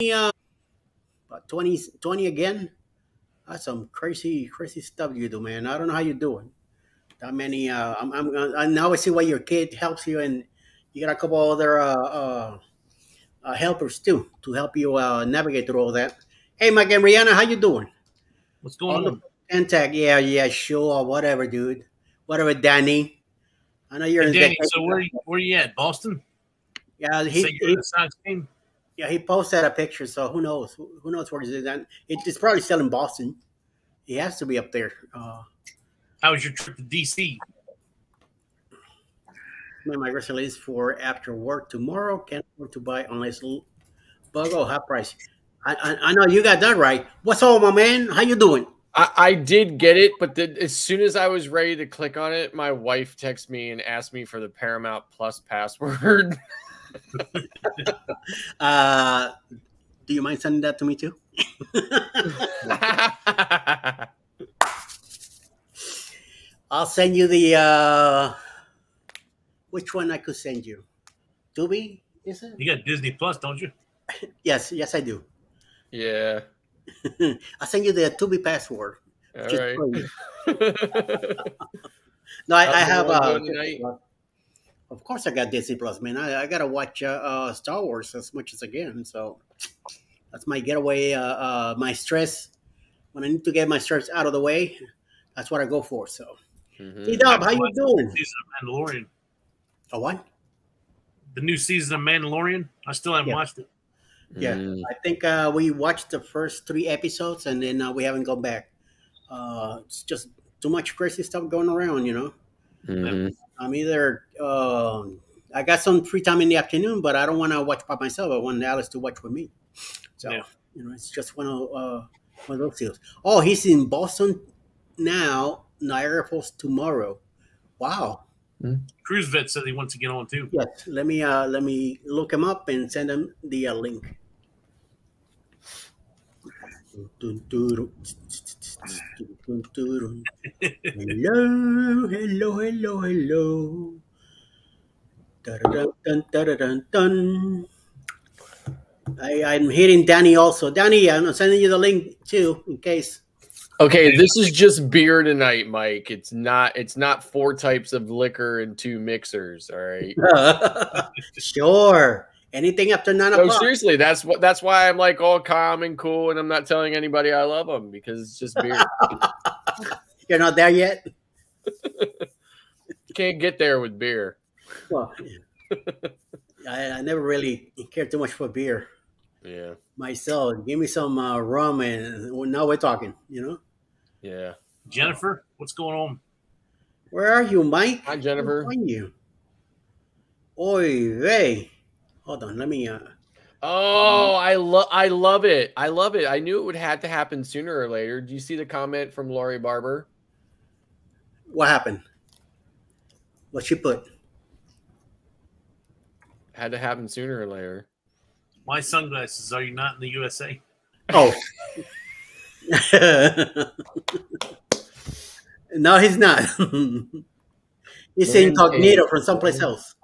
uh, about 20, 20 again. That's some crazy, crazy stuff you do, man. I don't know how you do it. That many. Uh, I'm, I'm, I now I see why your kid helps you, and you got a couple other uh, uh, uh, helpers too to help you uh, navigate through all that. Hey, Mike and Rihanna, how you doing? What's going on? Antag, yeah, yeah, sure, whatever, dude, whatever, Danny. I know you're Hey, in Danny, so where you, where you at? Boston? Yeah, he, you're he at the Sox game? yeah he posted a picture, so who knows? Who, who knows where he's at? It, it's probably still in Boston. He has to be up there. Uh, How was your trip to DC? my migration is for after work tomorrow. Can't afford to buy unless l- bug or half price. I, I I know you got that right. What's up, my man? How you doing? I, I did get it, but the, as soon as I was ready to click on it, my wife texted me and asked me for the Paramount Plus password. Uh, do you mind sending that to me too? I'll send you the uh which one I could send you. Tubi, is it? You got Disney Plus, don't you? Yes, yes I do. yeah. I'll send you the Tubi password. All Just right. for you. No, I, I have everyone uh doing tonight? Of course I got Disney Plus, man. I, I gotta watch uh, uh Star Wars as much as I can. So that's my getaway, uh, uh my stress. When I need to get my stress out of the way, that's what I go for. So Mhm. T Dub, how you doing? Season of Mandalorian. A what? The new season of Mandalorian. I still haven't Yeah. watched it. Yeah, Mm. I think uh, we watched the first three episodes and then uh, we haven't gone back. Uh, it's just too much crazy stuff going around, you know. Mhm. I'm either um I got some free time in the afternoon, but I don't want to watch by myself. I want Alice to watch with me. So Yeah. you know, it's just one of uh, one of those deals. Oh, he's in Boston now. Niagara Falls tomorrow. Wow. Cruise Vet said he wants to get on too. Yes. Let me uh let me look him up and send him the uh, link. Hello, hello, hello, hello. Dun, dun, dun. I, I'm hitting Danny also. Danny, I'm sending you the link too, in case. Okay, this is just beer tonight, Mike. It's not. It's not four types of liquor and two mixers. All right. sure. Anything after nine No, o'clock. seriously, that's what. That's why I'm like all calm and cool, and I'm not telling anybody I love them because it's just beer. You're not there yet. Can't get there with beer. Well, I, I never really cared too much for beer Yeah, myself. Give me some uh, rum, and well, now we're talking. You know, yeah. Jennifer, what's going on? where are you, Mike? Hi, Jennifer. Where are you? Oy vey. Hold on, let me. uh Oh, I love. I love it. I love it. I knew it would have to happen sooner or later. Do you see the comment from Laurie Barber? What happened? What she put? Had to happen sooner or later. My sunglasses. Are you not in the USA? Oh. no, he's not. he's Man, incognito from someplace else.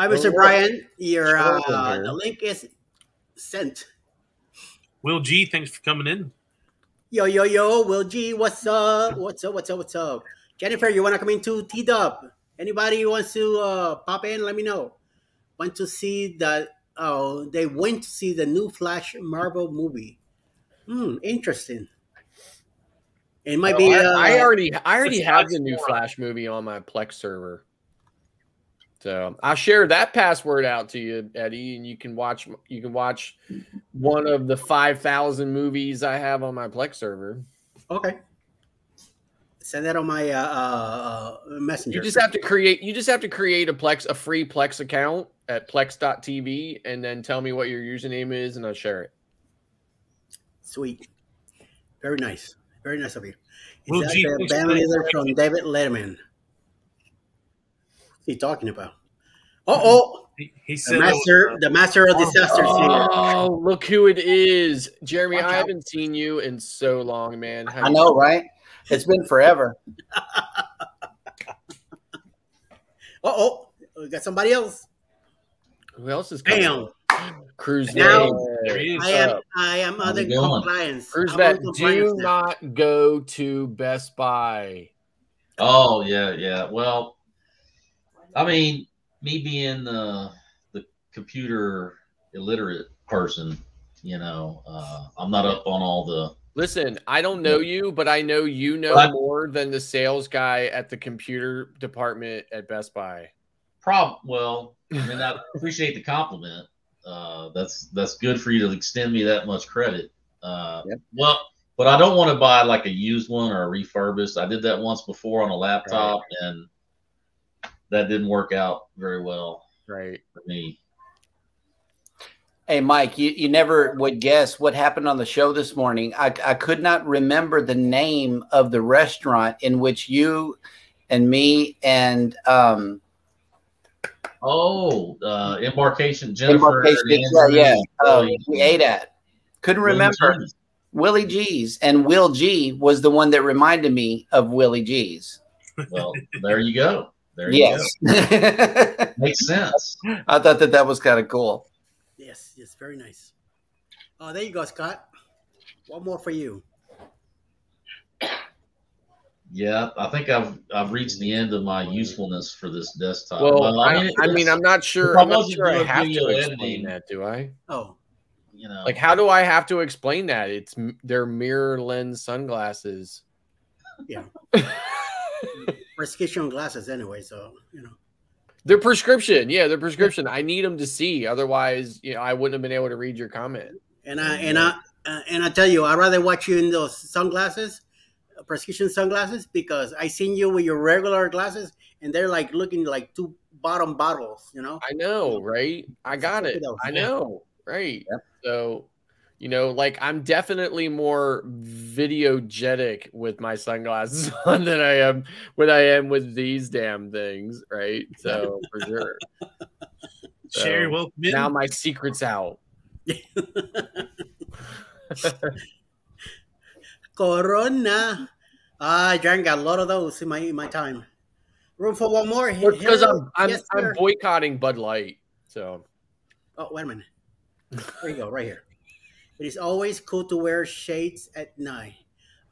Hi, Mr. Well, Brian. Your uh, Sure, man. the link is sent. Will G, thanks for coming in. Yo, yo, yo, Will G, what's up? What's up? What's up? What's up? Jennifer, you want to come into T Dub? Anybody wants to uh, pop in? Let me know. Want to see the? Oh, they went to see the new Flash Marvel movie. Hmm, interesting. It might be. I, Uh, I already, I already have the new Flash movie on my Plex server. So I'll share that password out to you, Eddie, and you can watch. You can watch one of the five thousand movies I have on my Plex server. okay. Send that on my uh, uh, uh, messenger. You just have to create. You just have to create a Plex, a free Plex account at Plex.tv, and then tell me what your username is, and I'll share it. Sweet. Very nice. Very nice of you. Is Will that G, the thanks for band playing leader from David Letterman? What's he talking about? Uh oh. He, he The said, master, uh, the master of disasters here. Oh, look who it is, Jeremy! Watch I out. haven't seen you in so long, man. How I you know, right? It's been forever. Uh oh. We got somebody else. Who else is coming? Bam. Cruz Now- There he is. I am? I am How's other compliance. Cruz I'm Vet, on compliance do now. not go to Best Buy. Oh yeah, yeah. Well, I mean, me being the the computer illiterate person, you know, uh, I'm not up on all the. Listen, I don't know you, but I know you know But- more than the sales guy at the computer department at Best Buy. Prob well, I mean, I appreciate the compliment. Uh, that's that's good for you to extend me that much credit. Uh, Yep. Well, but I don't want to buy like a used one or a refurbished. I did that once before on a laptop, and that didn't work out very well Right. for me. Hey, Mike, you, you never would guess what happened on the show this morning. I, I could not remember the name of the restaurant in which you and me and um, Oh, uh, embarkation, Jennifer. Embarkation, yeah, Andrew, yeah, um, Willie, we ate at. Couldn't Willie remember G's. Willie G's, and Will G was the one that reminded me of Willie G's. Well, there you go. There you Yes, go. Makes sense. I thought that that was kind of cool. Yes, yes, very nice. Oh, there you go, Scott. One more for you. Yeah, I think I've I've reached the end of my usefulness for this desktop. Well, I, it- I mean, I'm not sure. I I'm not sure I have to explain editing- that. Do I? Oh, you know, Like, how do I have to explain that? It's m- they're mirror lens sunglasses. yeah. Prescription glasses, anyway. So you know. They're prescription. Yeah, they're prescription. I need them to see. Otherwise, you know, I wouldn't have been able to read your comment. And I and I uh, and I tell you, I'd rather watch you in those sunglasses, uh, prescription sunglasses, because I seen you with your regular glasses, and they're like looking like two bottom bottles. You know. I know, right? I got it. I know, right? Yep. So, you know, like I'm definitely more videogetic with my sunglasses on than I am when I am with these damn things, right? So for sure. Sherry, So, welcome in. now my secret's out. Corona. Ah, I drank a lot of those in my in my time. Room for one more. Well, because I'm I'm, Yes, I'm boycotting Bud Light. So Oh, wait a minute. There you go, right here. It is always cool to wear shades at night.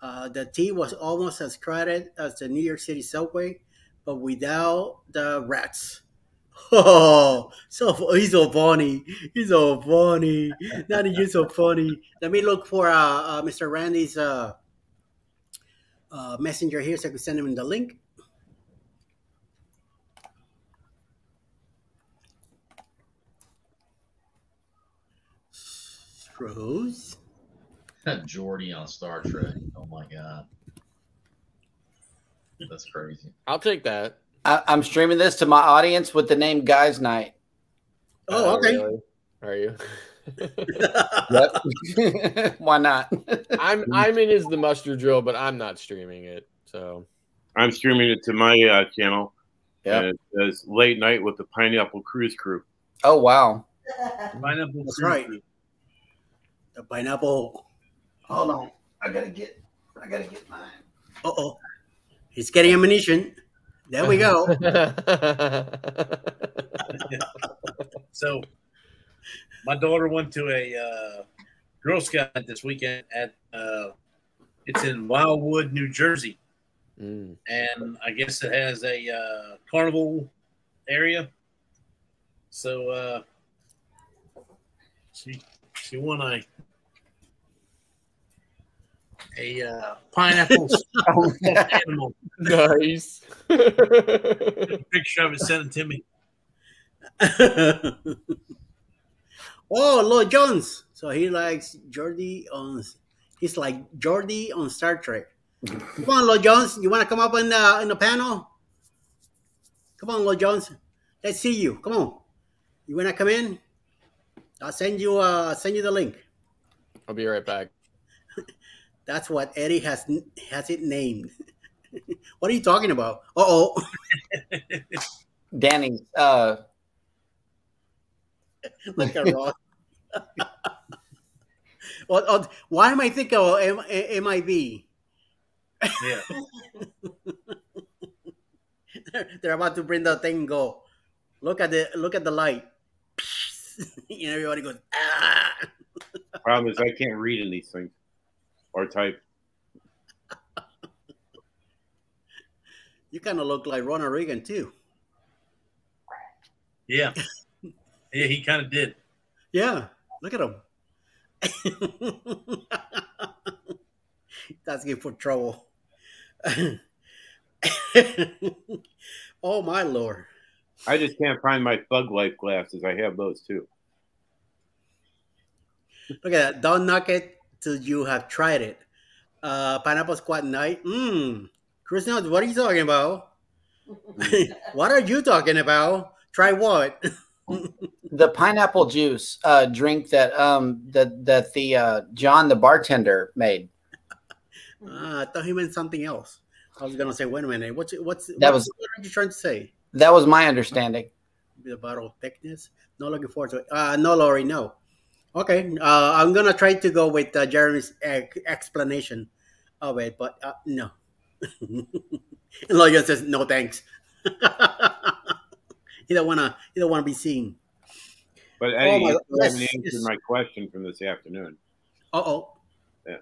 Uh, the T was almost as crowded as the New York City subway, but without the rats. Oh, so he's so funny. He's so funny. Not you so funny. Let me look for uh, uh, Mr. Randy's uh, uh, messenger here so I can send him the link. Rose. Geordi on Star Trek. Oh my god, that's crazy. I'll take that. I, I'm streaming this to my audience with the name Guys Night. Oh, okay. really? Are you? Why not? I'm I'm in as the muster drill, but I'm not streaming it. So I'm streaming it to my uh, channel, Yeah, and it says "Late Night with the Pineapple Cruise Crew." Oh wow. Pineapple That's Cruise right. Crew. The pineapple. Hold on. I gotta get. I gotta get mine. Uh oh. He's getting ammunition. There we go. So, my daughter went to a uh, Girl Scout this weekend at uh, it's in Wildwood, New Jersey, Mm. and I guess it has a uh, carnival area. So, uh, she she won a a uh, pineapple animal. nice. Picture of it sent it to me. oh, Lloyd Jones. So he likes Geordi on. He's like Geordi on Star Trek. Come on, Lloyd Jones. You want to come up in the in the panel? Come on, Lloyd Jones. Let's see you. Come on. You wanna come in? I'll send you. Uh, send you the link. I'll be right back. That's what Eddie has has it named. what are you talking about? Uh oh. Danny, uh, Look at Ross. well, oh, why am I thinking of M- M- MIB? Yeah. They're, they're about to bring the thing. Go look at the look at the light. and everybody goes, ah. Problem is, I can't read in these things or type. You kind of look like Ronald Reagan too. Yeah. Yeah, he kind of did. Yeah, look at him. That's good for trouble. oh my lord! I just can't find my Thug Life glasses. I have those too. Look at that! Don't knock it till you have tried it. Uh, pineapple squat night. Mmm. Chris knows what are you talking about? what are you talking about? Try what? the pineapple juice uh, drink that um that that the uh, John the bartender made. Ah, I thought he meant something else. I was gonna say, wait a minute, what's what's That what's- was- what are you trying to say? That was my understanding. The bottle thickness. Not looking forward to it. Uh, no, Laurie, no. Okay, uh, I'm gonna try to go with uh, Jeremy's ex- explanation of it, but uh, no. Logan says no, thanks. he don't wanna. He don't wanna be seen. But Eddie, my- you haven't answered my question from this afternoon. Uh oh. Yeah.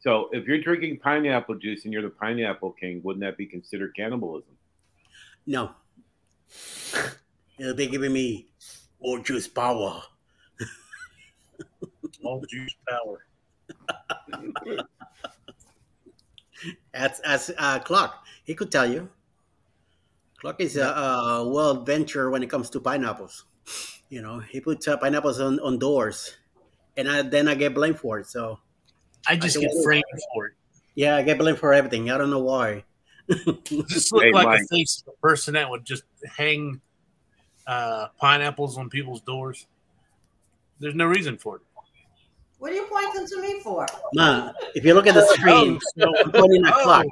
So, if you're drinking pineapple juice and you're the pineapple king, wouldn't that be considered cannibalism? No. They'll be giving me more juice power. All juice power. That's as uh, Clark. He could tell you. Clark is a, a well venture when it comes to pineapples. You know, he puts uh, pineapples on, on doors, and I, then I get blamed for it. So I just I get don't- framed for it. yeah, I get blamed for everything. I don't know why. Just look Hey, like Mike. a face of a person that would just hang uh, pineapples on people's doors. There's no reason for it. What are you pointing to me for? Ma, if you look at the oh, screen, Oh, I'm pointing at oh, Clark.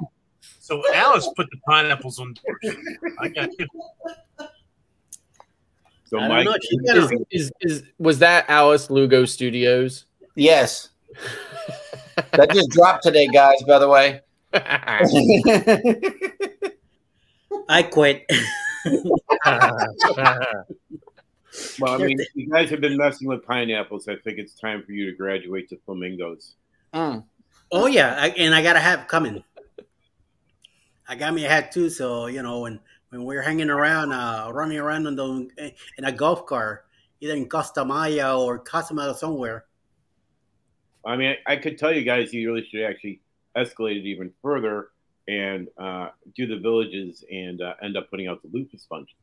so Alice put the pineapples on doors. I got you. So, I don't Mike, know, Is, is, is was that Alice Lugo Studios? Yes, that just dropped today, guys. By the way. I quit. well, I mean, you guys have been messing with pineapples. I think it's time for you to graduate to flamingos. Mm. Oh yeah, I, and I got a hat coming. I got me a hat too, so you know when when we're hanging around, uh, running around in the in a golf car, either in Costa Maya or Cozumel or somewhere. I mean, I, I could tell you guys you really should actually escalate it even further and uh, do the villages and uh, end up putting out the loofah sponge.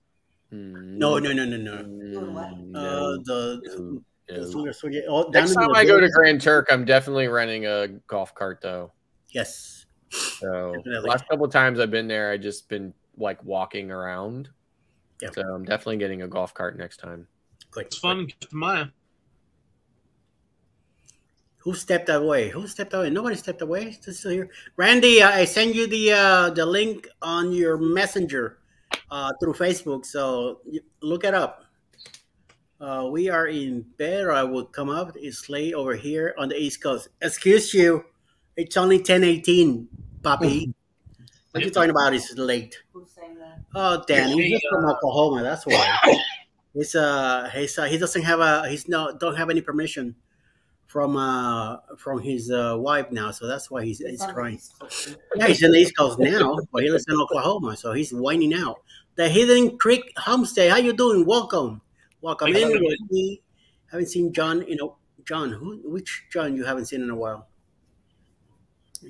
No, no, no, no, no. Doing what? Uh, the, no, the no. Sugar Sugar- oh, Next time the I go to. Grand Turk, I'm definitely renting a golf cart though. yes, So Definitely. last couple of times I've been there, I just been like walking around. Yeah. So I'm definitely getting a golf cart next time. quick. It's fun. Just Maya. Who stepped away? Who stepped away? Nobody stepped away. It's still here. Randy, I send you the uh, the link on your messenger uh, through Facebook. So look it up. Uh, we are in bed, or I will come up. It's late over here on the East Coast. Excuse you. It's only ten eighteen, Poppy. what you talking about? Is late? Who's saying that? Oh, Danny, Hey, he's from Oklahoma. That's why. He's uh, he's uh, he doesn't have a he's no don't have any permission from uh from his uh, wife now, so that's why he's he's crying. Yeah, he's in the East Coast now, but he lives in Oklahoma, so he's whining out. The Hidden Creek Homestay, how you doing? Welcome, welcome in. for with me. Haven't seen John, you know, John. Who? Which John you haven't seen in a while?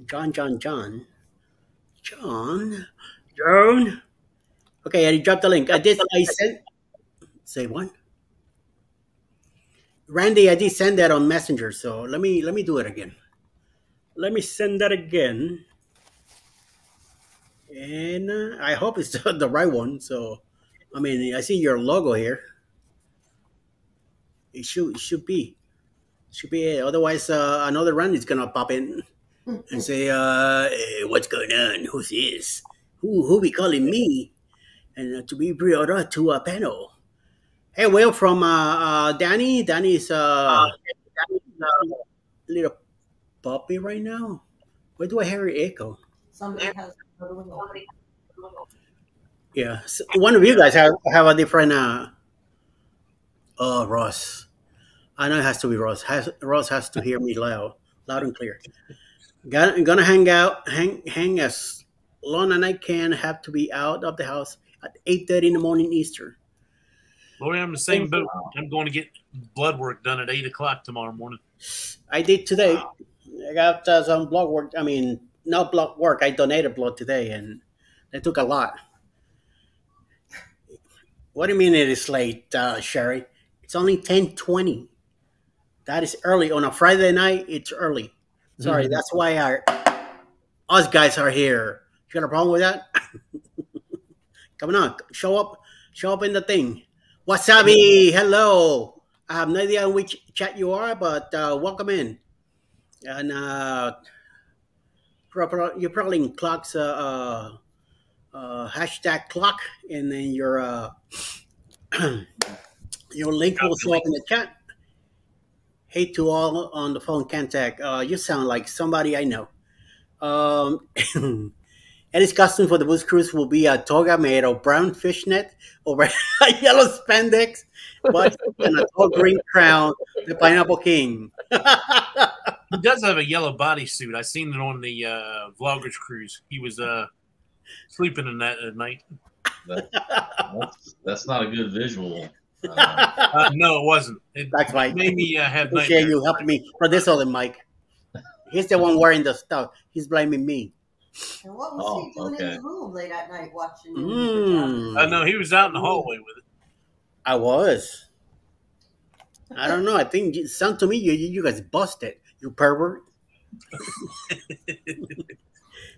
John, John, John, John, John. Okay, I dropped the link. I did. I sent. Say what? Randy, I did send that on Messenger, so let me let me do it again. Let me send that again. And uh, I hope it's the right one. So, I mean, I see your logo here. It should it should be, should be it. Otherwise, uh, another Randy's gonna pop in and say, uh, hey, "What's going on? Who's this? Who who be calling me?" And uh, to be brought up to a panel. Hey, Will from uh, uh, Danny. Danny's uh, little puppy right now. Where do I hear it echo? Somebody has to go to the Yeah, so one of you guys have have a different uh, Oh, Ross. I know it has to be Ross. Has, Ross has to hear me loud, loud and clear. Got, gonna hang out, hang, hang as long as I can. Have to be out of the house at eight thirty in the morning Eastern. Lori, I'm the same boat. I'm going to get blood work done at eight o'clock tomorrow morning. I did today. I got uh, some blood work. I mean, not blood work. I donated blood today, and they took a lot. What do you mean it is late, uh, Sherry? It's only ten twenty. That is early on a Friday night. It's early. Sorry, Mhm. that's why our us guys are here. You got a problem with that? Come on, show up, show up in the thing. Wasabi, hello. I have no idea which chat you are, but uh, welcome in. And uh, you're probably in clocks, uh, uh, uh, hashtag clock, and then your uh, your link will show up in the chat. Hey to all on the phone contact. Uh, you sound like somebody I know. Um, Eddie's costume for the booze cruise will be a toga made of brown fishnet over a yellow spandex, but and a tall green crown, the Pineapple King. He does have a yellow bodysuit. I seen it on the uh, vloggers cruise. He was uh, sleeping in that at night. That's, that's not a good visual. Uh, Uh, no, it wasn't. It That's right. made me uh, have Appreciate nightmares. you helping me for this other Mike. He's the one wearing the stuff. He's blaming me. And what was Oh, he doing okay. in the room late at night watching you? Mm. Uh, he was out in the hallway with it. I was. I don't know. I think it sounded to me you you guys busted. You pervert.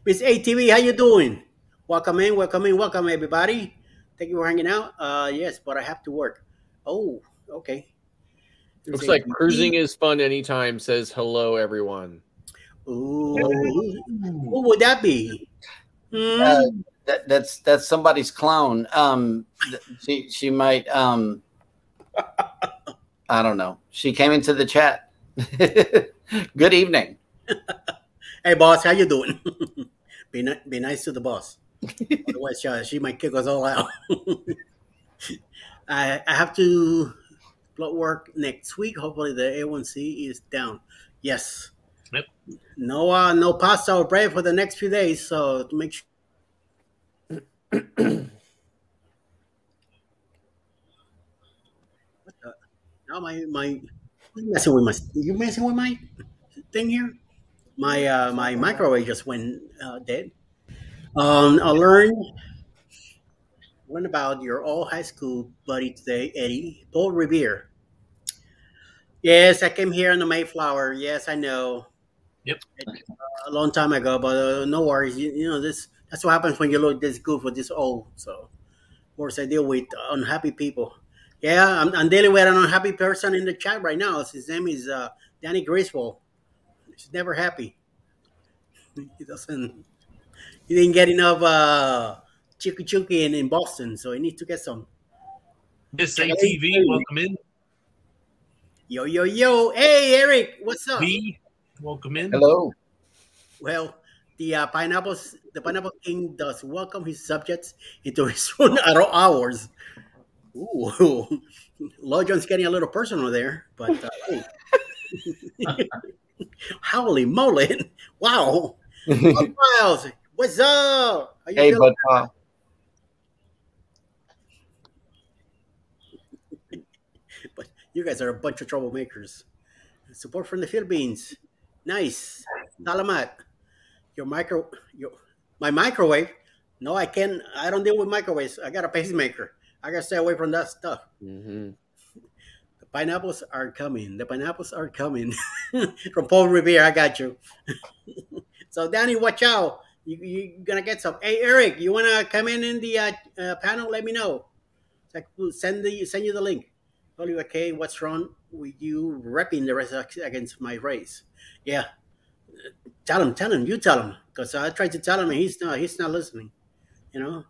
Miss ATV, how you doing? Welcome in, welcome in, welcome everybody. Thank you for hanging out. Uh, yes, but I have to work. Oh, okay. Looks like cruising is fun anytime. Says hello, everyone. Ooh, who would that be? Hmm? Uh, that, that's that's somebody's clone. Um, she she might. Um, I don't know. She came into the chat. Good evening. Hey, boss, how you doing? be ni- be nice to the boss. Otherwise, uh, she might kick us all out. I I have to blood work next week. Hopefully, the A1C is down. Yes. Yep. No, uh, no pasta or bread for the next few days. So to make sure. What the- now my my you messing with my you messing with my thing here? My uh, my microwave just went uh, dead. Um, I learned learned about your old high school buddy today, Eddie Paul Revere. Yes, I came here on the Mayflower. Yes, I know. Yep. A long time ago, but uh, no worries. You, you know this. That's what happens when you look this good for this old. So, of course, I deal with unhappy people. Yeah, I'm, I'm dealing with an unhappy person in the chat right now. His name is uh, Danny Griswold. He's never happy. He doesn't. He didn't get enough uh, chuki chuki in, in Boston, so he needs to get some. Miss ATV, welcome in. Yo yo yo! Hey Eric, what's up? B, welcome in. Hello. Well, the uh, pineapples, the pineapple king does welcome his subjects into his own hours. Ooh, Lloyd Jones getting a little personal there, but uh, hey. holy moly! Wow, Miles, what's up? Hey, but uh, but you guys are a bunch of troublemakers. Support from the Philippines. Nice. Salamat. Your micro your my microwave. No, I can't I don't deal with microwaves. I got a pacemaker. I gotta stay away from that stuff. hmm The pineapples are coming. The pineapples are coming. from Paul Revere, I got you. so Danny, watch out. You you gonna get some. Hey Eric, you wanna come in in the uh, uh, panel? Let me know. So send the send you the link. Tell you okay, what's wrong with you repping the rest against my race? Yeah, tell him, tell him, you tell him, because I tried to tell him and he's not he's not listening. You know.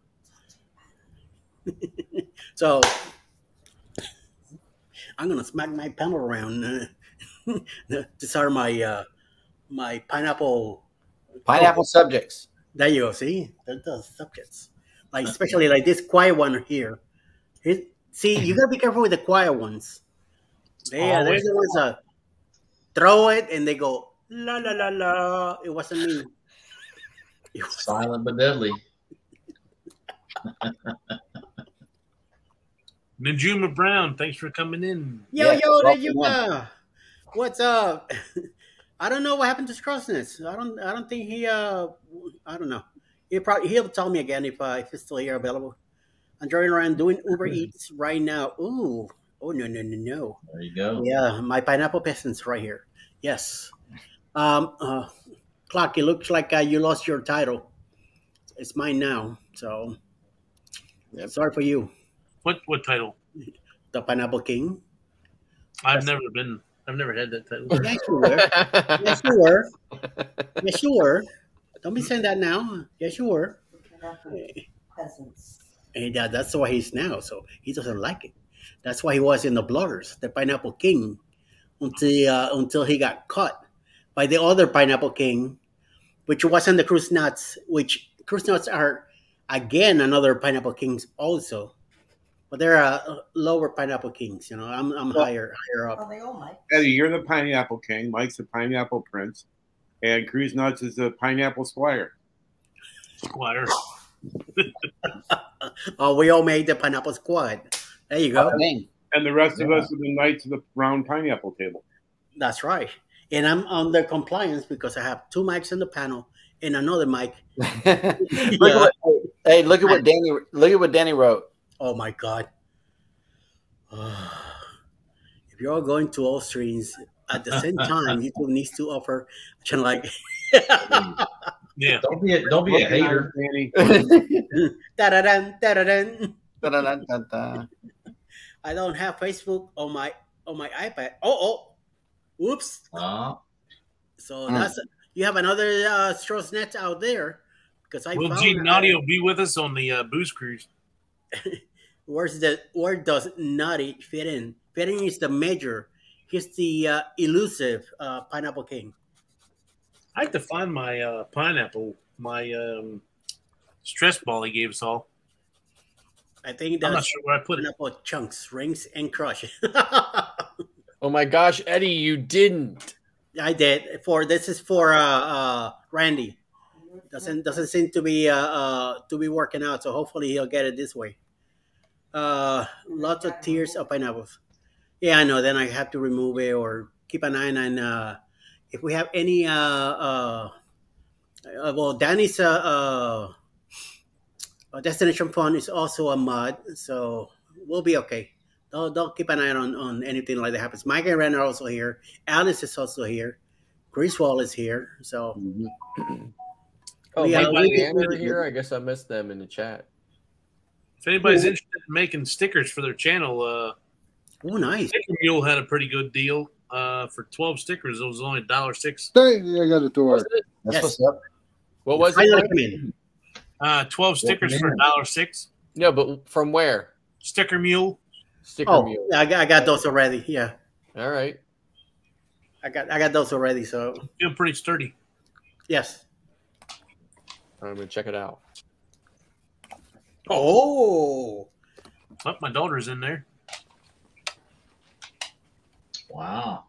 so I'm gonna smack my panel around to start my uh, my pineapple. pineapple subjects. There you go. See, they're the subjects. Like especially like this quiet one here. His, See, you gotta be careful with the quiet ones. They, uh, they're Always. the ones that throw it and they go la la la la. It wasn't me. It was- Silent but deadly. Ninjuma Brown, thanks for coming in. Yo Yeah, yo, there you in. What's up? I don't know what happened to Crossness. I don't. I don't think he. Uh, I don't know. He probably he'll tell me again if uh, if it's still here available. I'm driving around doing Uber Eats right now. Ooh. Oh no no no no. There you go. Yeah, my pineapple peasants right here. Yes. Um, uh, Clock, it looks like uh, you lost your title. It's mine now. So, sorry for you, What what title? the Pineapple King. I've never been. I've never had that title. Yes, you were. Yes, you were. Yes, you were. Don't be saying that now. Yes, you were. Peasants. And uh, that's why he's now. So he doesn't like it. That's why he was in the Blooders, the Pineapple King, until uh, until he got caught by the other Pineapple King, which wasn't the Cruise Nuts. Which Cruise Nuts are again another Pineapple Kings also, but they're uh, lower Pineapple Kings. You know, I'm I'm Well- higher higher up. they all might. Eddie, you're the pineapple king. Mike's the pineapple prince, and Cruise Nuts is the pineapple squire. Squire. Oh, we all made the Pineapple Squad. There you go. Uh, Thing. And the rest of us are the knights of the round pineapple table. That's right. And I'm under compliance because I have two mics in the panel and another mic. look at what, hey, look at what Danny look at what Danny wrote. Oh my god. if you're all going to all streams at the same time, YouTube needs to offer channel like Yeah. Don't be a, don't be a hater. Danny. da-da-dun, da-da-dun. Da-da-da-da-da. I don't have Facebook on my on my iPad. Oh oh. Whoops. Uh, So Hmm. that's you have another uh Stross net out there because I Will found Gene Naughty will be with us on the uh, booze cruise? Where's the where does Naughty fit in? Fitting is the major. He's the uh, elusive uh, pineapple king. I have to find my uh, pineapple, my um, stress ball he gave us all. I think I'm not that's sure where I put it. pineapple chunks, rings, and crush. oh my gosh, Eddie, you didn't. I did for this is for uh, uh, Randy. Doesn't doesn't seem to be uh, uh, to be working out. So hopefully he'll get it this way. Uh, lots of tears of pineapples. Yeah, I know. Then I have to remove it or keep an eye on uh, if we have any. Uh, uh, uh, well, Danny's uh, uh, uh, destination fund is also a mod, so we'll be okay. Don't, don't keep an eye on, on anything like that happens. Mike and Ren are also here. Alice is also here. Griswold is here. So Oh, Yeah, Mike and are here. I guess I missed them in the chat. If anybody's interested in making stickers for their channel, uh, oh, nice. Sticker Mule had a pretty good deal. Uh, for 12 stickers, it was only $1.06. Hey, I got it to What was work. it? That's Yes. what's up. What was Finally it? come in. Uh, 12 stickers for dollar six. No, but from where? Sticker Mule. Sticker Oh, Mule. I got, I got those already. Yeah, All right. I got I got those already. So Feel pretty sturdy. yes. I'm gonna check it out. Oh, Oh, my daughter's in there. wow.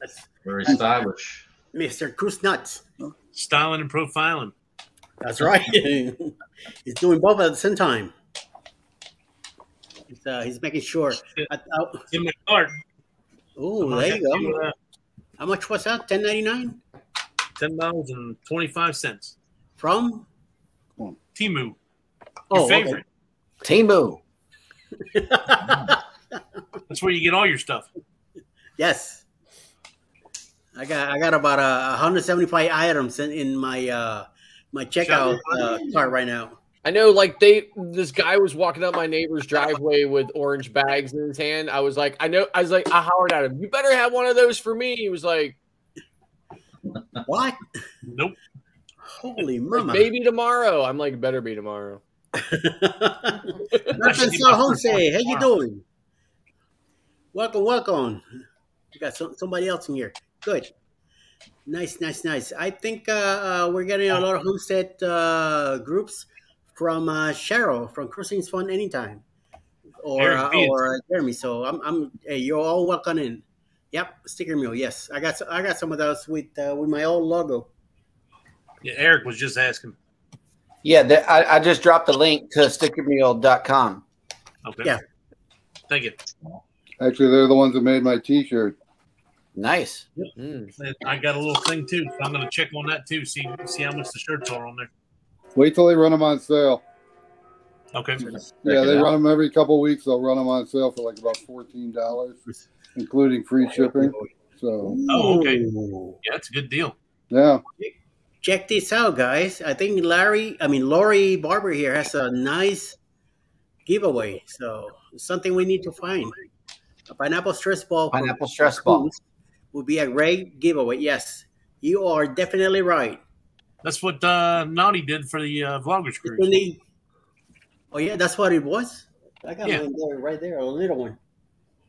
that's Very stylish. Mr. Cruise Nuts. Styling and profiling. That's right. he's doing both at the same time. He's, uh, he's making sure. I, In my cart. oh, there you go. to, uh, How much was that? Ten ninety nine $10.25. from. Temu. Your Oh, okay. favorite. Temu. That's where you get all your stuff. Yes. I got I got about uh, 175 items in, in my uh, my checkout uh, cart right now. I know, like they, this guy was walking up my neighbor's driveway with orange bags in his hand. I was like, I know, I was like, I hollered at him, "You better have one of those for me." He was like, What? Nope. Holy like, mama! "Maybe tomorrow." I'm like, "Better be tomorrow." Nothing so Jose, how you doing? Welcome, welcome. You got some, somebody else in here. Good. Nice, nice, nice. I think uh, uh, we're getting a lot of homestead uh, groups from uh, Cheryl from Cruising's Fun Anytime, or Eric uh, or uh, Jeremy. So I'm, I'm hey, you're all welcome in. Yep, Sticker Mule. Yes, I got I got some of those with uh, with my old logo. Yeah, Eric was just asking. Yeah, the, I, I just dropped the link to stickermule.com. Okay. Yeah. Thank you. Actually, they're the ones that made my T-shirt. Nice. Mm. I got a little thing too. I'm gonna check on that too. See see how much the shirts are on there. Wait till they run them on sale. Okay. Yeah, they run them every couple weeks. They'll run them on sale for like about fourteen dollars, including free shipping. So Oh, okay. Yeah, that's a good deal. yeah, Check this out, guys. I think Larry, I mean Lori Barber here has a nice giveaway. So something we need to find. A pineapple stress ball. Pineapple stress ball. Cruz Would be a great giveaway. Yes, you are definitely right. That's what uh, Naughty did for the uh, Vloggers Cruise. Really- Oh yeah, that's what it was. I got Yeah. mine there, right there, a little one.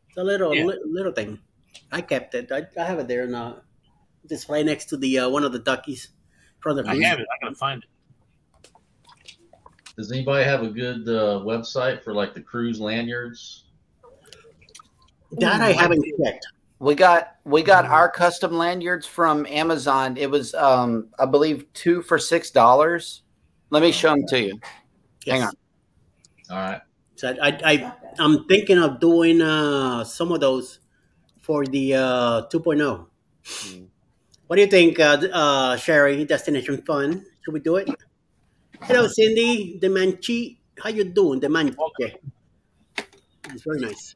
It's a little Yeah. li- little thing. I kept it. I, I have it there now. Display next to the uh, one of the duckies from the I cruise. have it. I gotta find it. Does anybody have a good uh, website for like the cruise lanyards? That I haven't checked. We got we got our custom lanyards from Amazon. It was um I believe two for six dollars. Let me show them to you. Hang on. All right. So I, I I'm thinking of doing uh, some of those for the uh, 2.0. Hmm. What do you think, uh, uh, Sherry? Destination Fun. Should we do it? Hello, Cindy. The Manchi. How you doing? The Manchi. Okay. It's very nice.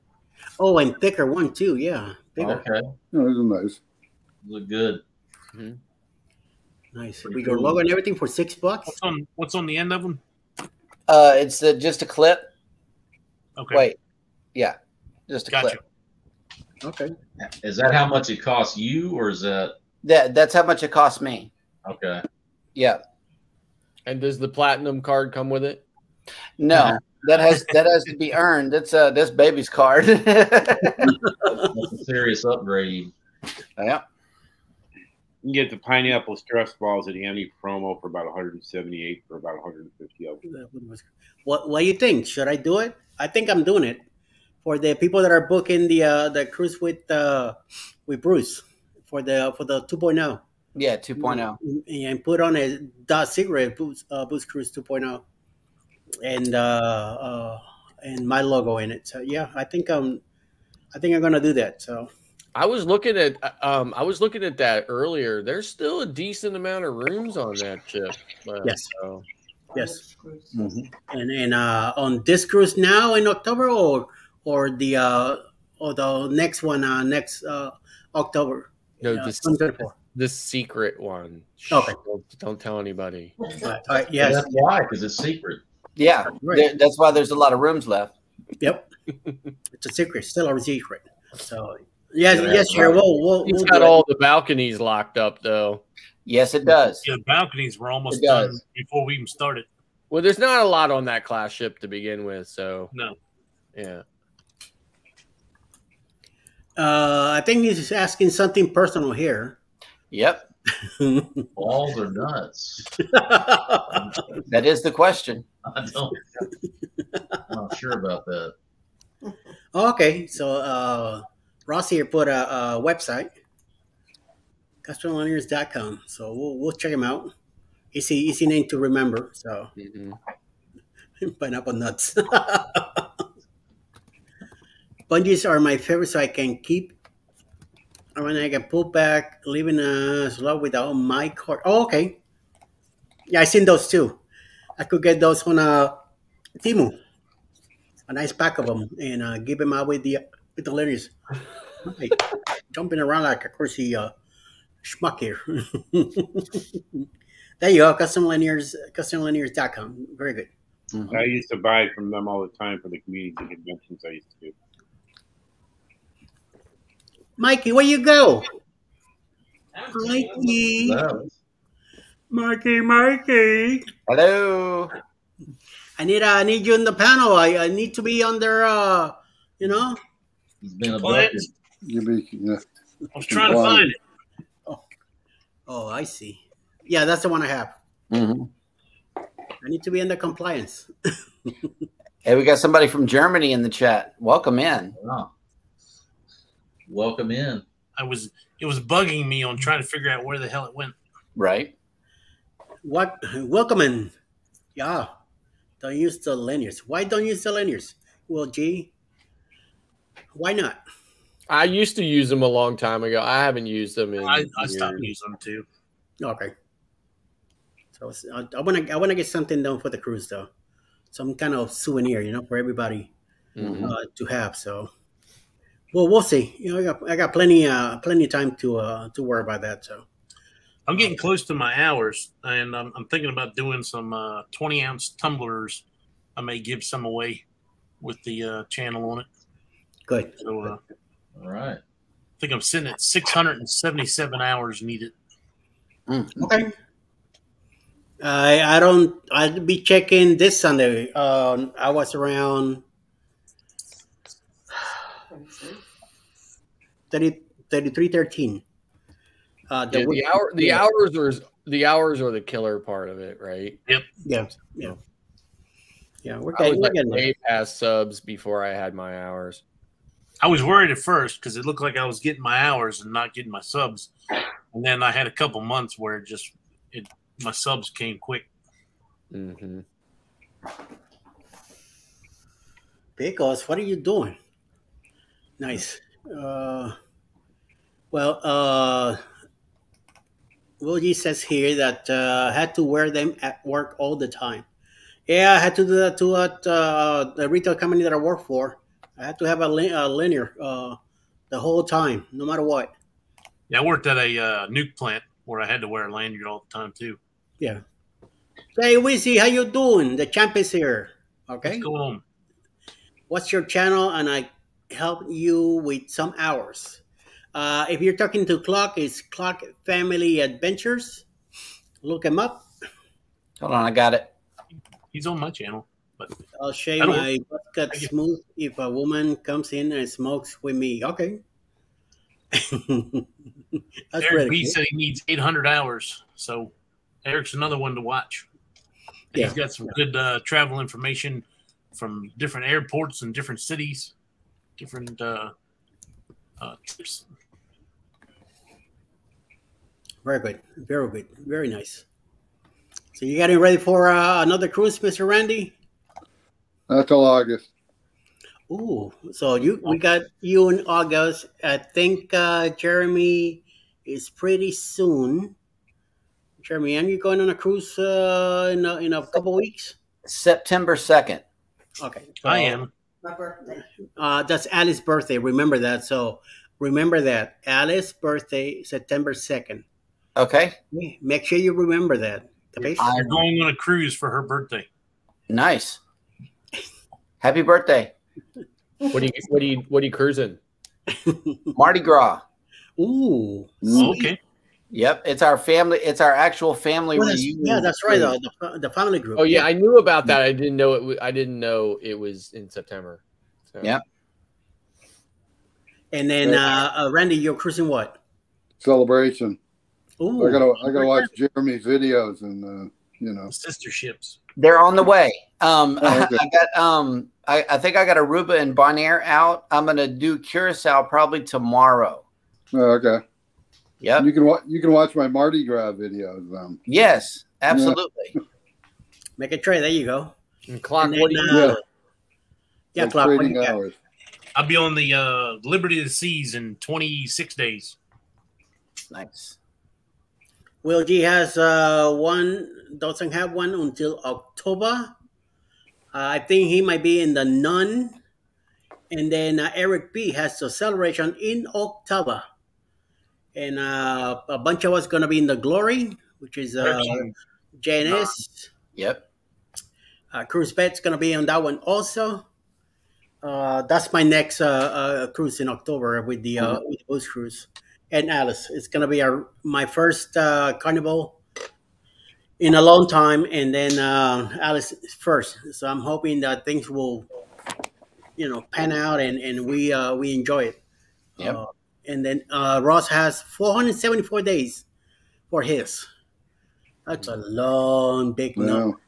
Oh, and thicker one too. Yeah, bigger. Okay. you know, these are nice. Look good. Nice. Pretty We got cool. logo and everything for six bucks. What's on What's on the end of them? Uh it's uh, just a clip. Okay. Wait. Yeah. Just a Gotcha. clip. Okay. Is that how much it costs you, or is that That that's how much it costs me. okay? Yeah. And does the platinum card come with it? No. That has that has to be earned. That's uh this baby's card. That's a serious upgrade. yeah. You can get the pineapple stress balls at Annie promo for about 178 for about 150 of them. What What do you think? Should I do it? I think I'm doing it for the people that are booking the uh, the cruise with uh, with Bruce for the for the 2.0. Yeah, 2.0. and put on a dot cigarette boost, uh, boost cruise 2.0 and uh, uh and my logo in it so yeah i think i'm i think i'm gonna do that so I was looking at um I was looking at that earlier. There's still a decent amount of rooms on that ship. Uh, Yes. so- yes and and uh on this cruise now in october or or the uh or the next one uh next uh october No, uh, this the secret one. Okay. Don't, don't tell anybody. all right, all right, yes That's why, because it's secret. Yeah. Right. there- that's why there's a lot of rooms left. yep it's a secret still a secret so yes Yeah, yes sure right. we'll, we'll, It's we'll got do it. all the balconies locked up though. Yes, it does. Yeah, the balconies were almost done before we even started. Well, there's not a lot on that class ship to begin with, so No. yeah. uh i think he's asking something personal here Yep. Balls or nuts? That is the question. I don't. I'm not sure about that. Okay, so uh, Ross here put a, a website, customerlinears.com. So we'll, we'll check him out. Easy, easy name to remember. So Mhm. pineapple nuts. Bungees are my favorite, so I can keep. I mean, I get pulled back, leaving a slot without my card. Oh, okay. Yeah, I seen those too. I could get those on uh, Temu. A nice pack of them and uh, give them out with the with the ladies. Hey, jumping around like a crazy uh, schmuck here. there you go, custom linears, customlinears.com. Very good. I used to buy from them all the time for the comedians and conventions I used to do. Mikey, where you go? Mikey, No. Mikey, Mikey. Hello. I need uh, I need you in the panel. I, I need to be under uh you know. He's been What? abducted. You be yeah. I was trying to find it. Oh, oh, I see. Yeah, that's the one I have. Mhm. I need to be under compliance. Hey, we got somebody from Germany in the chat. Welcome in. Wow. Welcome in. I was it was bugging me on trying to figure out where the hell it went. Right. What? Welcome in. Yeah. Don't use the linears. Why don't use the linears? Well, gee, why not? I used to use them a long time ago. I haven't used them in. I, I stopped years. using them too. Okay. So I- I want to I want to get something done for the cruise though, some kind of souvenir, you know, for everybody Mhm. uh, to have. So, well, we'll see. You know, I got I got plenty uh plenty of time to uh to worry about that. So I'm getting close to my hours, and I'm, I'm thinking about doing some uh, 20 ounce tumblers. I may give some away with the uh, channel on it. good. So uh, All right. I think I'm sitting at 677 hours needed. Okay. I I don't. I'll be checking this Sunday. Um, I was around 30, 33, 13. Uh, the Yeah, week- the hour, the yeah. hours are the hours are the killer part of it, right? Yep. Yeah, yeah, yeah. We're I getting, was we're like getting way past subs before I had my hours. I was worried at first because it looked like I was getting my hours and not getting my subs, and then I had a couple months where it just it my subs came quick. Mm hmm Because what are you doing? Nice. Uh, well, uh, Willie says here that uh, I had to wear them at work all the time. Yeah, I had to do that too at uh, the retail company that I work for. I had to have a, lin- a linear uh, the whole time, no matter what. Yeah, I worked at a uh, nuke plant where I had to wear a lanyard all the time too. Yeah. Hey, Wizzy, how you doing? The champ is here. Okay. What's going on? what's your channel and i help you with some hours uh, if you're talking to clock it's clock family adventures look him up Hold on, I got it. He's on my channel, but i'll shave I my butt cut smooth if a woman comes in and smokes with me okay that's Eric really B cool. said he needs 800 hours. So Eric's another one to watch. And He's Yeah. got some good uh, travel information from different airports and different cities, different uh, uh, tips. Very good very good very nice so you getting ready for uh, another cruise mr randy Not till August. Ooh, so you we got you in August. I think uh, Jeremy is pretty soon. Jeremy, are you going on a cruise uh, in a, in a couple weeks? September 2nd. Okay, I am. My birthday. Uh, that's Alice's birthday. Remember that. So remember that Alice's birthday, September second. Okay. Make sure you remember that. Capiche? You're going on a cruise for her birthday. Nice. Happy birthday. What do you what do you what are you cruising? Mardi Gras. Ooh, Oh, okay. Yep. It's our family. It's our actual family Well, that's- reunion. yeah, that's right. The, the, the family group. Oh yeah, I knew about that. I didn't know it. wa- I didn't know it was in September. So. Yeah. And then uh, uh, Randy, you're cruising what? Celebration. Ooh, I gotta I gotta watch Jeremy's videos and uh, you know. Sister ships. They're on the way. Um, Oh, okay. I got um, I, I think I got Aruba and Bonaire out. I'm gonna do Curacao probably tomorrow. Oh, okay. Yep. You can wa- you can watch my Mardi Gras videos. Um, Yes, absolutely. Make a trade. There you go. And clock. And what do you? uh, yeah, Yeah, like Clark, what do you got? hours. I'll be on the uh, Liberty of the Seas in 26 days. Nice. Will G has uh, one, doesn't have one until October. Uh, I think he might be in the Nun. And then uh, Eric B has the celebration in October. And uh, a bunch of us going to be in the Glory, which is uh, JNS. Yep. Uh, cruise Bet's going to be on that one also. Uh, that's my next uh, uh, cruise in October with the uh, with the Booze Cruise and Alice. It's going to be our my first uh, carnival in a long time, and then uh, Alice is first. So I'm hoping that things will, you know, pan out and and we uh, we enjoy it. Yep. Uh, and then uh, Ross has 474 days for his. That's a long, big number. No.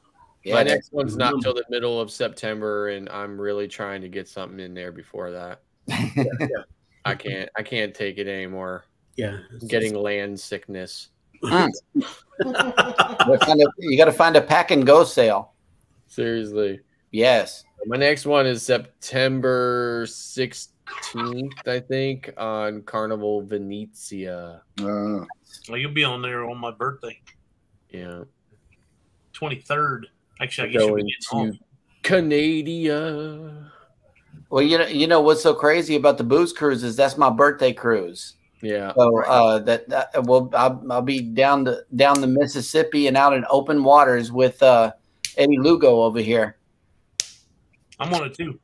Yeah, My next one's not till the middle of September, and I'm really trying to get something in there before that. I can't. I can't take it anymore. Yeah. I'm getting land sickness. Mm. Gotta find a- you got to find a pack and go sale. Seriously. Yes. My next one is September 16th, I think, on Carnival Venezia. Uh, Well, you'll be on there on my birthday, Yeah. twenty third. Actually, I guess you'll be getting home. Canada. Well, you know, you know what's so crazy about the booze cruise is that's my birthday cruise. Yeah. So uh, that, that well, I'll, I'll be down the down the Mississippi and out in open waters with uh, Eddie Lugo over here. I'm on it too.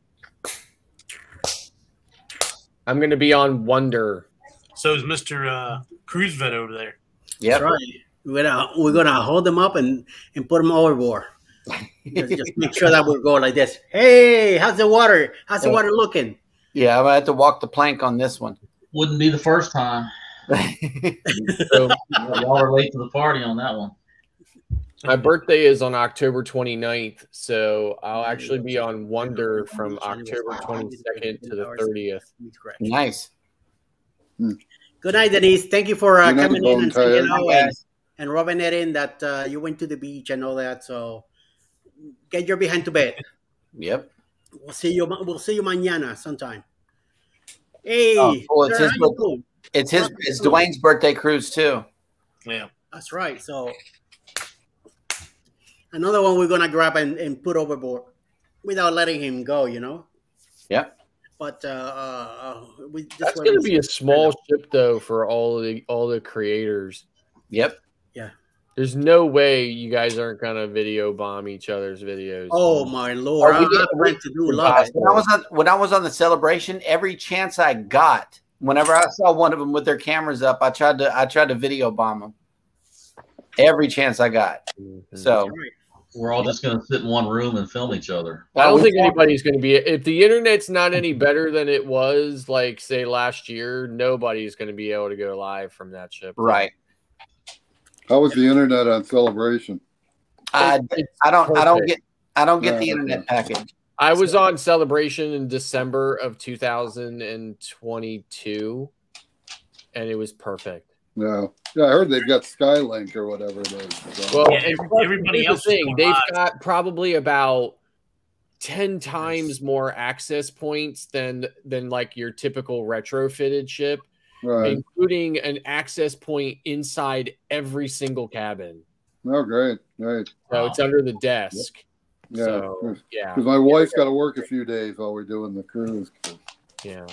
I'm going to be on Wonder. So is Mister uh, Cruise Vet over there. Yeah. Right. We're gonna we're gonna hold them up and and put them overboard. just, just make sure that we go like this. Hey, how's the water? How's the water looking? Yeah, I'm gonna have to walk the plank on this one. Wouldn't be the first time. So Y'all are late to the party on that one. my birthday is on October 29th, so I'll actually be on Wonder from October 22nd to the 30th. nice. Good night, Denise. Thank you for uh, coming in and saying Tire. hello and, guys. and rubbing it in that uh, you went to the beach and all that. So get your behind to bed. Yep. We'll see you. We'll see you mañana sometime. Hey, Oh, it's sir, his how you doing? It's his. It's Dwayne's birthday cruise too. Yeah. That's right. So another one we're gonna grab and, and put overboard without letting him go. You know. Yeah. But uh, uh, we just That's going to be a small ship though for all the all the creators. Yep. There's no way you guys aren't going to video bomb each other's videos. Oh my lord! I did- have we- to do. Love it. When I was on when I was on the celebration, every chance I got, whenever I saw one of them with their cameras up, I tried to I tried to video bomb them. Every chance I got. Mhm. So We're all just gonna sit in one room and film each other. I don't think anybody's going to be. If the internet's not any better than it was, like say last year, nobody's going to be able to go live from that ship. right. How was the internet on Celebration? I, I don't I don't get I don't get the Yeah. internet package. I was on celebration in December of 2022, and it was perfect. No. Yeah, I heard they've got Skylink or whatever it is. So- Well, Yeah, and every- everybody else the thing they've live. got probably about 10 times more access points than than like your typical retrofitted ship right. including an access point inside every single cabin Oh, great. Great. so it's under the desk Yeah. so yeah Because my wife's got to work a few days while we're doing the cruise. yeah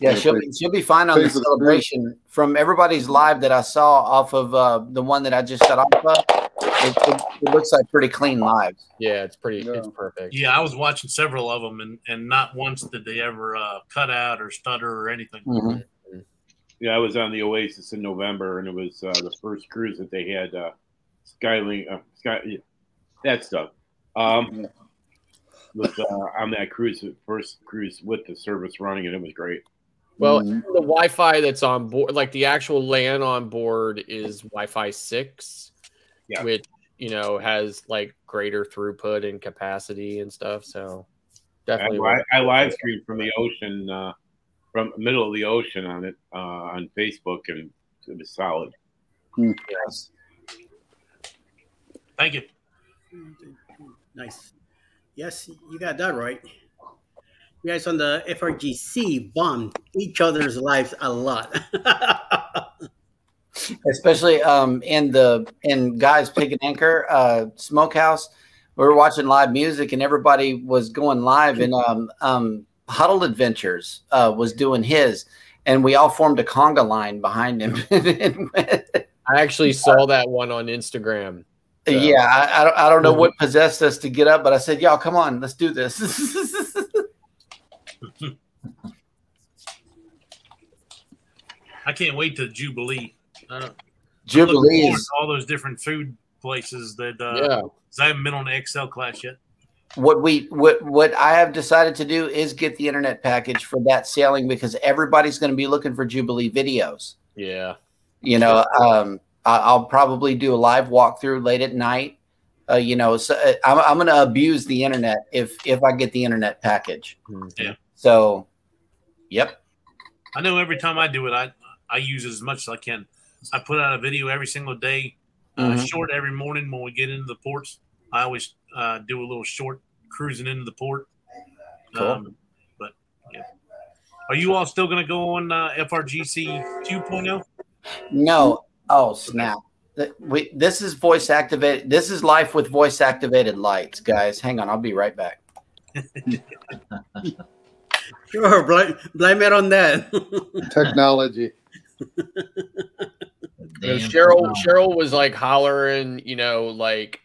Yeah, Yeah, she'll be, she'll be fine on pay the celebration. From everybody's live that I saw off of uh, the one that I just got off of, it, it, it looks like pretty clean lives. yeah it's pretty it's perfect Yeah, I was watching several of them, and, and not once did they ever uh, cut out or stutter or anything. Mhm. Yeah, I was on the Oasis in November, and it was uh, the first cruise that they had uh, Skylink, uh, Sky, yeah, that stuff. Um, was uh, on that cruise, first cruise with the service running, and it was great. well Mhm. the wi-fi that's on board like the actual LAN on board is wi-fi 6 Yeah. which you know has like greater throughput and capacity and stuff so I, definitely li- I live streamed from the ocean, uh, from the middle of the ocean on it uh, on Facebook, and it was solid. Yes. Thank you. Nice. Yes, you got that right. You guys on the FRGC bombed each other's lives a lot. Especially um, in the in Guy's Pig & Anchor uh, Smokehouse, we were watching live music and everybody was going live, and um, um, Huddle Adventures uh, was doing his, and we all formed a conga line behind him. I actually saw that one on Instagram. So- Yeah, I, I don't, I don't know what possessed us to get up, but I said, "Y'all, come on, let's do this." I can't wait to Jubilee. Uh, Jubilee is all those different food places that uh, yeah. 'cause I haven't been on the XL class yet. What we what what I have decided to do is get the internet package for that sailing because everybody's going to be looking for Jubilee videos. Yeah. You know, um, I, I'll probably do a live walkthrough late at night Uh, you know, so uh, I'm, I'm going to abuse the internet if if I get the internet package. Yeah. So, yep. I know every time I do it, I I use as much as I can. I put out a video every single day, uh, Mhm. short every morning when we get into the ports. I always uh, do a little short cruising into the port. Cool. Um, but yeah. Are you all still going to go on uh, FRGC 2.0? No. Oh snap! Th- We, this is voice activated. This is life with voice activated lights, guys. Hang on, I'll be right back. Sure, blame, blame it on that. Technology. You know, Damn Cheryl. Cheryl was like hollering, you know, like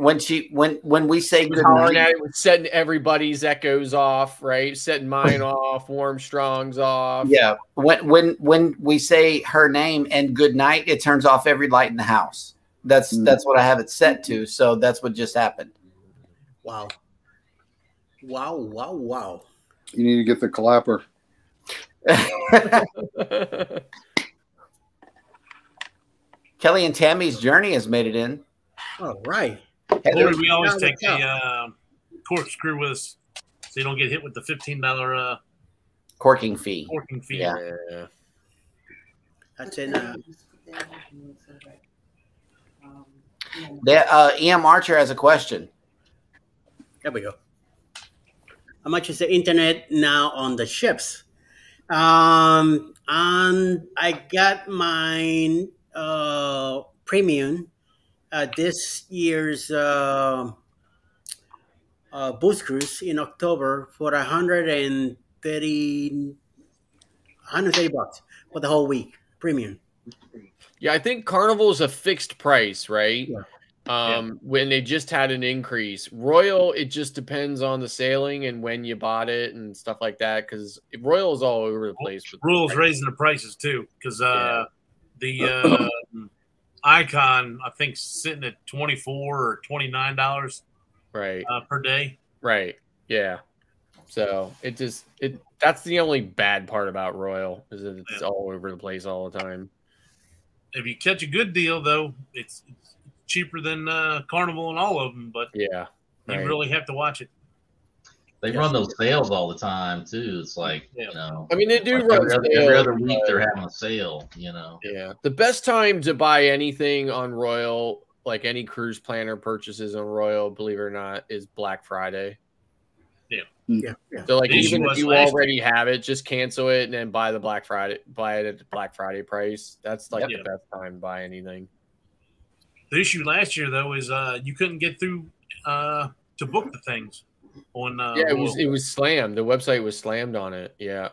When she when when we say good hollering night, at setting everybody's echoes off, right? Setting mine off, Warm Strong's off. yeah. When when when we say her name and good night, it turns off every light in the house. That's Mm. that's what I have it set to. So that's what just happened. wow. Wow, wow, wow. You need to get the clapper. Kelly and Tammy's journey has made it in. All right. Lori, we always Yeah, take yeah. the uh, corkscrew with us so you don't get hit with the $15 uh, Corking fee. corking fee. Yeah. Yeah. That's in uh, Um, yeah. That, uh, EM Archer has a question. There we go. How much is the internet now on the ships? Um, and I got mine uh, premium this year's uh, uh, booze cruise in October for 130, 130 bucks for the whole week premium. Yeah, I think Carnival is a fixed price, right? Yeah. Um, when they just had an increase. Royal, it just depends on the sailing and when you bought it and stuff like that. Because Royal is all over the place. With Rules raising the prices too because uh, Yeah. the uh, icon I think sitting at twenty four or twenty nine dollars right, uh, per day. right, yeah. So it just it that's the only bad part about Royal is that it's Yeah. all over the place all the time. If you catch a good deal though, it's, it's cheaper than uh, Carnival and all of them, but Yeah, you really have to watch it. They run those sales all the time too. It's like Yeah. you know, I mean they do like run every, other, every other week they're having a sale. You know, Yeah. The best time to buy anything on Royal, like any cruise planner purchases on Royal, believe it or not, is Black Friday. Yeah, yeah. So like The even if you last already have it, just cancel it and then buy the Black Friday buy it at the Black Friday price. That's like Yep. the best time to buy anything. The issue last year though is uh, you couldn't get through uh, to book the things on. Uh, yeah, it was it was slammed. The website was slammed on it. Yeah.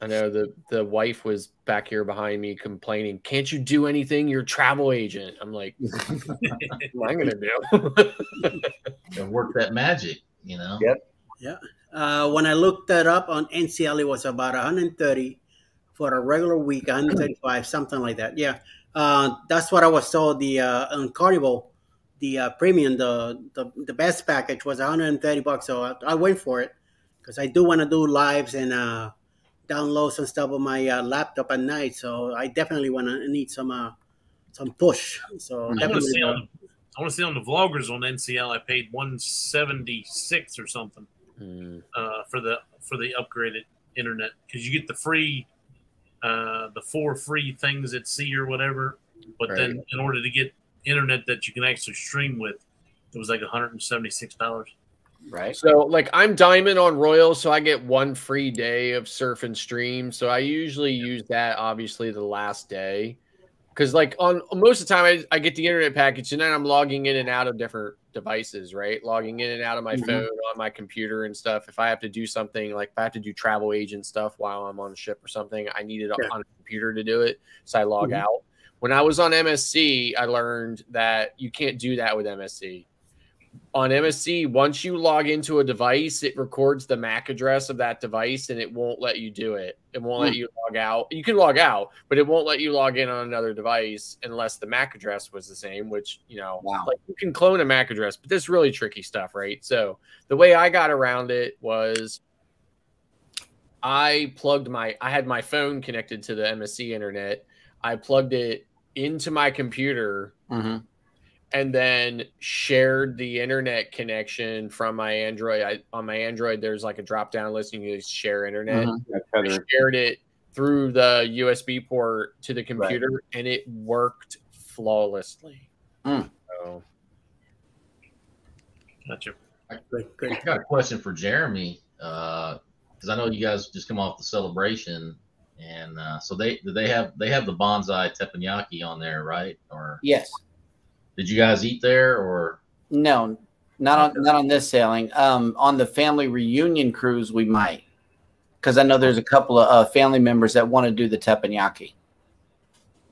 I know the the wife was back here behind me complaining, "Can't you do anything? You're a travel agent." I'm like, "What am I gonna do?" and work that magic. You know, Yep. Uh, when I looked that up on NCL, it was about 130 for a regular week, 135, something like that. Yeah, uh, that's what I was told. The uh, on Carnival, the uh, premium, the, the the best package was 130 bucks. So I, I went for it because I do want to do lives and uh, download some stuff on my uh, laptop at night. So I definitely want to need some uh, some push. So I want to definitely, see on I want to see on the vloggers on NCL. I paid one seventy six or something uh, for the for the upgraded internet because you get the free uh, the four free things at sea or whatever. But then in order to get internet that you can actually stream with, it was like one hundred and seventy six dollars. Right. So, like, I'm diamond on Royal, so I get one free day of surf and stream. So I usually use that, obviously, the last day, because like on most of the time, I, I get the internet package, and then I'm logging in and out of different devices, right? Logging in and out of my Mhm. phone, on my computer, and stuff. If I have to do something, like if I have to do travel agent stuff while I'm on a ship or something, I need it Yeah. on a computer to do it. So I log Mhm. out. When I was on MSC, I learned that you can't do that with MSC on MSC, once you log into a device, it records the MAC address of that device and it won't let you do it. It won't let hmm. you log out. You can log out, but it won't let you log in on another device unless the MAC address was the same, which, you know, Wow. like you can clone a MAC address, but this really tricky stuff, right? So the way I got around it was I plugged my, I had my phone connected to the MSC internet. I plugged it into my computer hmm and then shared the internet connection from my Android. I, on my Android, there's like a drop down list and you can share internet. Mhm. I shared it through the USB port to the computer, and it worked flawlessly. Mm. So, Gotcha. Good, good. I got a question for Jeremy because I know you guys just come off the celebration, and uh, so they they have they have the bonsai teppanyaki on there, right? Or Yes. did you guys eat there? Or No, not on not on this sailing. Um, on the family reunion cruise, we might, because I know there's a couple of uh, family members that want to do the teppanyaki.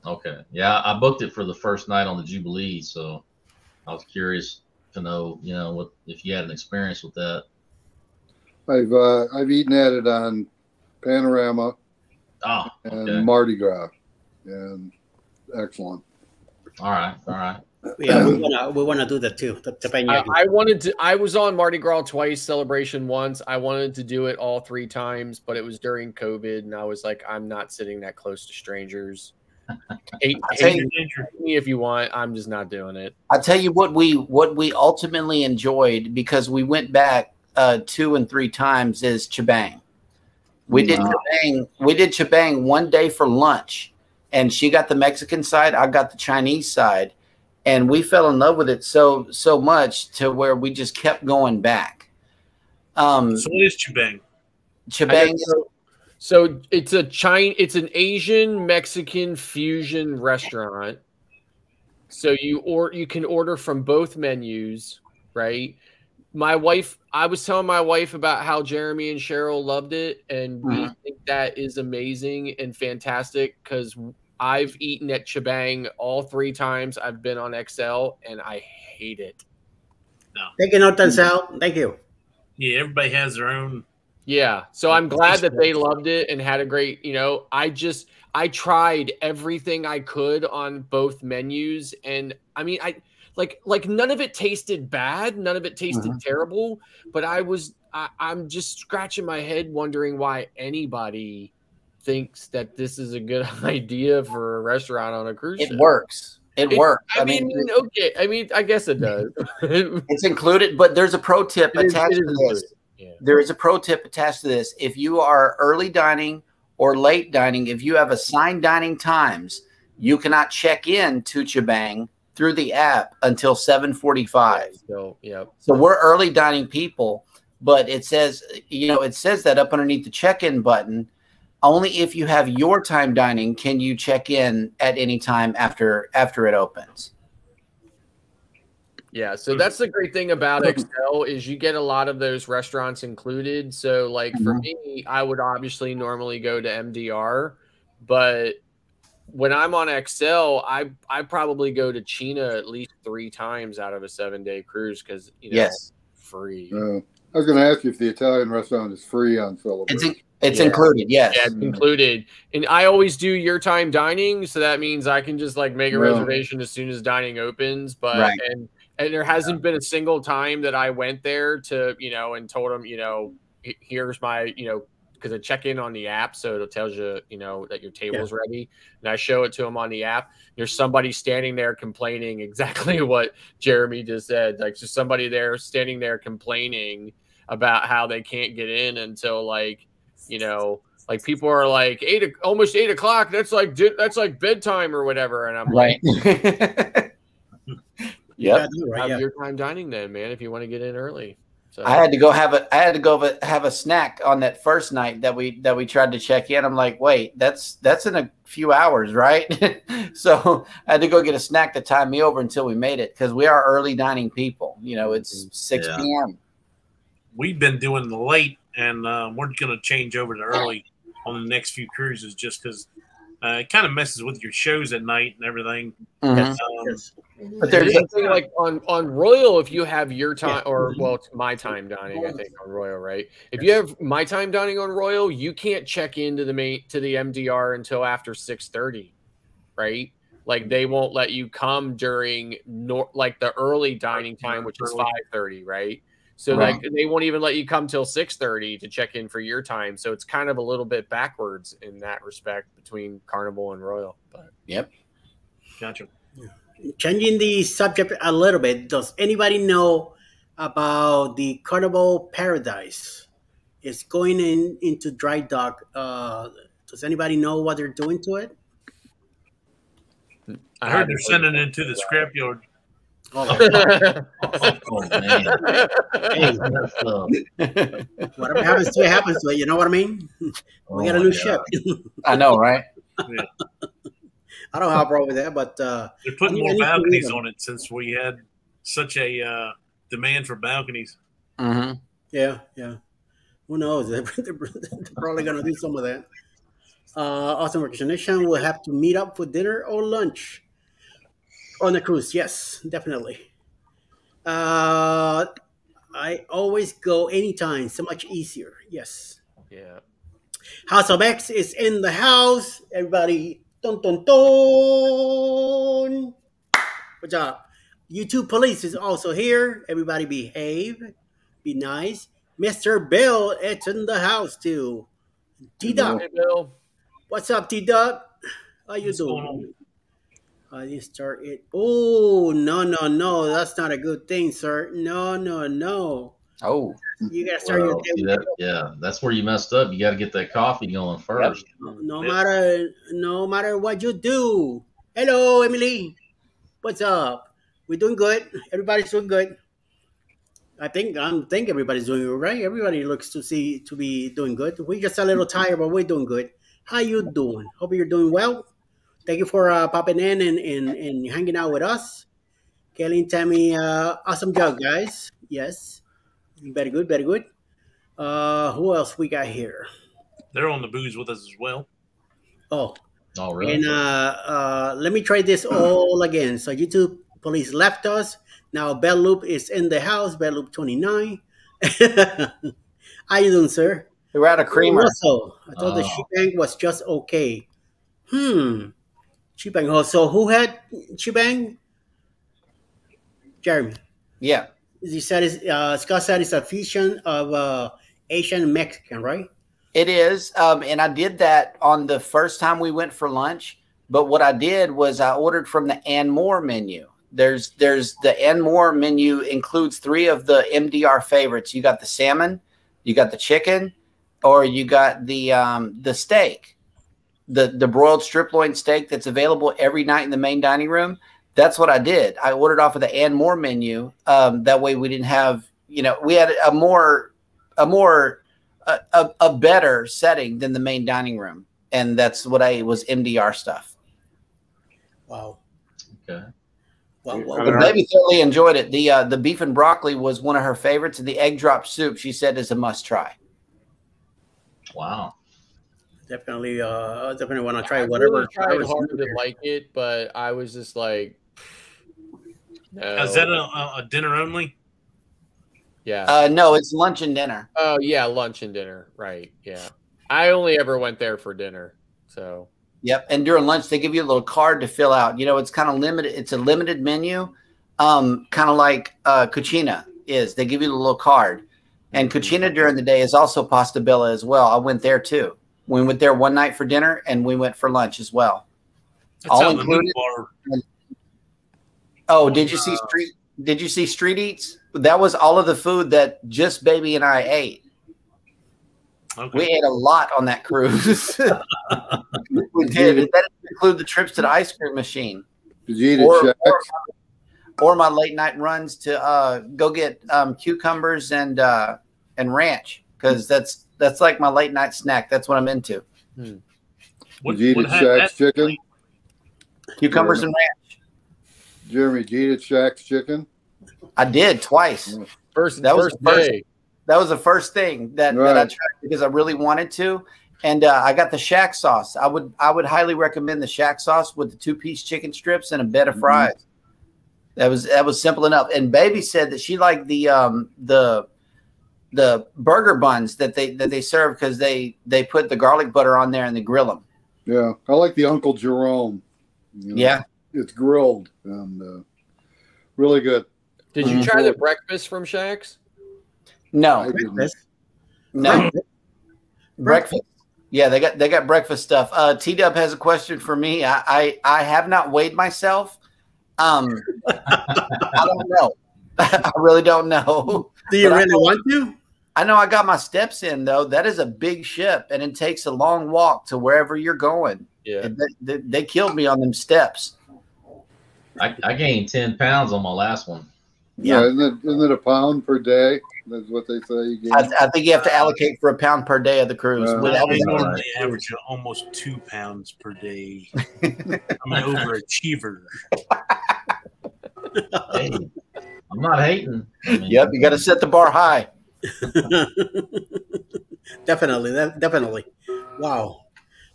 okay, yeah, I booked it for the first night on the Jubilee, so I was curious to know, you know, what if you had an experience with that. I've uh, I've eaten at it on Panorama Oh, and okay, Mardi Gras, and excellent. all right, all right. Yeah, we wanna we wanna do that too. The I. I wanted to. I was on Mardi Gras twice, celebration once. I wanted to do it all three times, but it was during COVID, and I was like, I'm not sitting that close to strangers. Hate, I hate me if you want. I'm just not doing it. I tell you what we what we ultimately enjoyed because we went back uh, two and three times is Chibang. We did Wow. Chibang. We did Chibang one day for lunch, and she got the Mexican side. I got the Chinese side, and we fell in love with it so so much to where we just kept going back. Um, So what is Chubang? Chibang. So, so it's a China. It's an Asian Mexican fusion restaurant. So you or you can order from both menus, right? My wife, I was telling my wife about how Jeremy and Cheryl loved it, and we Mhm. think that is amazing and fantastic because I've eaten at Chibang all three times I've been on XL, and I hate it. Taking out Sal. Thank you. Yeah, everybody has their own. Yeah. So I'm glad that they loved it and had a great, you know, I just I tried everything I could on both menus and I mean I like like none of it tasted bad, none of it tasted mm-hmm. terrible, but I was I, I'm just scratching my head wondering why anybody thinks that this is a good idea for a restaurant on a cruise It ship. works. It, It- works. I, mean, okay. I mean, I guess it does. It's included, but there's a pro tip is- attached it to this. Yeah. there is a pro tip attached to this. If you are early dining or late dining, if you have assigned dining times, you cannot check in to Chibang through the app until 745. So, yeah. So we're early dining people, but it says, you know, it says that up underneath the check-in button. Only if you have your time dining can you check in at any time after after it opens. Yeah, so that's the great thing about mm-hmm. XL is you get a lot of those restaurants included. So like for mm-hmm. me, I would obviously normally go to MDR, but when I'm on XL, I I probably go to China at least three times out of a seven day cruise because you know Yes. free. Uh, I was going to ask you if the Italian restaurant is free on It's in- it's Yeah. included, yes. Yeah, it's included. And I always do your time dining, so that means I can just like make a Yeah. reservation as soon as dining opens. But Right. and and there hasn't been a single time that I went there to you know and told them you know here's my you know because I check in on the app, so it tells you you know that your table's ready, and I show it to them on the app. There's somebody standing there complaining exactly what Jeremy just said. Like just somebody there standing there complaining about how they can't get in until like you know like people are like eight o- almost eight o'clock that's like di- that's like bedtime or whatever and i'm Right. like yep. Yeah, you're right, have yeah. your time dining then man if you want to get in early so I had to go have a I had to go have a, have a snack on that first night that we that we tried to check in. I'm like, wait, that's that's in a few hours, right? so I had to go get a snack to time me over until we made it because we are early dining people. You know, it's six Yeah. p.m. We've been doing the late, and uh, we're going to change over to early on the next few cruises just because uh, it kind of messes with your shows at night and everything. Mhm. Um, Yes. Mm-hmm. But there's Here's the thing, like on on Royal, if you have your time or mm-hmm. well, it's my time dining, I think on Royal, right? If you have my time dining on Royal, you can't check into the main to the MDR until after six thirty, right? Like they won't let you come during nor like the early dining time, which is Early. five thirty, right? So Right. like they won't even let you come till six thirty to check in for your time. So it's kind of a little bit backwards in that respect between Carnival and Royal. But yep, gotcha. Changing the subject a little bit. Does anybody know about the Carnival Paradise? It's going in into dry dock. Uh, does anybody know what they're doing to it? I heard they're sending it to the scrapyard. Oh, Oh man, hey, uh, whatever happens to it happens to it. You know what I mean? oh We got a new God. ship. I know, right? I don't have a problem with that, but uh, They're putting I more need to read balconies on it since we had such a uh, demand for balconies. hmm Yeah, yeah. Who knows? They're, they're probably gonna do some of that. Uh, awesome recognition. We'll have to meet up for dinner or lunch on the cruise. Yes, definitely. Uh, I always go anytime. So much easier. Yes. yeah. House of X is in the house. Everybody, dun dun dun. Good job. YouTube police is also here. Everybody behave. Be nice. Mr. Bill, it's in the house too. T Dub, Hey, Bill. what's up, T Dub? How you What's doing? I didn't uh, start it. Oh no no no! That's not a good thing, sir. No no no! Oh, You gotta start your Well, day with that, yeah, that's where you messed up. You got to get that coffee going first. No, no Yeah. matter no matter what you do. Hello, Emily. What's up? We're doing good. Everybody's doing good. I think I'm think everybody's doing all right. Everybody looks to see to be doing good. We're just a little tired, but we're doing good. How you doing? Hope you're doing well. Thank you for uh, popping in and, and, and hanging out with us. Kelly and Tammy, uh, awesome job, guys. Yes. Very good, very good. Uh, who else we got here? They're on the booze with us as well. Oh, All right. And uh, uh, let me try this all again. So YouTube police left us. Now Bell Loop is in the house. Bell Loop 29. How you doing, sir? we're out of creamer. Also, I thought the Oh. shebang was just okay. Hmm. Shebang. Oh, so who had shebang? Jeremy. Yeah, You said it's, uh, Scott said it's a fusion of uh, Asian Mexican, right? it is. Um, and I did that on the first time we went for lunch. But what I did was I ordered from the and more menu. There's there's the and more menu includes three of the MDR favorites. You got the salmon, you got the chicken, or you got the um, the steak, the the broiled strip loin steak that's available every night in the main dining room. That's what I did. I ordered off of the and more menu. Um, that way we didn't have you know we had a more a more a, a, a better setting than the main dining room, and that's what I was MDR stuff. Wow. Okay. Well, wow, I The baby thoroughly enjoyed it. The uh, the beef and broccoli was one of her favorites, and the egg drop soup she said is a must try. Wow. Definitely, uh, definitely want to I try really whatever. tried whatever's hard to like it, but I was just like, no. Is that a, a, a dinner only? yeah? Uh, no, it's lunch and dinner. oh yeah, lunch and dinner. Right. Yeah. I only ever went there for dinner. So Yep. And during lunch, they give you a little card to fill out. You know, it's kind of limited. It's a limited menu, um, kind of like uh, Cucina is. They give you a little card. And Cucina during the day is also Pasta Bella as well. I went there too. We went there one night for dinner, and we went for lunch as well. That's All out in the new included? Bar. Oh, did you see street? Did you see street eats? That was all of the food that just baby and I ate. Okay. We ate a lot on that cruise. we did. And that include the trips to the ice cream machine Did you eat or, at or, or my late night runs to uh, go get um, cucumbers and uh, and ranch because that's that's like my late night snack. That's what I'm into. What- Did you eat what at had chicken? Cucumbers and ranch. Jeremy, did you eat at Shaq's chicken? I did twice. first That was first the first- day. That was the first thing that, that I tried because I really wanted to. And uh, I got the Shack sauce. I would I would highly recommend the Shack sauce with the two piece chicken strips and a bed of Mhm. fries. That was that was simple enough. And baby said that she liked the um the the burger buns that they that they serve because they they put the garlic butter on there and they grill them. Yeah, I like the Uncle Jerome. You know, Yeah, it's grilled and uh, really good. Did you Mhm. try the breakfast from Shacks? No. Breakfast. no breakfast. Yeah, they got they got breakfast stuff. Uh, T Dub has a question for me. I, I I have not weighed myself, Um, I don't know. I really don't know. Do you But really know- want to? I know I got my steps in though. That is a big ship, and it takes a long walk to wherever you're going. Yeah. They, they, they killed me on them steps. I, I gained ten pounds on my last one. Yeah, Yeah. isn't it, isn't it a pound per day? That's what they say. You I, get. I think you have to allocate for a pound per day of the cruise. Uh, Well, I that was- normally average almost two pounds per day. I'm an overachiever. Hey, I'm not hating. I mean, yep, you got to set the bar high. definitely, definitely. Wow.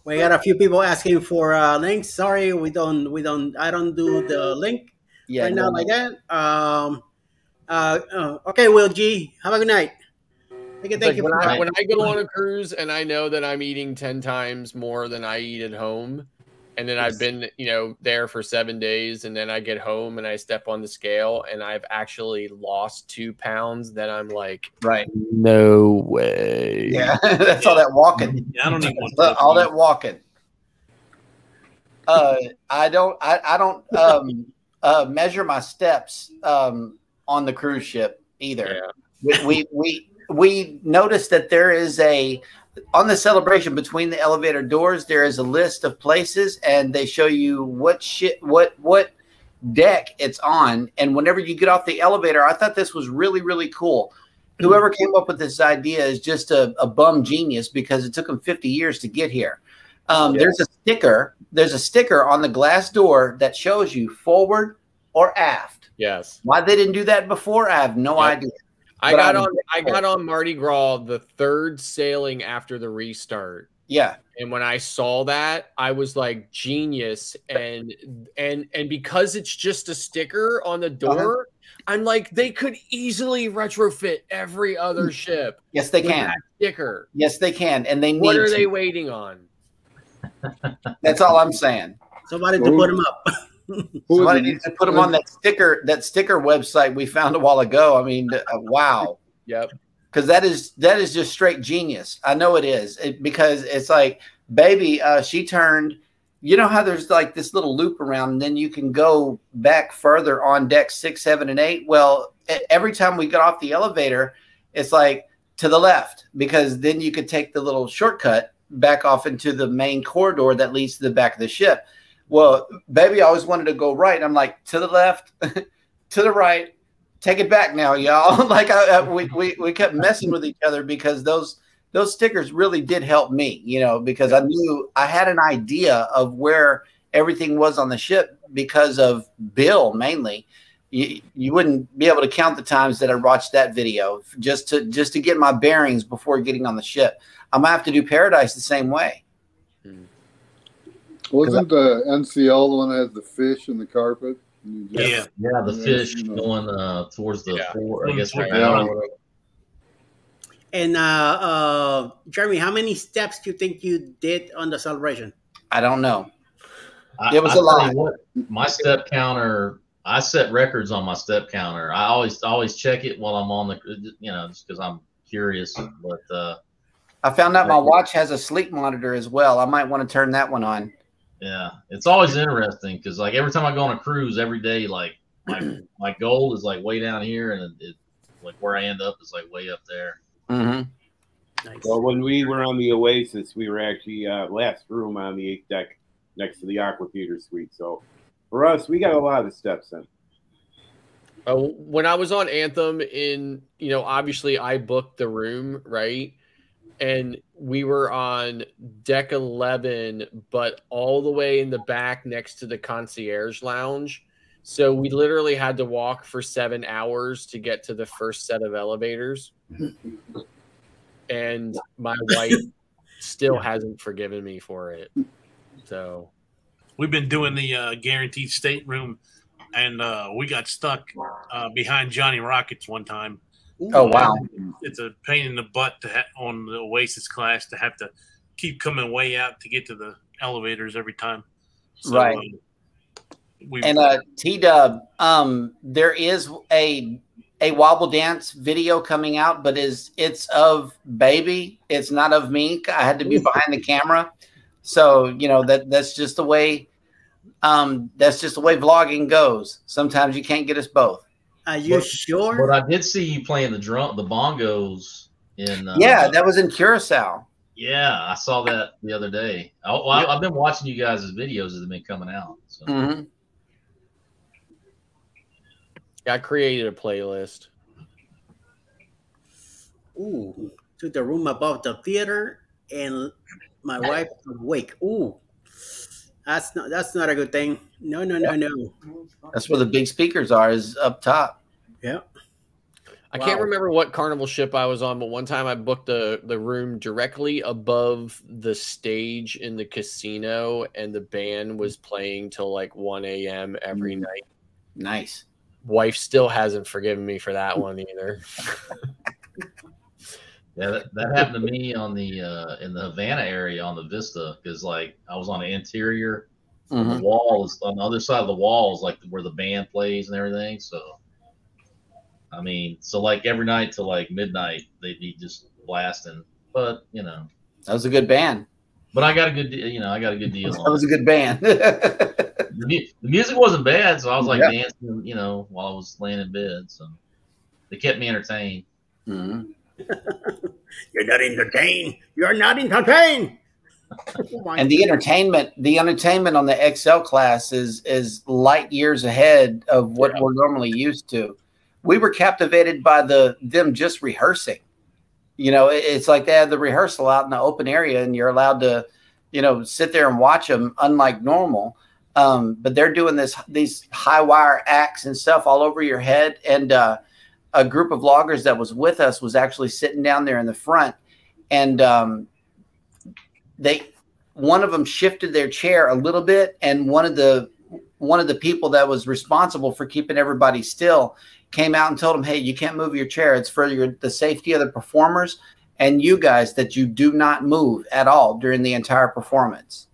We got a few people asking for uh, links. Sorry, we don't, we don't, I don't do the link Yeah, right no, now like that. Um, uh, uh, okay, Will G, have a good night. Thank you, thank like you. when for I when I go on a cruise and I know that I'm eating ten times more than I eat at home, and then I've been you know there for seven days, and then I get home and I step on the scale and I've actually lost two pounds, then I'm like, right. no way. Yeah, that's all that walking. Yeah, I don't even want all that walking. Uh, I don't. I, I don't um, uh, measure my steps um, on the cruise ship either. Yeah. We, we we we noticed that there is a on the celebration between the elevator doors. There is a list of places, and they show you what shit what what deck it's on. And whenever you get off the elevator, I thought this was really really cool. Whoever came up with this idea is just a, a bum genius because it took them 50 years to get here. Um, Yeah. There's a sticker. There's a sticker on the glass door that shows you forward or aft. Yes. Why they didn't do that before, I have no Yep. idea. I got I'm on I got on Mardi Gras the third sailing after the restart. Yeah, and when I saw that, I was like genius and and and because it's just a sticker on the Uh-huh. door, I'm like they could easily retrofit every other ship yes they can. sticker. Yes they can, and they need. What are to. they waiting on? That's all I'm saying. Somebody to put them up. Who Somebody needs to put them on that sticker. That sticker website we found a while ago. I mean, uh, wow. Yep. because that is that is just straight genius. I know it is it, because it's like, baby, uh, she turned. You know how there's like this little loop around, and then you can go back further on deck six, seven, and eight. Well, every time we got off the elevator, it's like to the left because then you could take the little shortcut back off into the main corridor that leads to the back of the ship. Well, baby, I always wanted to go right. I'm like to the left, to the right, take it back now, y'all. like I, I, we, we we kept messing with each other because those those stickers really did help me, you know, because I knew I had an idea of where everything was on the ship because of Bill mainly. You, you wouldn't be able to count the times that I watched that video just to just to get my bearings before getting on the ship. I'm gonna have to do Paradise the same way. Wasn't the NCL the one that has the fish in the carpet? Just- Yeah. Yeah, the fish you know. going uh, towards the Yeah. four, I guess right Yeah. now. And uh, uh, Jeremy, how many steps do you think you did on the celebration? I don't know. I- It was I a lot. what, my step counter. I set records on my step counter. I always always check it while I'm on the, you know, just because I'm curious. But uh, I found out my watch has a sleep monitor as well. I might want to turn that one on. Yeah, it's always interesting because like every time I go on a cruise, every day, like my my goal is like way down here, and it, it like where I end up is like way up there. Mm-hmm. Nice. Well, when we were on the Oasis, we were actually uh, last room on the eighth deck next to the Aqua Theater Suite. So for us, we got a lot of steps in. Uh, when I was on Anthem, in you know, obviously I booked the room right, and we were on deck eleven, but all the way in the back next to the concierge lounge. So we literally had to walk for seven hours to get to the first set of elevators, and my wife still hasn't forgiven me for it. So We've been doing the uh, guaranteed stateroom, and uh, we got stuck uh, behind Johnny Rockets one time. Oh wow! It's a pain in the butt to ha- on the Oasis class to have to keep coming way out to get to the elevators every time. So, Right. um, we And uh, T Dub, um, there is a a wobble dance video coming out, but is it's of baby. It's not of me. I had to be behind the camera, so you know that that's just the way Um, that's just the way vlogging goes. Sometimes you can't get us both. Are you But- sure? But I did see you playing the drum, the bongos in. Uh, yeah, that was in Curacao. yeah, I saw that the other day. I, well, I, I've been watching you guys' videos as they've been coming out. So. hmm I created a playlist. Ooh, to the room above the theater, and my wife awake. Ooh, that's not that's not a good thing. No, no, no, no. That's where the big speakers are, is up top. Yeah. I can't remember what carnival ship I was on, but one time I booked the the room directly above the stage in the casino, and the band was playing till like one a.m. every Mm. night. Nice. Wife still hasn't forgiven me for that one either. Yeah, that, that happened to me on the uh, in the Havana area on the Vista because like I was on the interior, Mhm. the wall is on the other side of the wall is like where the band plays and everything. So, I mean, so like every night till like midnight they'd be just blasting. But you know, That was a good band. but I got a good, you know, I got a good deal. That was it. a good band. The, the music wasn't bad, so I was like Yeah. dancing, you know, while I was laying in bed. So they kept me entertained. Mhm. You're not entertained. You're not entertained. Oh And the entertainment, the entertainment on the XL class is is light years ahead of what Yeah. we're normally used to. We were captivated by the them just rehearsing. You know, it- it's like they have the rehearsal out in the open area, and you're allowed to, you know, sit there and watch them, unlike normal. Um, but they're doing this these high wire acts and stuff all over your head. And uh, a group of loggers that was with us was actually sitting down there in the front, and um, they one of them shifted their chair a little bit and one of the one of the people that was responsible for keeping everybody still came out and told them hey you can't move your chair. It's for your the safety of the performers and you guys that you do not move at all during the entire performance.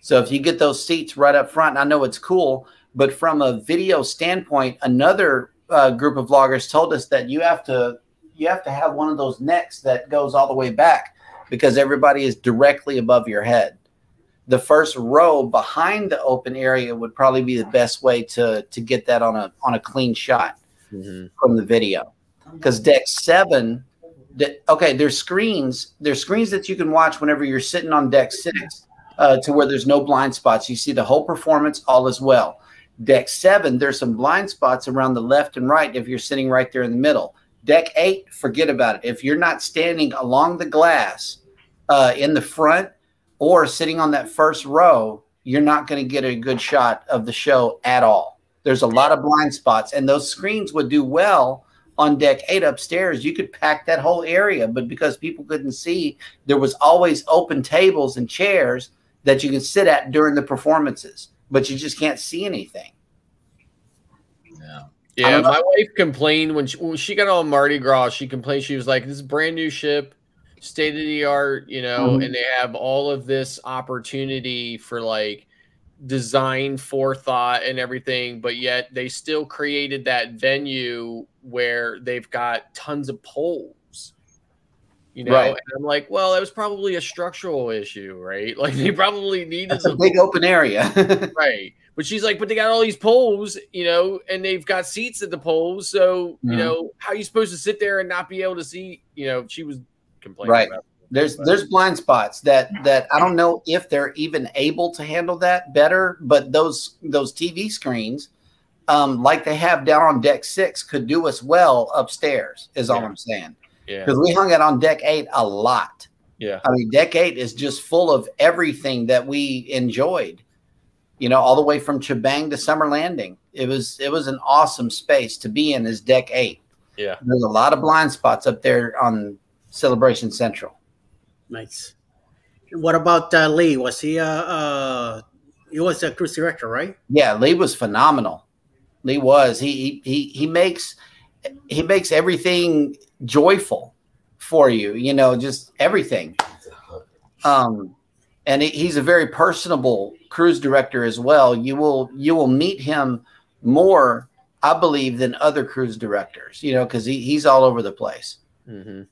So if you get those seats right up front i know it's cool but from a video standpoint another uh, group of vloggers told us that you have to you have to have one of those necks that goes all the way back because everybody is directly above your head. The first row behind the open area would probably be the best way to to get that on a on a clean shot Mhm. from the video. Because deck seven, okay, there's screens. There's screens that you can watch whenever you're sitting on deck six, uh, to where there's no blind spots. You see the whole performance all as well. Deck seven, there's some blind spots around the left and right if you're sitting right there in the middle. Deck eight, forget about it. If you're not standing along the glass uh, in the front or sitting on that first row, you're not going to get a good shot of the show at all. There's a lot of blind spots, and those screens would do well on deck eight upstairs. You could pack that whole area, but because people couldn't see, there was always open tables and chairs that you could sit at during the performances, but you just can't see anything. Yeah. Yeah, my wife complained when she, when she got on Mardi Gras. She complained she was like, "This is a brand new ship, state of the art, you know, Mhm. and they have all of this opportunity for like design forethought and everything, but yet they still created that venue where they've got tons of poles." You know, Right. and I'm like, well, that was probably a structural issue, right? Like they probably needed That's a big open area. Right. But she's like, but they got all these poles, you know, and they've got seats at the poles. So, you Mhm. know, how are you supposed to sit there and not be able to see? You know, she was complaining Right. about there's there's blind spots that that I don't know if they're even able to handle that better, but those those TV screens, um, like they have down on deck six, could do us well upstairs. Is all Yeah. I'm saying Yeah. because we hung out on deck eight a lot. Yeah. I mean, deck eight is just full of everything that we enjoyed. You know, all the way from Chibang to Summer Landing. It was it was an awesome space to be in. Is deck eight. Yeah. There's a lot of blind spots up there on Celebration Central. Nice. What about uh, Lee? Was he uh, uh he was a cruise director, right? Yeah, Lee was phenomenal. Lee was. He he he makes he makes everything joyful for you. You know, just everything. Um, and he's a very personable cruise director as well. You will you will meet him more, I believe, than other cruise directors. You know, because he, he's all over the place. hmm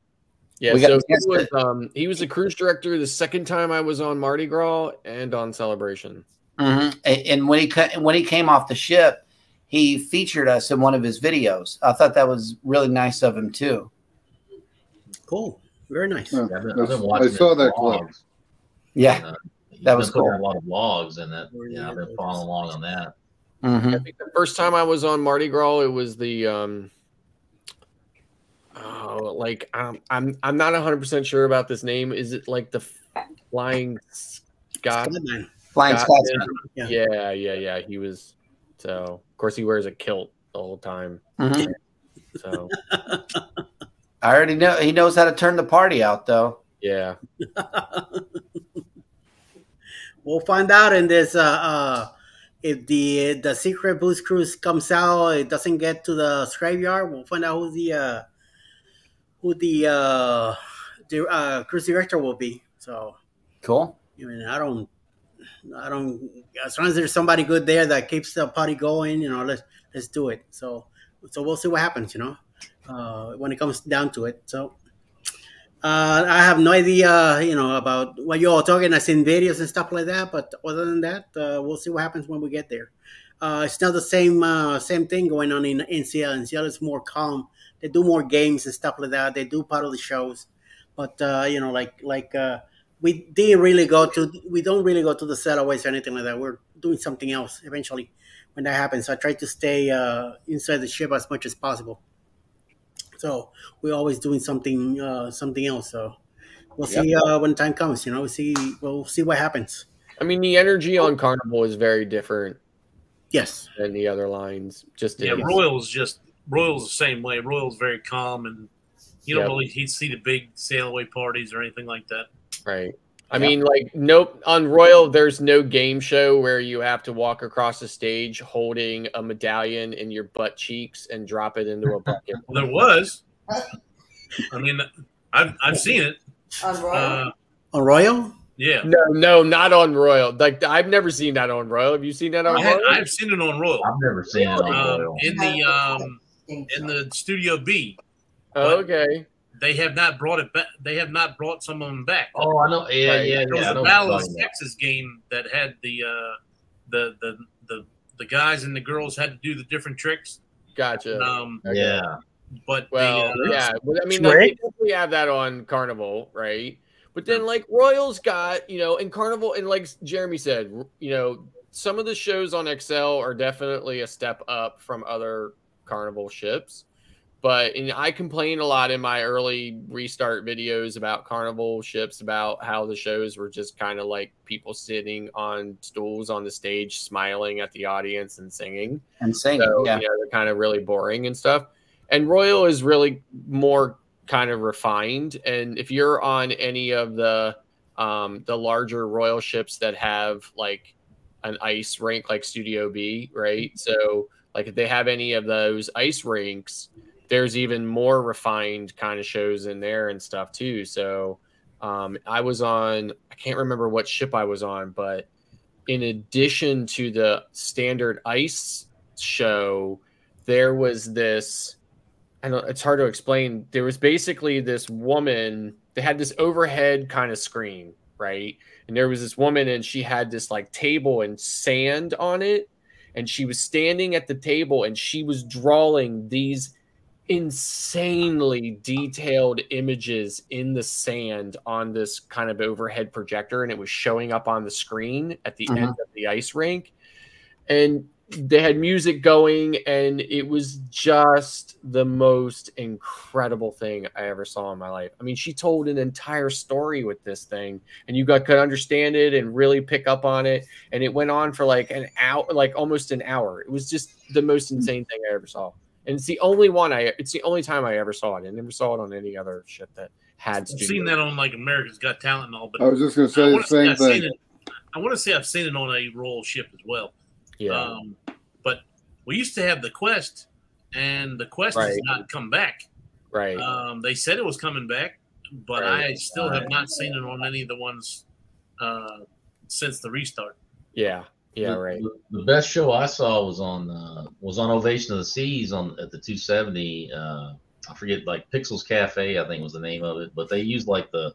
Yeah. We so he was, um, he was the cruise director the second time I was on Mardi Gras and on Celebration. hmm And when he ca- when he came off the ship, he featured us in one of his videos. I thought that was really nice of him too. Cool. Very nice. Yeah. Yeah, I've been, I've I saw his that clip. vlogs. Yeah. Uh, That was cool. A lot of vlogs and that. Yeah, I've been following along on that. hmm I think the first time I was on Mardi Gras, it was the um oh like um, I'm I'm not 100 percent sure about this name. Is it like the flying Scott? Flying Scotsman. Yeah. Yeah, yeah, yeah. He was so of course he wears a kilt the whole time. Mhm. So I already know he knows how to turn the party out though. yeah. we'll find out in this uh, uh if the the secret booze cruise comes out it doesn't get to the graveyard we'll find out who the uh who the uh the uh cruise director will be so Cool. i mean i don't i don't as long as there's somebody good there that keeps the party going you know let's let's do it so so we'll see what happens you know uh when it comes down to it so uh, I have no idea, you know, about what you're all talking. I've seen videos and stuff like that, but other than that, uh, we'll see what happens when we get there. Uh, it's not the same uh, same thing going on in in Seattle. In Seattle, it's more calm. They do more games and stuff like that. They do part of the shows, but uh, you know, like like uh, we didn't really go to. We don't really go to the setaways or anything like that. We're doing something else eventually when that happens. So I try to stay uh, inside the ship as much as possible. So we're always doing something uh, something else. So we'll Yep. see uh, when time comes. You know, we'll see we'll see what happens. I mean the energy on Carnival is very different Yes. than the other lines. Just Yeah. Royal's just Royal's the same way. Royal's very calm and you don't Yep. really he'd see the big sail away parties or anything like that. Right. I mean, like, nope. On Royal, there's no game show where you have to walk across the stage holding a medallion in your butt cheeks and drop it into a bucket. Well, there was. I mean, I've I've seen it. On Royal? Uh, On Royal? yeah, no, no, not on Royal. Like, I've never seen that on Royal. Have you seen that on I had, Royal? I've seen it on Royal. I've never seen it on Um, Royal. in the um in the Studio B, Oh, okay. they have not brought it back. They have not brought some of them back. Oh, I know. Yeah, Right. yeah, There was yeah. I know Battle of. Texas game that had the uh, the the the the guys and the girls had to do the different tricks. Gotcha. Um, Yeah. but Well, the, uh, yeah. Well, I mean, like, Shrek? they definitely have that on Carnival, right? But then, like, Royals got, you know, and Carnival, and like Jeremy said, you know, some of the shows on XL are definitely a step up from other Carnival ships. But and I complained a lot in my early restart videos about Carnival ships about how the shows were just kind of like people sitting on stools on the stage, smiling at the audience and singing. And singing. So, yeah. you know, they're kind of really boring and stuff. And Royal is really more kind of refined. And if you're on any of the um, the larger Royal ships that have like an ice rink, like Studio B, right? So, like if they have any of those ice rinks, there's even more refined kind of shows in there and stuff too. So, um, I was on, I can't remember what ship I was on, but in addition to the standard ice show, there was this. I don't. It's hard to explain. There was basically this woman. They had this overhead kind of screen, right? And there was this woman, and she had this like table and sand on it, and she was standing at the table, and she was drawing these insanely detailed images in the sand on this kind of overhead projector and it was showing up on the screen at the Mhm. end of the ice rink and they had music going and it was just the most incredible thing i ever saw in my life i mean she told an entire story with this thing and you got could understand it and really pick up on it and it went on for like an hour like almost an hour it was just the most hmm. insane thing i ever saw and it's the only one i it's the only time i ever saw it i never saw it on any other ship that had I've seen that on like America's Got Talent and all, but I was just going to say the same I've thing. it. I want to say I've seen it on a royal ship as well. Yeah Um, but we used to have the Quest, and the Quest has not come back. right Um, they said it was coming back, but Right. I still have not seen it on any of the ones uh, since the restart. yeah yeah The- right The, the best show I saw was on uh, was on Ovation of the Seas on at the 270. Uh, I forget like Pixels Cafe, I think was the name of it, but they used like the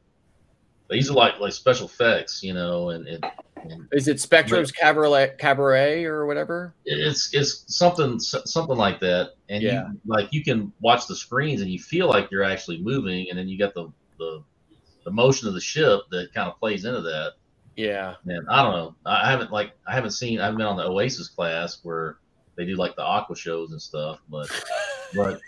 these are like like special effects, you know, and it. And Is it Spectra's Cabaret, Cabaret or whatever? it's it's something something like that, and Yeah. you like you can watch the screens and you feel like you're actually moving, and then you got the the, the motion of the ship that kind of plays into that. Yeah. And I don't know, I haven't like I haven't seen I haven't been on the Oasis class where they do like the aqua shows and stuff, but but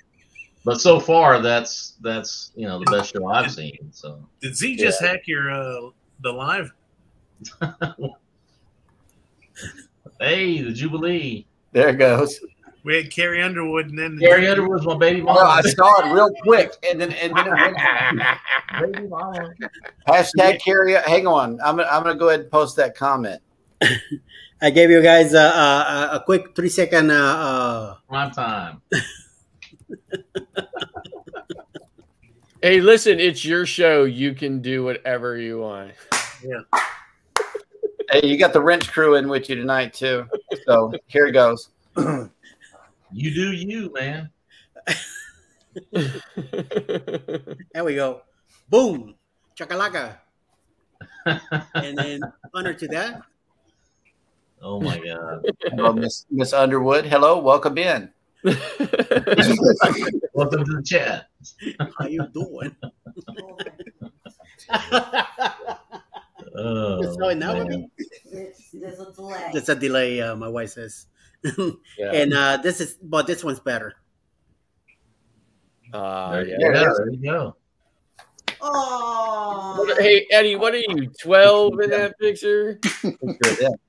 but so far that's that's you know the best show I've seen. So Did Z just hack your uh, the live? hey, the Jubilee, There it goes. We had Carrie Underwood and then Gary Underwood's my baby Oh, I saw it real quick, and then and then it went baby mama. hashtag carry. Hang on, I'm gonna, I'm gonna go ahead and post that comment. I gave you guys a, a, a quick three second. Uh, uh, Prime time. Hey, listen, it's your show. You can do whatever you want. Yeah. Hey, you got the wrench crew in with you tonight too. So here it goes. You do you, man. there we go. Boom, chakalaka. and then under to that. Oh my god. Hello, Miss Miss Underwood. Hello, welcome in. Welcome to the chat. How you doing? Oh, You now, man. It's, there's a delay. There's a delay. Uh, my wife says. Yeah. And uh, this is, but this one's better. Uh, There you yeah. go. There you go. Oh. Hey, Eddie, what are you, 12 in that picture?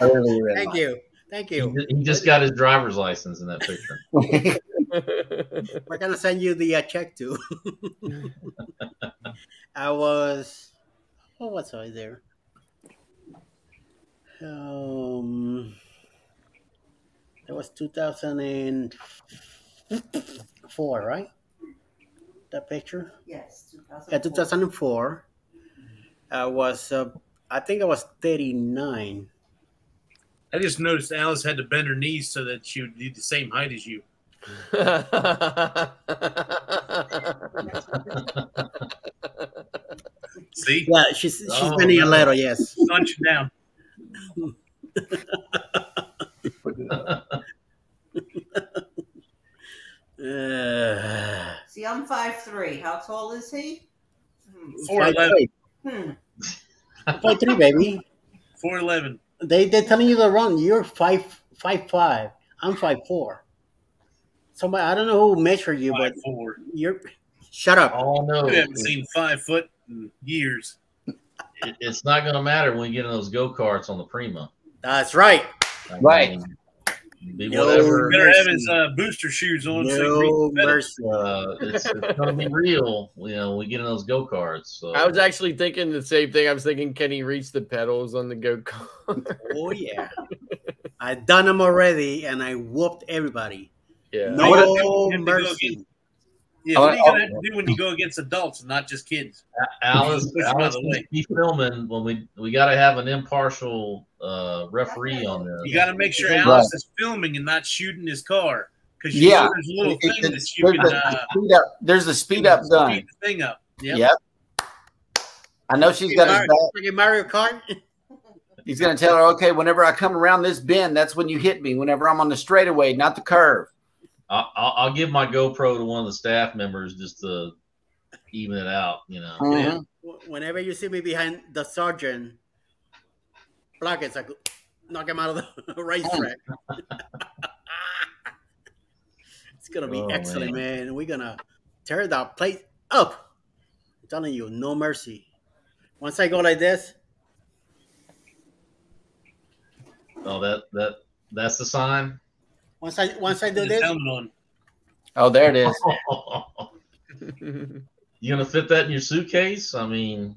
Earlier in Thank you. Thank you. ju- he just got his driver's license in that picture. We're gonna send you the uh, check too. I was, what was I there? Um, it was 2004, right? That picture. Yes, 2004. Yeah, 2004. I was, uh, I think I was 39. I just noticed Alice had to bend her knees so that she would be the same height as you. See, Yeah, she's she's Oh, bending a little. Yes. punch you down. Uh, See, I'm five three. How tall is he? Four five eleven. three. Hmm. Five three, baby. Four eleven. They they're telling you the wrong. You're five five five. I'm five four. Somebody I don't know who measured you, Five but four. you're. Shut up. Oh no, We haven't seen five foot in years. it, it's not going to matter when we get in those go karts on the Prima. That's right. I Right. mean, Be No whatever. Better have his uh, booster shoes on. No reads better. mercy. Uh, it's, it's going to be real. You know, we get in those go karts. So I was actually thinking the same thing. I was thinking, can he reach the pedals on the go kart? Oh yeah. I done them already, and I whooped everybody. yeah. No You have to go mercy. Against- Yeah, what are you gonna do when you go against adults and not just kids? Alice, Push Alice of the way. keep filming when we we got to have an impartial uh, referee on this. You got to make sure Right. Alice is filming and not shooting his car because Yeah. there's a little It- thing it- that you there's, can the uh, speed up, there's the speed up gun. speed the thing up. Yep. Yep. I know she's got his back. Mario Kart. He's going to tell her, okay, whenever I come around this bend, that's when you hit me. Whenever I'm on the straightaway, not the curve. I'll, I'll I'll give my GoPro to one of the staff members just to even it out. You know. Mhm. Whenever you see me behind the sergeant, block it. Like knock him out of the racetrack. it's gonna be Oh, excellent, man. We're gonna tear that place up. I'm telling you, no mercy. Once I go like this, Oh, that that that's the sign. Once I once I do this. Oh, there it is. you gonna fit that in your suitcase? I mean,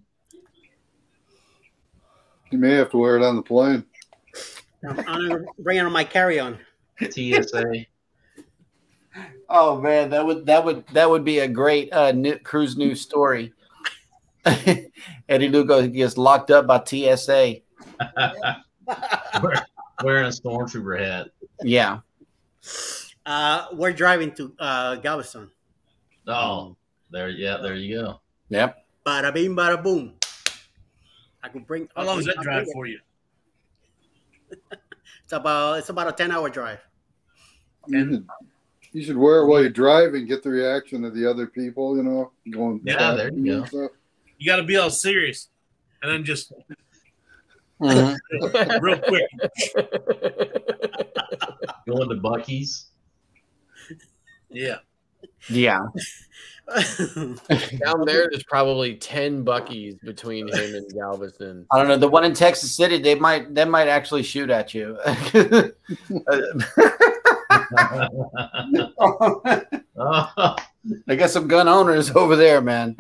You may have to wear it on the plane. I'm, I'm gonna bring it on my carry-on. TSA. Oh man, that would that would that would be a great uh, new, cruise news story. Eddie Lugo gets locked up by TSA. Wearing a stormtrooper hat. Yeah, Uh, we're driving to uh, Galveston. Oh, there, yeah, there you go. Yep. Bada bing, bada boom. I could bring. How long is that I'll drive for you? It's about it's about a ten hour drive. You should, you should wear it while you drive and get the reaction of the other people. You know, going. Yeah, there you go. stuff. You got to be all serious, and then just Mhm. real quick. Going to Buc-ee's. Yeah. Yeah. Down there, there's probably ten Buc-ee's between him and Galveston. I don't know. The one in Texas City, they might they might actually shoot at you. I they got some gun owners over there, man.